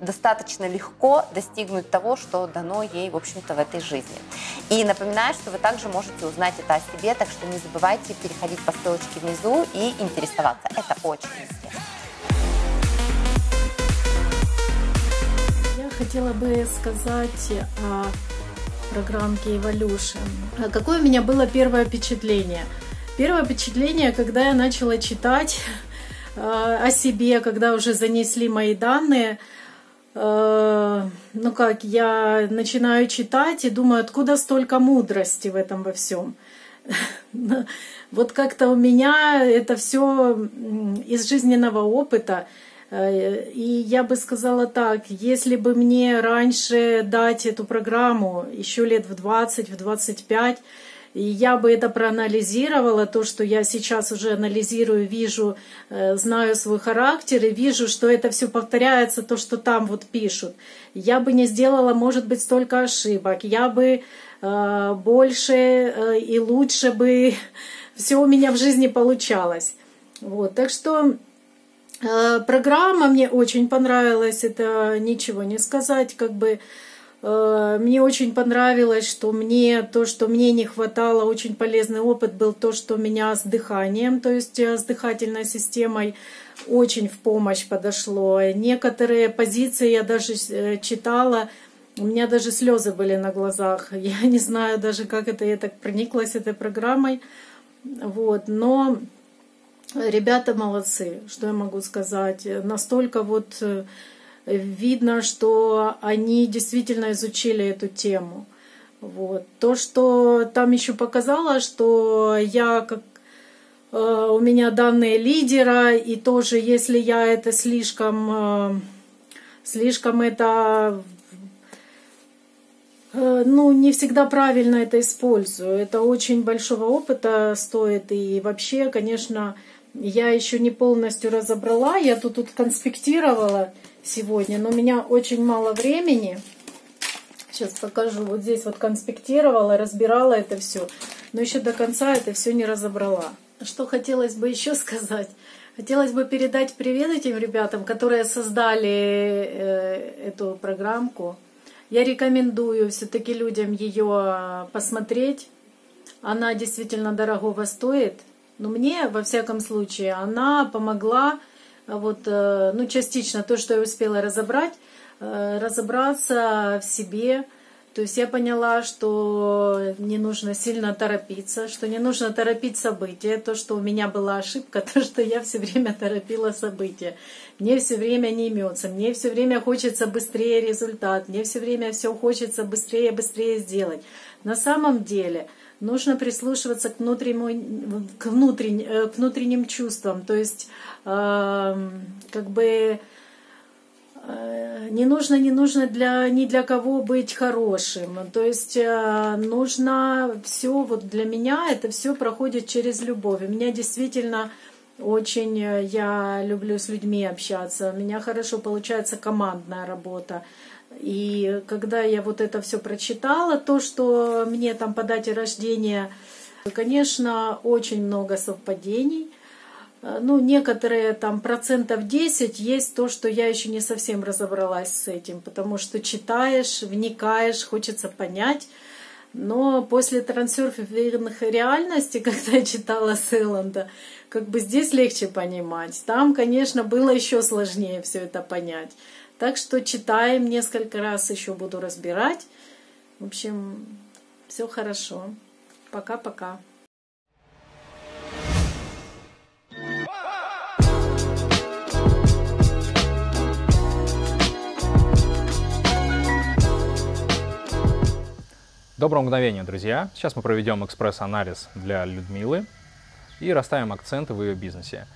[SPEAKER 1] достаточно легко достигнуть того, что дано ей, в общем-то, в этой жизни. И напоминаю, что вы также можете узнать это о себе, так что не забывайте переходить по ссылочке внизу и интересоваться. Это очень интересно.
[SPEAKER 11] Я хотела бы сказать о программке Evolution. Какое у меня было первое впечатление? Первое впечатление, когда я начала читать о себе, когда уже занесли мои данные – Э, ну как, я начинаю читать и думаю, откуда столько мудрости в этом во всем. Вот как-то у меня это все из жизненного опыта. Э, и я бы сказала так, если бы мне раньше дать эту программу еще лет в 20, в 25, и я бы это проанализировала, то, что я сейчас уже анализирую, вижу, э, знаю свой характер и вижу, что это все повторяется, то, что там вот пишут. Я бы не сделала, может быть, столько ошибок. Я бы э, больше э, и лучше бы все у меня в жизни получалось. Вот, так что программа мне очень понравилась, это ничего не сказать, как бы мне очень понравилось, что мне то, что мне не хватало, очень полезный опыт был то, что у меня с дыханием, то есть э, с дыхательной системой очень в помощь подошло. Некоторые позиции я даже э, читала, у меня даже слезы были на глазах. Я не знаю даже, как это я так прониклась этой программой. Вот. Но ребята молодцы, что я могу сказать. Настолько вот видно, что они действительно изучили эту тему. Вот. То, что там еще показало, что я как э, у меня данные лидера, и тоже если я это слишком, э, слишком это э, ну, не всегда правильно это использую. Это очень большого опыта стоит. И вообще, конечно, я еще не полностью разобрала. Я тут, тут конспектировала сегодня, но у меня очень мало времени. Сейчас покажу. Вот здесь вот конспектировала, разбирала это все. Но еще до конца это все не разобрала. Что хотелось бы еще сказать? Хотелось бы передать привет этим ребятам, которые создали э, эту программку. Я рекомендую все-таки людям ее посмотреть. Она действительно дорогого стоит. Но мне, во всяком случае, она помогла, вот, э, ну, частично то, что я успела разобрать, э, разобраться в себе, то есть я поняла, что не нужно сильно торопиться, что не нужно торопить события. То, что у меня была ошибка, то, что я все время торопила события. Мне все время не имется, мне все время хочется быстрее результат, мне все время все хочется быстрее, быстрее сделать. На самом деле нужно прислушиваться к внутреннему, к, внутренним, э, к внутренним чувствам. То есть э, как бы Э, не нужно, не нужно для, ни для кого быть хорошим. То есть э, нужно все, вот для меня это все проходит через любовь. У меня действительно очень, э, я люблю с людьми общаться, у меня хорошо получается командная работа. И когда я вот это все прочитала, то, что мне там по дате рождения, конечно, очень много совпадений – Э, ну, некоторые там процентов 10 есть то, что я еще не совсем разобралась с этим, потому что читаешь, вникаешь, хочется понять. Но после трансерферных реальностей, когда я читала Селланда, как бы здесь легче понимать. Там, конечно, было еще сложнее все это понять. Так что читаем несколько раз, еще буду разбирать. В общем, все хорошо. Пока-пока.
[SPEAKER 6] Доброго мгновения, друзья! Сейчас мы проведем экспресс-анализ для Людмилы и расставим акценты в ее бизнесе.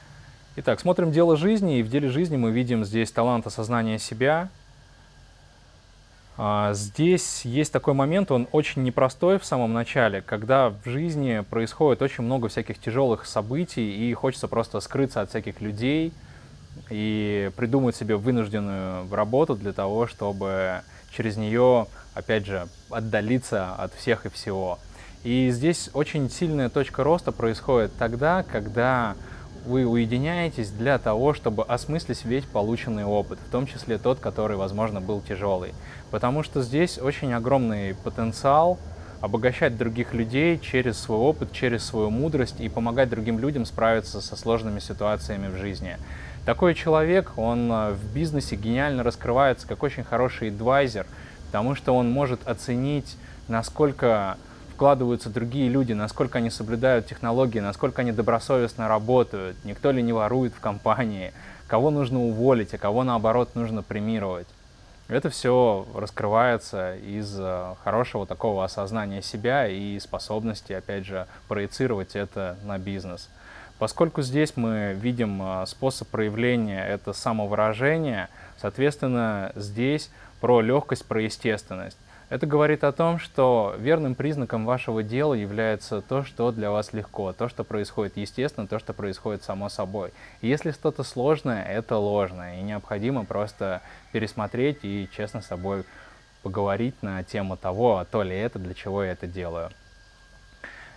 [SPEAKER 6] Итак, смотрим дело жизни, и в деле жизни мы видим здесь талант осознания себя. А, здесь есть такой момент, он очень непростой в самом начале, когда в жизни происходит очень много всяких тяжелых событий, и хочется просто скрыться от всяких людей и придумать себе вынужденную работу для того, чтобы через нее опять же, отдалиться от всех и всего. И здесь очень сильная точка роста происходит тогда, когда вы уединяетесь для того, чтобы осмыслить весь полученный опыт, в том числе тот, который, возможно, был тяжелый. Потому что здесь очень огромный потенциал обогащать других людей через свой опыт, через свою мудрость и помогать другим людям справиться со сложными ситуациями в жизни. Такой человек, он э, в бизнесе гениально раскрывается как очень хороший адвайзер – потому что он может оценить, насколько вкладываются другие люди, насколько они соблюдают технологии, насколько они добросовестно работают, никто ли не ворует в компании, кого нужно уволить, а кого наоборот нужно премировать. Это все раскрывается из э, хорошего такого осознания себя и способности, опять же, проецировать это на бизнес. Поскольку здесь мы видим э, способ проявления это самовыражение, соответственно, здесь про легкость, про естественность. Это говорит о том, что верным признаком вашего дела является то, что для вас легко, то, что происходит естественно, то, что происходит само собой. И если что-то сложное, это ложное, и необходимо просто пересмотреть и честно с собой поговорить на тему того, а то ли это, для чего я это делаю.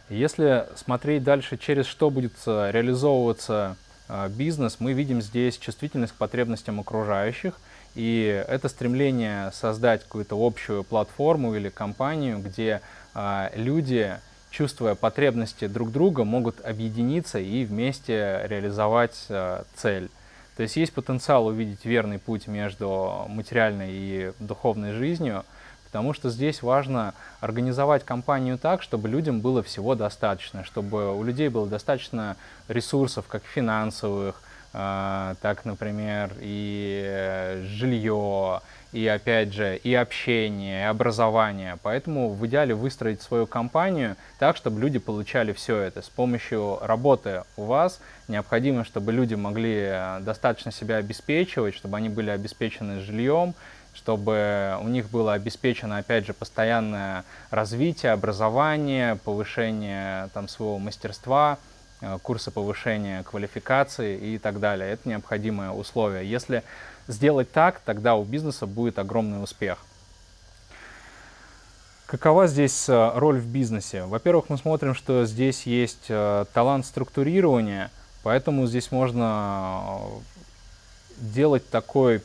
[SPEAKER 6] Если смотреть дальше, через что будет э, реализовываться э, бизнес, мы видим здесь чувствительность к потребностям окружающих – и это стремление создать какую-то общую платформу или компанию, где э, люди, чувствуя потребности друг друга, могут объединиться и вместе реализовать э, цель. То есть есть потенциал увидеть верный путь между материальной и духовной жизнью, потому что здесь важно организовать компанию так, чтобы людям было всего достаточно, чтобы у людей было достаточно ресурсов, как финансовых, так, например, и э, жилье, и опять же, и общение, и образование. Поэтому в идеале выстроить свою компанию так, чтобы люди получали все это. С помощью работы у вас необходимо, чтобы люди могли э, достаточно себя обеспечивать, чтобы они были обеспечены жильем, чтобы у них было обеспечено, опять же, постоянное развитие, образование, повышение там, своего мастерства – курсы повышения квалификации и так далее. Это необходимое условие. Если сделать так, тогда у бизнеса будет огромный успех. Какова здесь э, роль в бизнесе? Во-первых, мы смотрим, что здесь есть э, талант структурирования, поэтому здесь можно делать такой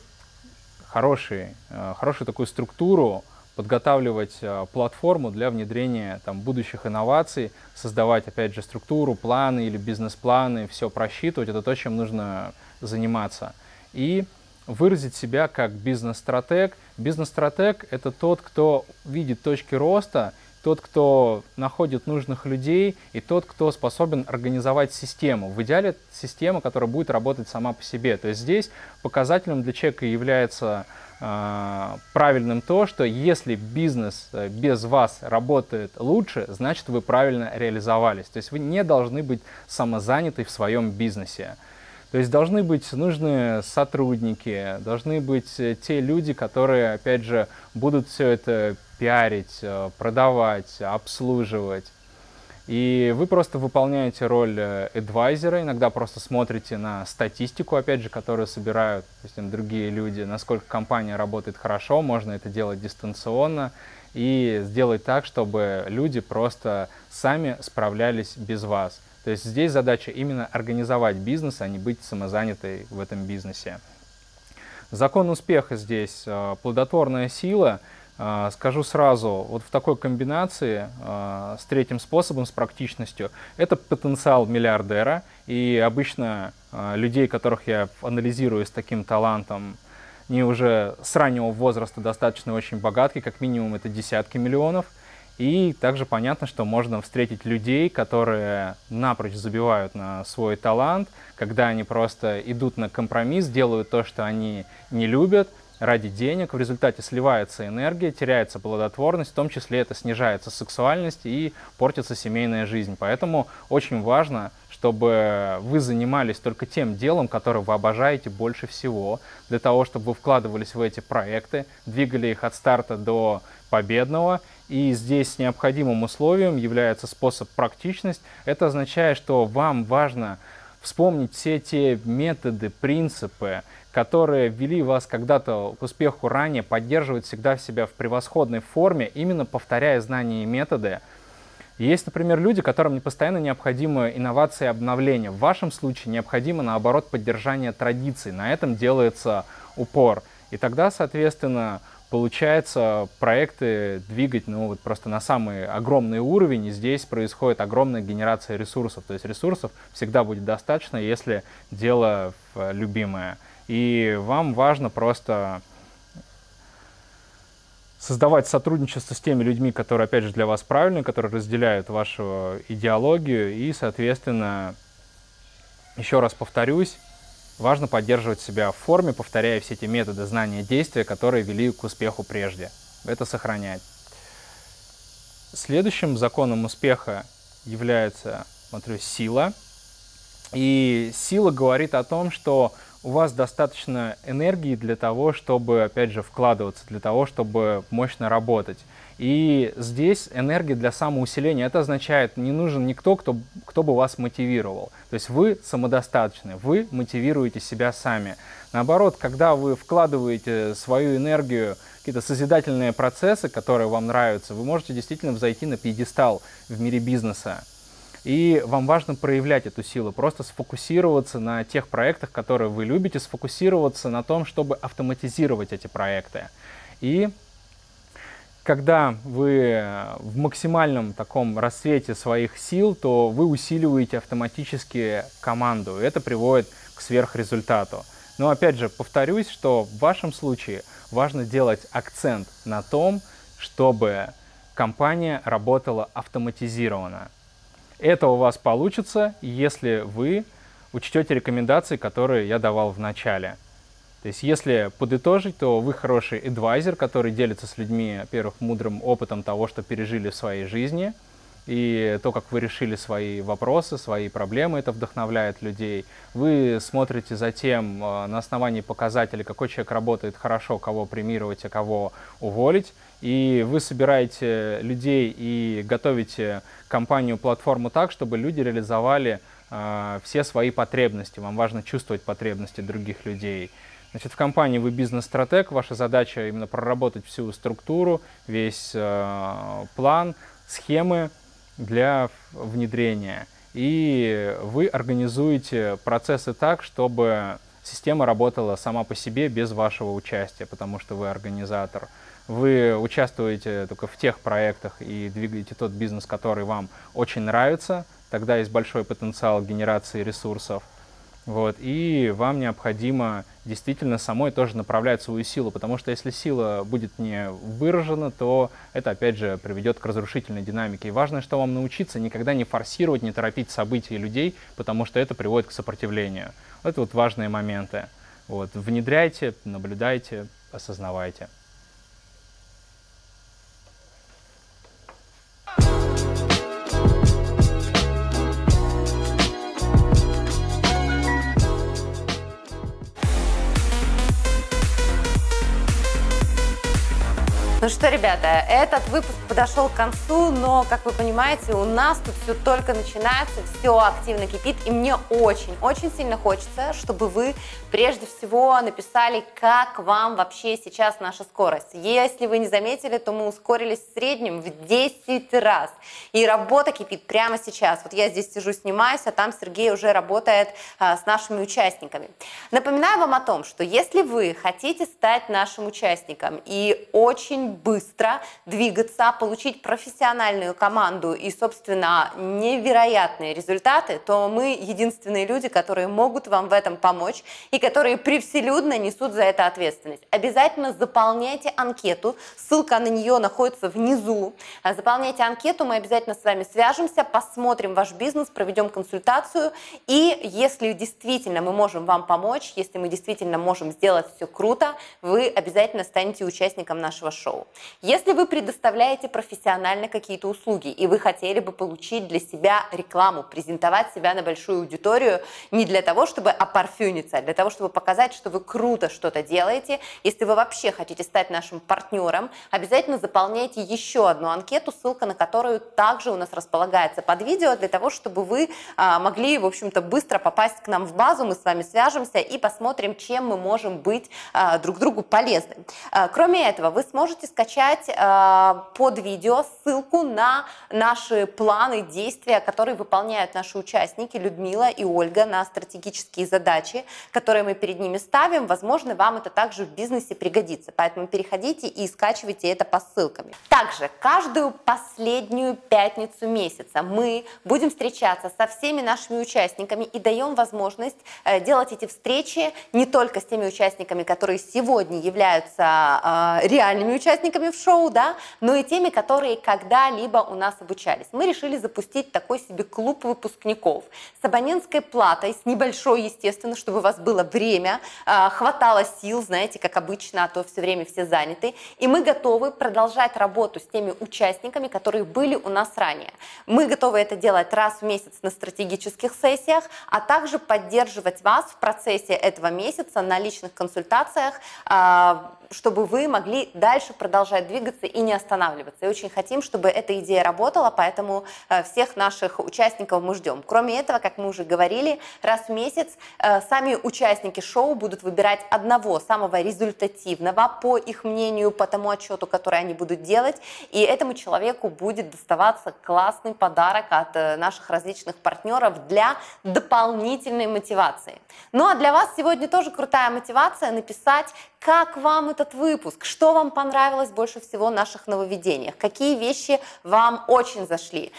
[SPEAKER 6] хороший, хорошую такую структуру подготавливать э, платформу для внедрения там, будущих инноваций, создавать, опять же, структуру, планы или бизнес-планы, все просчитывать. Это то, чем нужно заниматься. И выразить себя как бизнес-стратег. Бизнес-стратег — это тот, кто видит точки роста, тот, кто находит нужных людей, и тот, кто способен организовать систему. В идеале система, которая будет работать сама по себе. То есть здесь показателем для человека является правильным то, что если бизнес э, без вас работает лучше, значит вы правильно реализовались. То есть вы не должны быть самозаняты в своем бизнесе. То есть должны быть нужные сотрудники, должны быть э, те люди, которые, опять же, будут все это пиарить, э, продавать, обслуживать. И вы просто выполняете роль адвайзера, э, иногда просто смотрите на статистику, опять же, которую собирают допустим, другие люди, насколько компания работает хорошо, можно это делать дистанционно и сделать так, чтобы люди просто сами справлялись без вас. То есть здесь задача именно организовать бизнес, а не быть самозанятой в этом бизнесе. Закон успеха здесь э, плодотворная сила. Э, скажу сразу, вот в такой комбинации э, с третьим способом, с практичностью, это потенциал миллиардера. И обычно людей, которых я анализирую с таким талантом, не уже с раннего возраста достаточно очень богатые, как минимум это десятки миллионов – и также понятно, что можно встретить людей, которые напрочь забивают на свой талант, когда они просто идут на компромисс, делают то, что они не любят, ради денег, в результате сливается энергия, теряется плодотворность, в том числе это снижается сексуальность и портится семейная жизнь. Поэтому очень важно, чтобы вы занимались только тем делом, которое вы обожаете больше всего, для того, чтобы вы вкладывались в эти проекты, двигали их от старта до победного и здесь необходимым условием является способ практичность. Это означает, что вам важно вспомнить все те методы, принципы, которые вели вас когда-то к успеху ранее, поддерживать всегда себя в превосходной форме, именно повторяя знания и методы. Есть, например, люди, которым постоянно необходимы инновации и обновления. В вашем случае необходимо, наоборот, поддержание традиций. На этом делается упор. И тогда, соответственно, получается проекты двигать ну, вот просто на самый огромный уровень, и здесь происходит огромная генерация ресурсов. То есть ресурсов всегда будет достаточно, если дело любимое. И вам важно просто создавать сотрудничество с теми людьми, которые, опять же, для вас правильные, которые разделяют вашу идеологию, и, соответственно, еще раз повторюсь, Важно поддерживать себя в форме, повторяя все эти методы знания действия, которые вели к успеху прежде. Это сохранять. Следующим законом успеха является, смотрю, сила. И сила говорит о том, что у вас достаточно энергии для того, чтобы, опять же, вкладываться, для того, чтобы мощно работать. И здесь энергия для самоусиления. Это означает, не нужен никто, кто, кто бы вас мотивировал. То есть вы самодостаточны, вы мотивируете себя сами. Наоборот, когда вы вкладываете свою энергию какие-то созидательные процессы, которые вам нравятся, вы можете действительно взойти на пьедестал в мире бизнеса. И вам важно проявлять эту силу, просто сфокусироваться на тех проектах, которые вы любите, сфокусироваться на том, чтобы автоматизировать эти проекты. И когда вы в максимальном таком рассвете своих сил, то вы усиливаете автоматически команду. Это приводит к сверхрезультату. Но опять же, повторюсь, что в вашем случае важно делать акцент на том, чтобы компания работала автоматизированно. Это у вас получится, если вы учтете рекомендации, которые я давал в начале. То есть, если подытожить, то вы хороший адвайзер, который делится с людьми, во-первых, мудрым опытом того, что пережили в своей жизни, и то, как вы решили свои вопросы, свои проблемы, это вдохновляет людей. Вы смотрите затем э, на основании показателей, какой человек работает хорошо, кого премировать, а кого уволить, и вы собираете людей и готовите компанию, платформу так, чтобы люди реализовали э, все свои потребности. Вам важно чувствовать потребности других людей. Значит, в компании вы бизнес-стратег, ваша задача именно проработать всю структуру, весь э, план, схемы для внедрения. И вы организуете процессы так, чтобы система работала сама по себе без вашего участия, потому что вы организатор. вы участвуете только в тех проектах и двигаете тот бизнес, который вам очень нравится, тогда есть большой потенциал генерации ресурсов. Вот, и вам необходимо действительно самой тоже направлять свою силу, потому что если сила будет не выражена, то это опять же приведет к разрушительной динамике. И важно, что вам научиться никогда не форсировать, не торопить события людей, потому что это приводит к сопротивлению. Это вот важные моменты. Вот, внедряйте, наблюдайте, осознавайте.
[SPEAKER 1] Ну что, ребята, этот выпуск подошел к концу, но, как вы понимаете, у нас тут все только начинается, все активно кипит, и мне очень-очень сильно хочется, чтобы вы прежде всего написали, как вам вообще сейчас наша скорость. Если вы не заметили, то мы ускорились в среднем в 10 раз, и работа кипит прямо сейчас. Вот я здесь сижу, снимаюсь, а там Сергей уже работает а, с нашими участниками. Напоминаю вам о том, что если вы хотите стать нашим участником и очень быстро двигаться, получить профессиональную команду и, собственно, невероятные результаты, то мы единственные люди, которые могут вам в этом помочь и которые превселюдно несут за это ответственность. Обязательно заполняйте анкету, ссылка на нее находится внизу. Заполняйте анкету, мы обязательно с вами свяжемся, посмотрим ваш бизнес, проведем консультацию, и если действительно мы можем вам помочь, если мы действительно можем сделать все круто, вы обязательно станете участником нашего шоу. Если вы предоставляете профессионально какие-то услуги, и вы хотели бы получить для себя рекламу, презентовать себя на большую аудиторию не для того, чтобы опарфюниться, а для того, чтобы показать, что вы круто что-то делаете, если вы вообще хотите стать нашим партнером, обязательно заполняйте еще одну анкету, ссылка на которую также у нас располагается под видео, для того, чтобы вы а, могли, в общем-то, быстро попасть к нам в базу, мы с вами свяжемся и посмотрим, чем мы можем быть а, друг другу полезны. А, кроме этого, вы сможете скачать э, под видео ссылку на наши планы действия, которые выполняют наши участники Людмила и Ольга на стратегические задачи, которые мы перед ними ставим. Возможно, вам это также в бизнесе пригодится. Поэтому переходите и скачивайте это по ссылкам. Также каждую последнюю пятницу месяца мы будем встречаться со всеми нашими участниками и даем возможность э, делать эти встречи не только с теми участниками, которые сегодня являются э, реальными участниками, участниками в шоу, да, но и теми, которые когда-либо у нас обучались. Мы решили запустить такой себе клуб выпускников с абонентской платой, с небольшой, естественно, чтобы у вас было время, а, хватало сил, знаете, как обычно, а то все время все заняты. И мы готовы продолжать работу с теми участниками, которые были у нас ранее. Мы готовы это делать раз в месяц на стратегических сессиях, а также поддерживать вас в процессе этого месяца на личных консультациях, а, чтобы вы могли дальше продолжать двигаться и не останавливаться. И очень хотим, чтобы эта идея работала, поэтому э, всех наших участников мы ждем. Кроме этого, как мы уже говорили, раз в месяц э, сами участники шоу будут выбирать одного самого результативного, по их мнению, по тому отчету, который они будут делать, и этому человеку будет доставаться классный подарок от э, наших различных партнеров для дополнительной мотивации. Ну а для вас сегодня тоже крутая мотивация написать, как вам этот выпуск, что вам понравилось больше всего в наших нововведениях, какие вещи вам очень зашли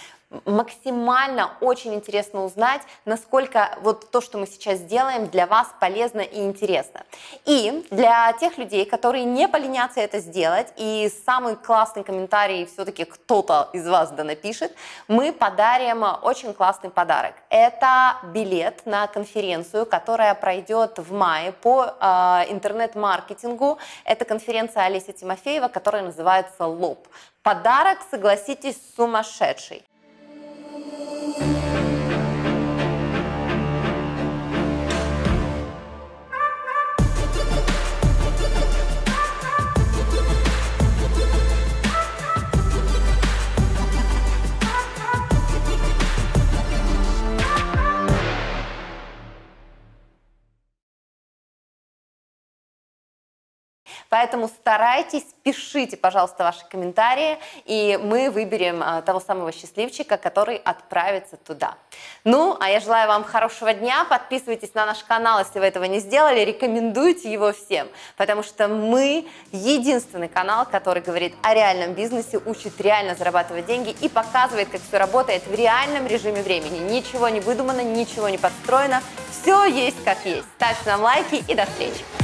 [SPEAKER 1] максимально очень интересно узнать, насколько вот то, что мы сейчас делаем, для вас полезно и интересно. И для тех людей, которые не поленятся это сделать, и самый классный комментарий все-таки кто-то из вас да напишет, мы подарим очень классный подарок. Это билет на конференцию, которая пройдет в мае по э, интернет-маркетингу. Это конференция Олеся Тимофеева, которая называется «ЛОП». Подарок, согласитесь, сумасшедший. Música Поэтому старайтесь, пишите, пожалуйста, ваши комментарии, и мы выберем а, того самого счастливчика, который отправится туда. Ну, а я желаю вам хорошего дня. Подписывайтесь на наш канал, если вы этого не сделали. Рекомендуйте его всем, потому что мы единственный канал, который говорит о реальном бизнесе, учит реально зарабатывать деньги и показывает, как все работает в реальном режиме времени. Ничего не выдумано, ничего не подстроено. Все есть как есть. Ставьте нам лайки и до встречи.